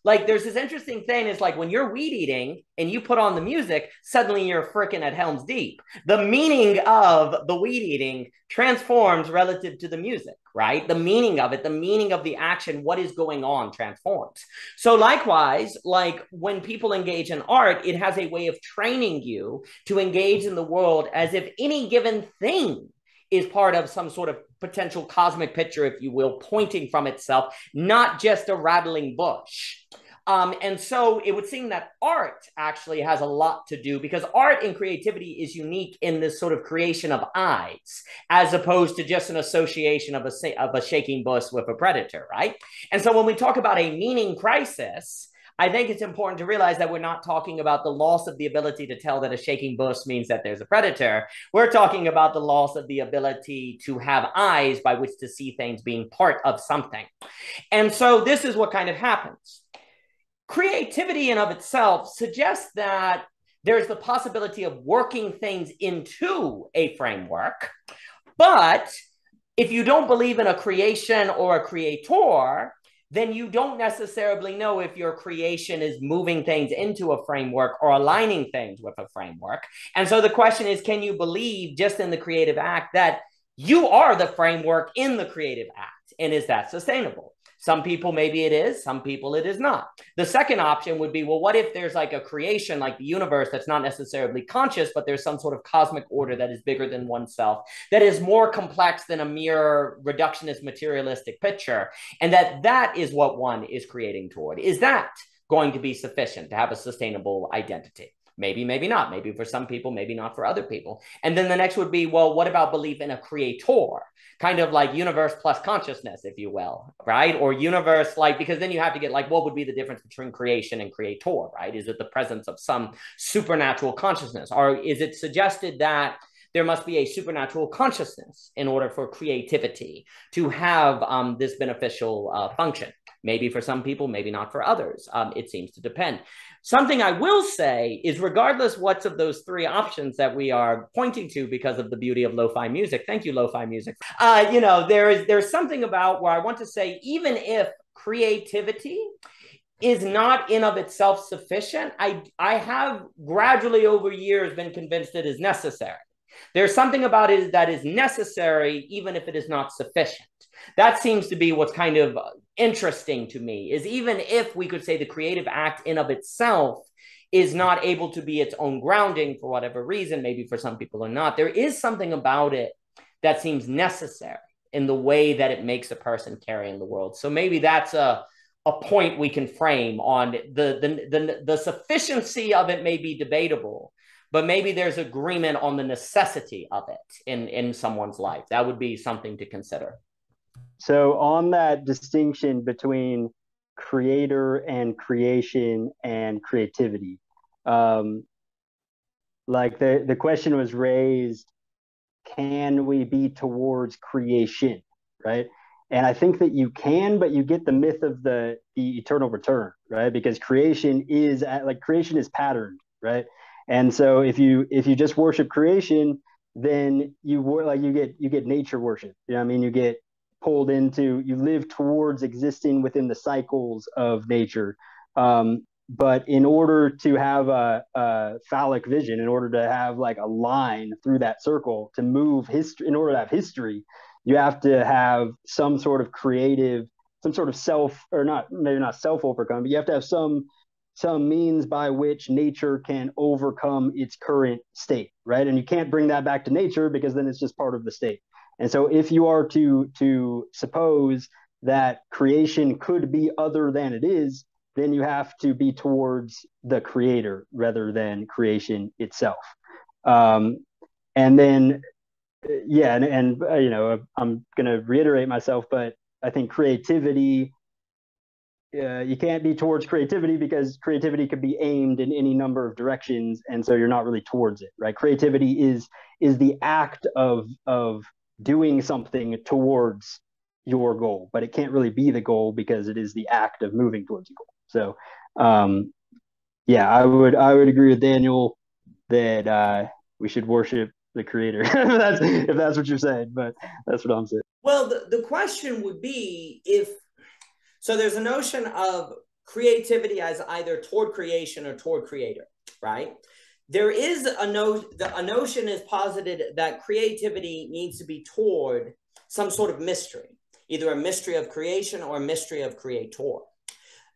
Speaker 1: like there's this interesting thing is like when you're weed eating and you put on the music, suddenly you're freaking at Helm's Deep. The meaning of the weed eating transforms relative to the music, right? The meaning of it, the meaning of the action, what is going on transforms. So likewise, like when people engage in art, it has a way of training you to engage in the world as if any given thing is part of some sort of potential cosmic picture, if you will, pointing from itself, not just a rattling bush. Um, and so it would seem that art actually has a lot to do because art and creativity is unique in this sort of creation of eyes, as opposed to just an association of a, of a shaking bush with a predator, right? And so when we talk about a meaning crisis, I think it's important to realize that we're not talking about the loss of the ability to tell that a shaking bush means that there's a predator. We're talking about the loss of the ability to have eyes by which to see things being part of something. And so this is what kind of happens. Creativity in of itself suggests that there's the possibility of working things into a framework. But if you don't believe in a creation or a creator, then you don't necessarily know if your creation is moving things into a framework or aligning things with a framework. And so the question is can you believe just in the creative act that you are the framework in the creative act? And is that sustainable? Some people, maybe it is. Some people, it is not. The second option would be well, what if there's like a creation like the universe that's not necessarily conscious, but there's some sort of cosmic order that is bigger than oneself, that is more complex than a mere reductionist materialistic picture, and that that is what one is creating toward? Is that going to be sufficient to have a sustainable identity? Maybe, maybe not. Maybe for some people, maybe not for other people. And then the next would be, well, what about belief in a creator? Kind of like universe plus consciousness, if you will, right? Or universe, like, because then you have to get like, what would be the difference between creation and creator, right? Is it the presence of some supernatural consciousness? Or is it suggested that there must be a supernatural consciousness in order for creativity to have um, this beneficial uh, function? Maybe for some people, maybe not for others. Um, it seems to depend. Something I will say is, regardless what's of those three options that we are pointing to because of the beauty of lo-fi music. Thank you, lo-fi music. Uh, you know, there is there's something about where I want to say, even if creativity is not in of itself sufficient. I I have gradually over years been convinced it is necessary. There's something about it that is necessary, even if it is not sufficient. That seems to be what's kind of interesting to me. Is even if we could say the creative act in of itself is not able to be its own grounding for whatever reason, maybe for some people or not, there is something about it that seems necessary in the way that it makes a person carry in the world. So maybe that's a a point we can frame on the, the the the sufficiency of it may be debatable, but maybe there's agreement on the necessity of it in in someone's life. That would be something to consider.
Speaker 2: So on that distinction between creator and creation and creativity, um, like the the question was raised can we be towards creation, right? And I think that you can, but you get the myth of the the eternal return, right? Because creation is at, like creation is patterned, right? And so if you if you just worship creation, then you like you get you get nature worship. You know, I mean, you get pulled into you live towards existing within the cycles of nature. Um, but in order to have a, a, phallic vision in order to have like a line through that circle to move history in order to have history you have to have some sort of creative some sort of self or not maybe not self overcome but you have to have some some means by which nature can overcome its current state right and you can't bring that back to nature because then it's just part of the state and so if you are to to suppose that creation could be other than it is then you have to be towards the creator rather than creation itself. Um, and then, yeah, and, and uh, you know, I'm going to reiterate myself, but I think creativity, uh, you can't be towards creativity because creativity could be aimed in any number of directions, and so you're not really towards it, right? Creativity is is the act of of doing something towards your goal, but it can't really be the goal because it is the act of moving towards a goal. So, um, yeah, I would I would agree with Daniel that uh, we should worship the Creator. if that's if that's what you're saying, but that's what I'm saying.
Speaker 1: Well, the, the question would be if so. There's a notion of creativity as either toward creation or toward creator, right? There is a no a notion is posited that creativity needs to be toward some sort of mystery, either a mystery of creation or a mystery of creator.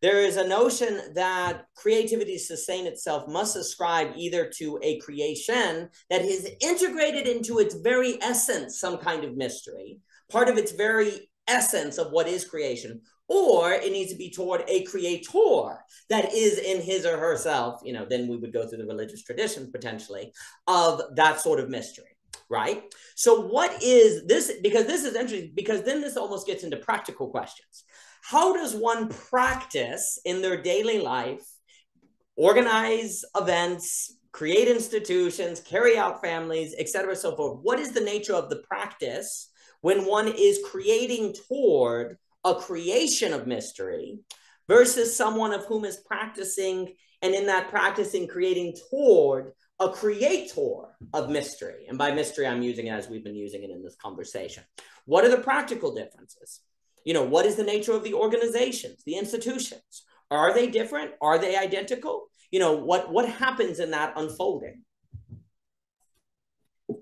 Speaker 1: There is a notion that creativity to sustain itself must ascribe either to a creation that is integrated into its very essence, some kind of mystery, part of its very essence of what is creation, or it needs to be toward a creator that is in his or herself, you know, then we would go through the religious traditions potentially of that sort of mystery right? So, what is this? Because this is interesting, because then this almost gets into practical questions. How does one practice in their daily life, organize events, create institutions, carry out families, etc., so forth? What is the nature of the practice when one is creating toward a creation of mystery versus someone of whom is practicing and in that practicing creating toward a creator of mystery. And by mystery, I'm using it as we've been using it in this conversation. What are the practical differences? You know, what is the nature of the organizations, the institutions? Are they different? Are they identical? You know, what what happens in that unfolding?
Speaker 4: I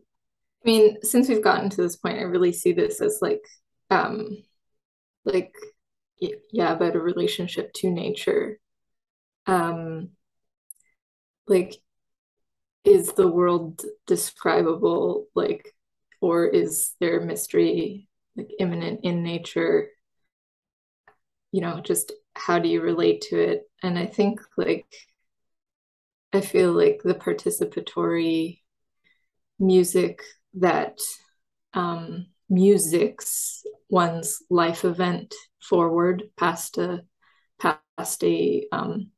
Speaker 4: mean, since we've gotten to this point, I really see this as like um like yeah, about a relationship to nature. Um like is the world describable like or is there mystery like immanent in nature you know just how do you relate to it and i think like i feel like the participatory music that um music's one's life event forward past a past a um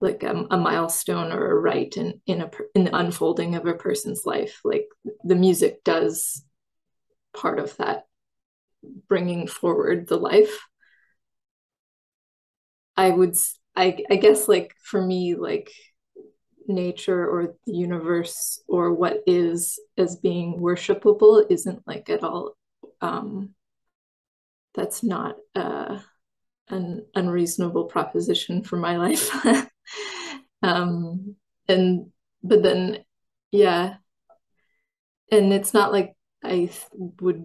Speaker 4: like a, a, milestone or a rite in in a in the unfolding of a person's life. Like the music does part of that bringing forward the life. I would i i guess like for me like nature or the universe or what is as being worshipable isn't like at all um that's not uh an unreasonable proposition for my life. um, and but then, yeah, and it's not like I would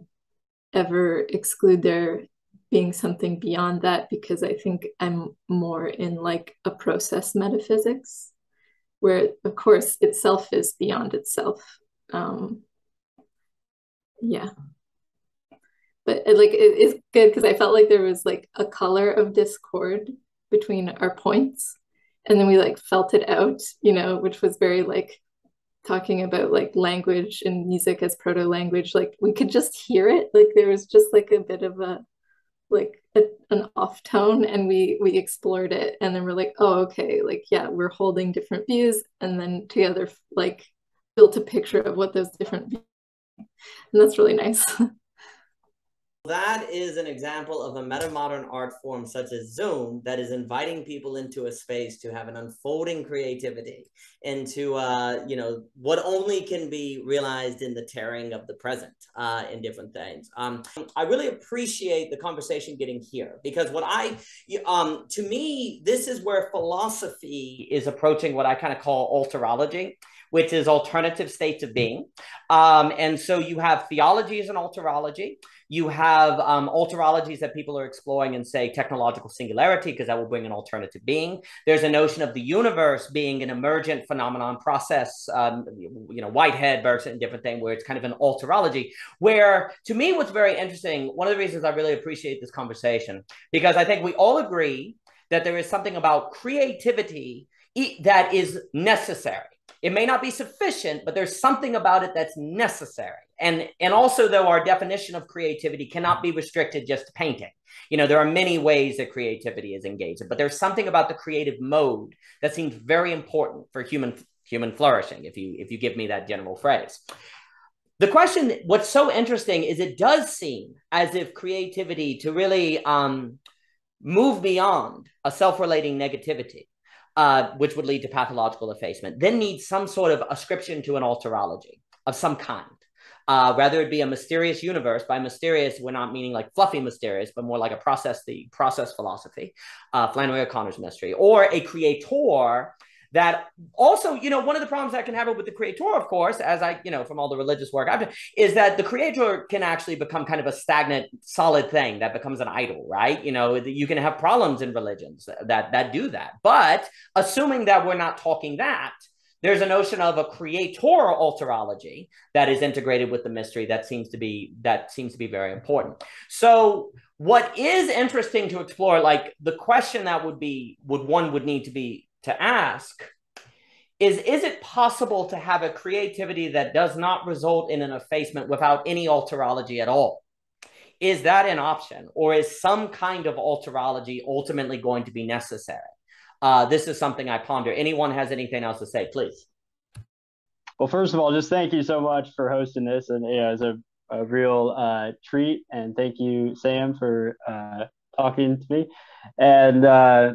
Speaker 4: ever exclude there being something beyond that because I think I'm more in like a process metaphysics where of course itself is beyond itself. Um, yeah. But it, like it is good because I felt like there was like a color of discord between our points and then we like felt it out, you know, which was very like talking about like language and music as proto language like we could just hear it like there was just like a bit of a like a, an off tone and we we explored it and then we're like oh okay like yeah we're holding different views and then together like built a picture of what those different views and that's really nice
Speaker 1: that is an example of a metamodern art form such as Zoom that is inviting people into a space to have an unfolding creativity into uh, you know what only can be realized in the tearing of the present uh, in different things. Um, I really appreciate the conversation getting here because what I um, to me this is where philosophy is approaching what I kind of call alterology which is alternative states of being. Um, and so you have theology as an alterology. You have um, alterologies that people are exploring and say technological singularity, because that will bring an alternative being. There's a notion of the universe being an emergent phenomenon process, um, you know, Whitehead, Bergson, different thing, where it's kind of an alterology. Where to me, what's very interesting, one of the reasons I really appreciate this conversation, because I think we all agree that there is something about creativity that is necessary it may not be sufficient, but there's something about it that's necessary. And and also though our definition of creativity cannot be restricted just to painting. You know, there are many ways that creativity is engaged, but there's something about the creative mode that seems very important for human human flourishing if you if you give me that general phrase. The question what's so interesting is it does seem as if creativity to really um, move beyond a self-relating negativity uh, which would lead to pathological effacement, then needs some sort of ascription to an alterology of some kind. Uh, whether it be a mysterious universe, by mysterious, we're not meaning like fluffy mysterious, but more like a process, the process philosophy, uh, Flannery O'Connor's mystery, or a creator that also, you know, one of the problems that can happen with the creator, of course, as I, you know, from all the religious work I've done, is that the creator can actually become kind of a stagnant, solid thing that becomes an idol, right? You know, you can have problems in religions that that do that. But assuming that we're not talking that, there's a notion of a creator alterology that is integrated with the mystery that seems to be that seems to be very important. So what is interesting to explore, like the question that would be would one would need to be to ask is is it possible to have a creativity that does not result in an effacement without any alterology at all is that an option or is some kind of alterology ultimately going to be necessary uh, this is something i ponder. Anyone has anything else to say please?
Speaker 2: Well first of all just thank you so much for hosting this. And yeah, it's a, a real uh, treat. And thank you sam for uh, talking to me. And uh,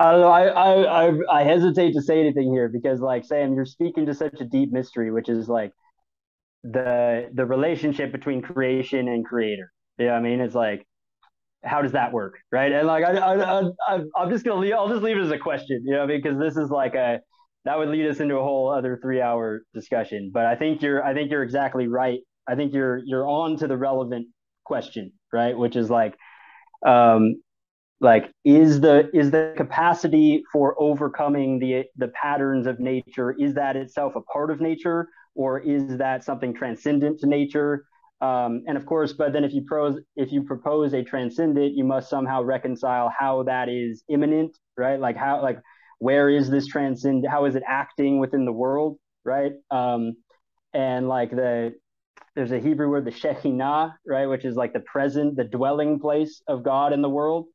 Speaker 2: I don't know. I, I, I, I hesitate to say anything here because, like, Sam, you're speaking to such a deep mystery, which is like the the relationship between creation and creator. Yeah, I mean, it's like, how does that work, right? And like, I, I, I, I'm just gonna leave. I'll just leave it as a question, you know, because this is like a that would lead us into a whole other three hour discussion. But I think you're, I think you're exactly right. I think you're you're on to the relevant question, right? Which is like, um, like is the is the capacity for overcoming the the patterns of nature is that itself a part of nature or is that something transcendent to nature um, and of course but then if you pros if you propose a transcendent you must somehow reconcile how that is immanent, right? Like how like where is this transcend how is it acting within the world right? Um, and like the there's a hebrew word the shekhinah right? Which is like the present the dwelling place of god in the world.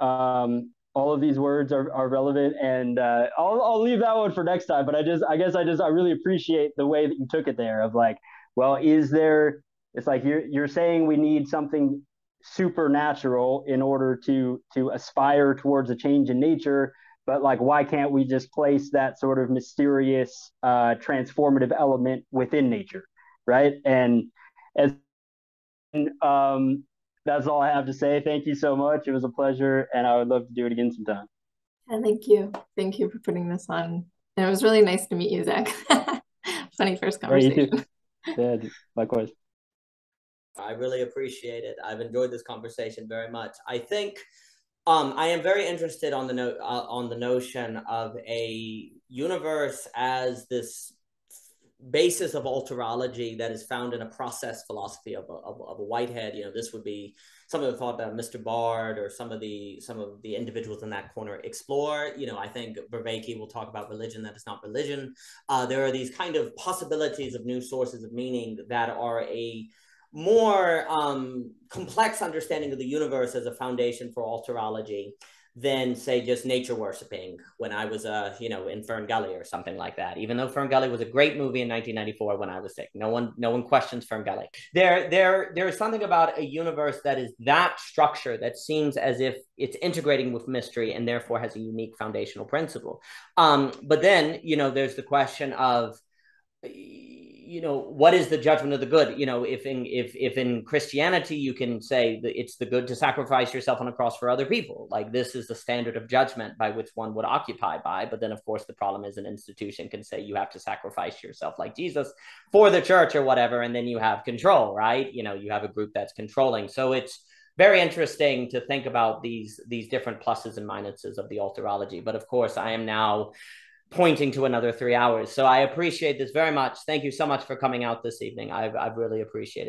Speaker 2: Um, all of these words are, are relevant and uh, I'll, I'll leave that one for next time but i just i guess i just i really appreciate the way that you took it there of like well is there it's like you're you're saying we need something supernatural in order to to aspire towards a change in nature but like why can't we just place that sort of mysterious uh transformative element within nature right and as um that's all I have to say. Thank you so much. It was a pleasure, and I would love to do it again sometime.
Speaker 4: And thank you. Thank you for putting this on. And it was really nice to meet you, Zach. Funny first conversation.
Speaker 2: yeah, likewise.
Speaker 1: I really appreciate it. I've enjoyed this conversation very much. I think um, I am very interested on the no- uh, on the notion of a universe as this basis of alterology that is found in a process philosophy of a, of, of a Whitehead. You know, this would be some of the thought that Mr. Bard or some of the some of the individuals in that corner explore. You know, I think Vervaeke will talk about religion that is not religion. Uh, there are these kind of possibilities of new sources of meaning that are a more um, complex understanding of the universe as a foundation for alterology than say just nature worshiping when I was uh you know in Fern Gully or something like that. Even though Fern Gully was a great movie in 1994 when I was sick, no one no one questions Fern Gully. There there there is something about a universe that is that structure that seems as if it's integrating with mystery and therefore has a unique foundational principle. Um, but then you know there's the question of you know what is the judgment of the good? You know if in if if in christianity you can say that it's the good to sacrifice yourself on a cross for other people like this is the standard of judgment by which one would occupy by but then of course the problem is an institution can say you have to sacrifice yourself like jesus for the church or whatever and then you have control right? You know you have a group that's controlling. So it's very interesting to think about these these different pluses and minuses of the alterology. But of course i am now pointing to another three hours. So I appreciate this very much. Thank you so much for coming out this evening. I've, I've really appreciated